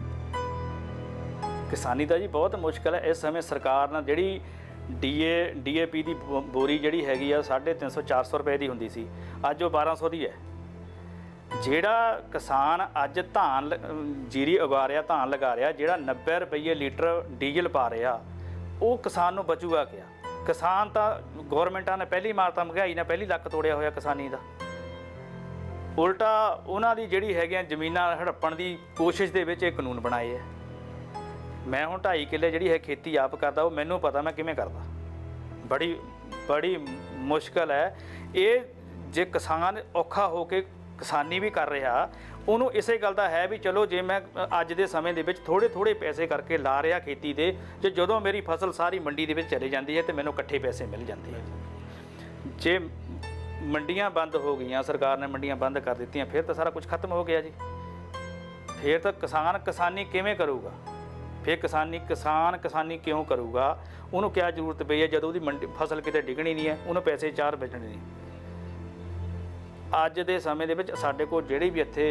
ਕਿਸਾਨੀ ਦਾ ਜੀ ਬਹੁਤ ਮੁਸ਼ਕਲ ਹੈ। ਇਸ ਸਮੇਂ ਸਰਕਾਰ ਨਾਲ ਜਿਹੜੀ ਡੀਏ ਡੀਏਪੀ ਦੀ ਬੋ- ਬੋਰੀ ਜਿਹੜੀ ਹੈਗੀ ਆ 350 400 ਰੁਪਏ ਦੀ ਹੁੰਦੀ ਸੀ। ਅੱਜ ਉਹ 1200 ਦੀ ਹੈ। ਜਿਹੜਾ ਕਿਸਾਨ ਅੱਜ ਧਾਨ ਲ- ਜੀਰੀ ਉਗਾ ਰਿਹਾ, ਧਾਨ ਲਗਾ ਰਿਹਾ, ਜਿਹੜਾ 90 ਰੁਪਏ ਲੀਟਰ ਡੀਜ਼ਲ ਪਾ ਰਿਹਾ, ਉਹ ਕਿਸਾਨ ਨੂੰ ਬਚੂਗਾ ਕਿਆ? ਕਿਸਾਨ ਤਾਂ ਗਵਰਨਮੈਂਟਾਂ ਨੇ ਪਹਿਲੀ ਮਾਰ ਤਾਂ ਮਹਿੰਗਾਈ ਨੇ ਪਹਿਲੀ ਲੱਕ ਤੋੜਿਆ ਹੋਇਆ ਕਿਸਾਨੀ ਦਾ। ਉਲਟਾ ਉਹਨਾਂ ਦੀ ਜਿਹੜੀ ਹੈਗੀਆਂ ਜ਼ਮੀਨਾਂ ਹੜੱਪਣ ਦੀ ਕੋਸ਼ਿਸ਼ ਦੇ ਵਿੱਚ ਇਹ ਕਾਨੂੰਨ ਬਣਾਏ ਹੈ ਮੈਂ ਹੁਣ 2.5 ਕਿੱਲੇ ਜਿਹੜੀ ਹੈ ਖੇਤੀ ਆਪ ਕਰਦਾ, ਉਹ ਮੈਨੂੰ ਪਤਾ ਮੈਂ ਕਿਵੇਂ ਕਰਦਾ। ਬੜੀ ਬੜੀ ਮੁਸ਼ਕਲ ਹੈ। ਇਹ ਜੇ ਕਿਸਾਨ ਔਖਾ ਹੋ ਕੇ ਕਿਸਾਨੀ ਵੀ ਕਰ ਰਿਹਾ ਉਹਨੂੰ ਇਸੇ ਗੱਲ ਦਾ ਹੈ ਵੀ ਚਲੋ ਜੇ ਮੈਂ ਅੱਜ ਦੇ ਸਮੇਂ ਦੇ ਵਿੱਚ ਥੋੜੇ ਥੋੜੇ ਪੈਸੇ ਕਰਕੇ ਲਾ ਰਿਹਾ ਖੇਤੀ ਦੇ ਜੇ ਜਦੋਂ ਮੇਰੀ ਫਸਲ ਸਾਰੀ ਮੰਡੀ ਦੇ ਵਿੱਚ ਚਲੇ ਜਾਂਦੀ ਹੈ ਤੇ ਮੈਨੂੰ ਇਕੱਠੇ ਪੈਸੇ ਮਿਲ ਜਾਂਦੇ ਆ। ਜੇ ਮੰਡੀਆਂ ਬੰਦ ਹੋ ਗਈਆਂ, ਸਰਕਾਰ ਨੇ ਮੰਡੀਆਂ ਬੰਦ ਕਰ ਦਿੱਤੀਆਂ, ਫਿਰ ਤਾਂ ਸਾਰਾ ਕੁਝ ਖਤਮ ਹੋ ਗਿਆ ਜੀ। ਫਿਰ ਤਾਂ ਕਿਸਾਨ ਕਿਸਾਨੀ ਕਿਵੇਂ ਕਰੂਗਾ? ਫਿਰ ਕਿਸਾਨੀ ਕਿਸਾਨ ਕਿਸਾਨੀ ਕਿਉਂ ਕਰੂਗਾ? ਉਹਨੂੰ ਕਿਆ ਜ਼ਰੂਰਤ ਪਈ ਹੈ? ਜਦੋਂ ਉਹਦੀ ਮੰਡੀ, ਫਸਲ ਕਿਤੇ ਡਿੱਗਣੀ ਨਹੀਂ ਹੈ, ਉਹਨੂੰ ਪੈਸੇ ਚਾਰ ਵੇਚਣੇ ਨਹੀਂ ਅੱਜ ਦੇ ਸਮੇਂ ਦੇ ਵਿੱਚ ਸਾਡੇ ਕੋਲ ਜਿਹੜੀ ਵੀ ਇੱਥੇ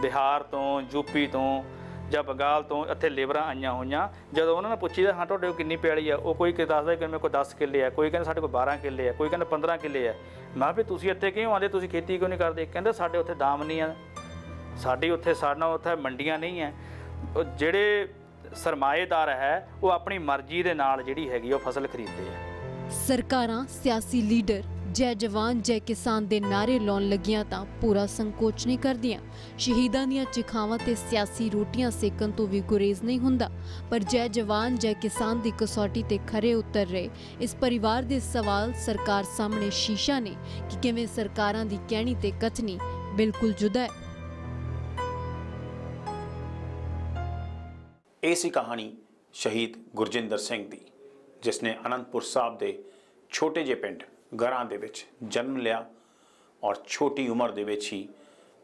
ਬਿਹਾਰ ਤੋਂ ਯੂਪੀ ਤੋਂ ਜਾਂ ਬੰਗਾਲ ਤੋਂ ਇੱਥੇ ਲੇਬਰਾਂ ਆਈਆਂ ਹੋਈਆਂ, ਜਦੋਂ ਉਹਨਾਂ ਨੂੰ ਪੁੱਛੀਦਾ ਹਾਂ ਤੁਹਾਡੇ ਕੋਲ ਕਿੰਨੀ ਪੈਲੀ ਆ, ਉਹ ਕੋਈ ਕਿ ਦੱਸਦਾ ਕਿ ਮੇਰੇ ਕੋਲ 10 ਕਿੱਲੇ ਆ, ਕੋਈ ਕਹਿੰਦਾ ਸਾਡੇ ਕੋਲ 12 ਕਿੱਲੇ ਆ, ਕੋਈ ਕਹਿੰਦਾ 15 ਕਿੱਲੇ ਆ। ਮੈਂ ਕਿਹਾ ਵੀ ਤੁਸੀਂ ਇੱਥੇ ਕਿਉਂ ਆਉਂਦੇ? ਤੁਸੀਂ ਖੇਤੀ ਕਿਉਂ ਨਹੀਂ ਕਰਦੇ? ਕਹਿੰਦੇ ਸਾਡੇ ਉੱਥੇ ਦਾਮ ਨਹੀਂ ਆ। ਸਾਡੀ ਉੱਥੇ ਸਾਡਾ ਉੱਥੇ ਮੰਡੀਆਂ ਨਹੀਂ ਹੈ ਜਿਹੜੇ ਸਰਮਾਏਦਾਰ ਹੈ, ਉਹ ਆਪਣੀ ਮਰਜ਼ੀ ਦੇ ਨਾਲ ਜਿਹੜੀ ਹੈਗੀ ਉਹ ਫਸਲ ਖਰੀਦਦੇ ਆ। ਸਰਕਾਰਾਂ, ਸਿਆਸੀ ਲੀਡਰ ਜੈ ਜਵਾਨ, ਜੈ ਕਿਸਾਨ ਦੇ ਨਾਰੇ ਲਾਉਣ ਲੱਗੀਆਂ ਤਾਂ ਪੂਰਾ ਸੰਕੋਚ ਨਹੀਂ ਕਰਦੀਆਂ। ਸ਼ਹੀਦਾਂ ਦੀਆਂ ਚਿਖਾਵਾਂ ਤੇ ਸਿਆਸੀ ਰੋਟੀਆਂ ਸੇਕਣ ਤੋਂ ਵੀ ਗੁਰੇਜ਼ ਨਹੀਂ ਹੁੰਦਾ। ਪਰ ਜੈ ਜਵਾਨ, ਜੈ ਕਿਸਾਨ ਦੀ ਕਸੌਟੀ ਤੇ ਖਰੇ ਉਤਰ ਰਹੇ। ਇਸ ਪਰਿਵਾਰ ਦੇ ਸਵਾਲ ਸਰਕਾਰ ਸਾਹਮਣੇ ਸ਼ੀਸ਼ਾ ਨੇ ਕਿ ਕਿਵੇਂ ਸਰਕਾਰਾਂ ਦੀ ਕਹਿਣੀ ਤੇ ਕਥਨੀ ਬਿਲਕੁਲ ਜੁਦਾ ਹੈ। ਇਹ ਸੀ ਕਹਾਣੀ ਸ਼ਹੀਦ ਗੁਰਜਿੰਦਰ ਸਿੰਘ ਦੀ, ਜਿਸ ਨੇ ਅਨੰਦਪੁਰ ਸਾਹਿਬ ਦੇ ਛੋਟੇ ਜਿਹੇ ਪਿੰਡ ਘਰਾਂ ਦੇ ਵਿੱਚ ਜਨਮ ਲਿਆ ਔਰ ਛੋਟੀ ਉਮਰ ਦੇ ਵਿੱਚ ਹੀ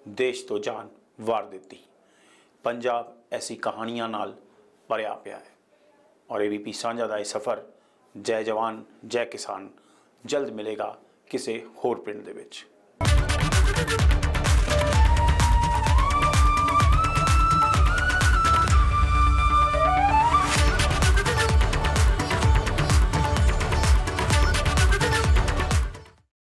ਦੇਸ਼ ਤੋਂ ਜਾਨ ਵਾਰ ਦਿੱਤੀ। ਪੰਜਾਬ ਐਸੀ ਕਹਾਣੀਆਂ ਨਾਲ ਭਰਿਆ ਪਿਆ ਹੈ। ਔਰ ਏਬੀਪੀ ਸਾਂਝਾ ਦਾ ਇਹ ਸਫ਼ਰ ਜੈ ਜਵਾਨ, ਜੈ ਕਿਸਾਨ ਜਲਦ ਮਿਲੇਗਾ ਕਿਸੇ ਹੋਰ ਪਿੰਡ ਦੇ ਵਿੱਚ।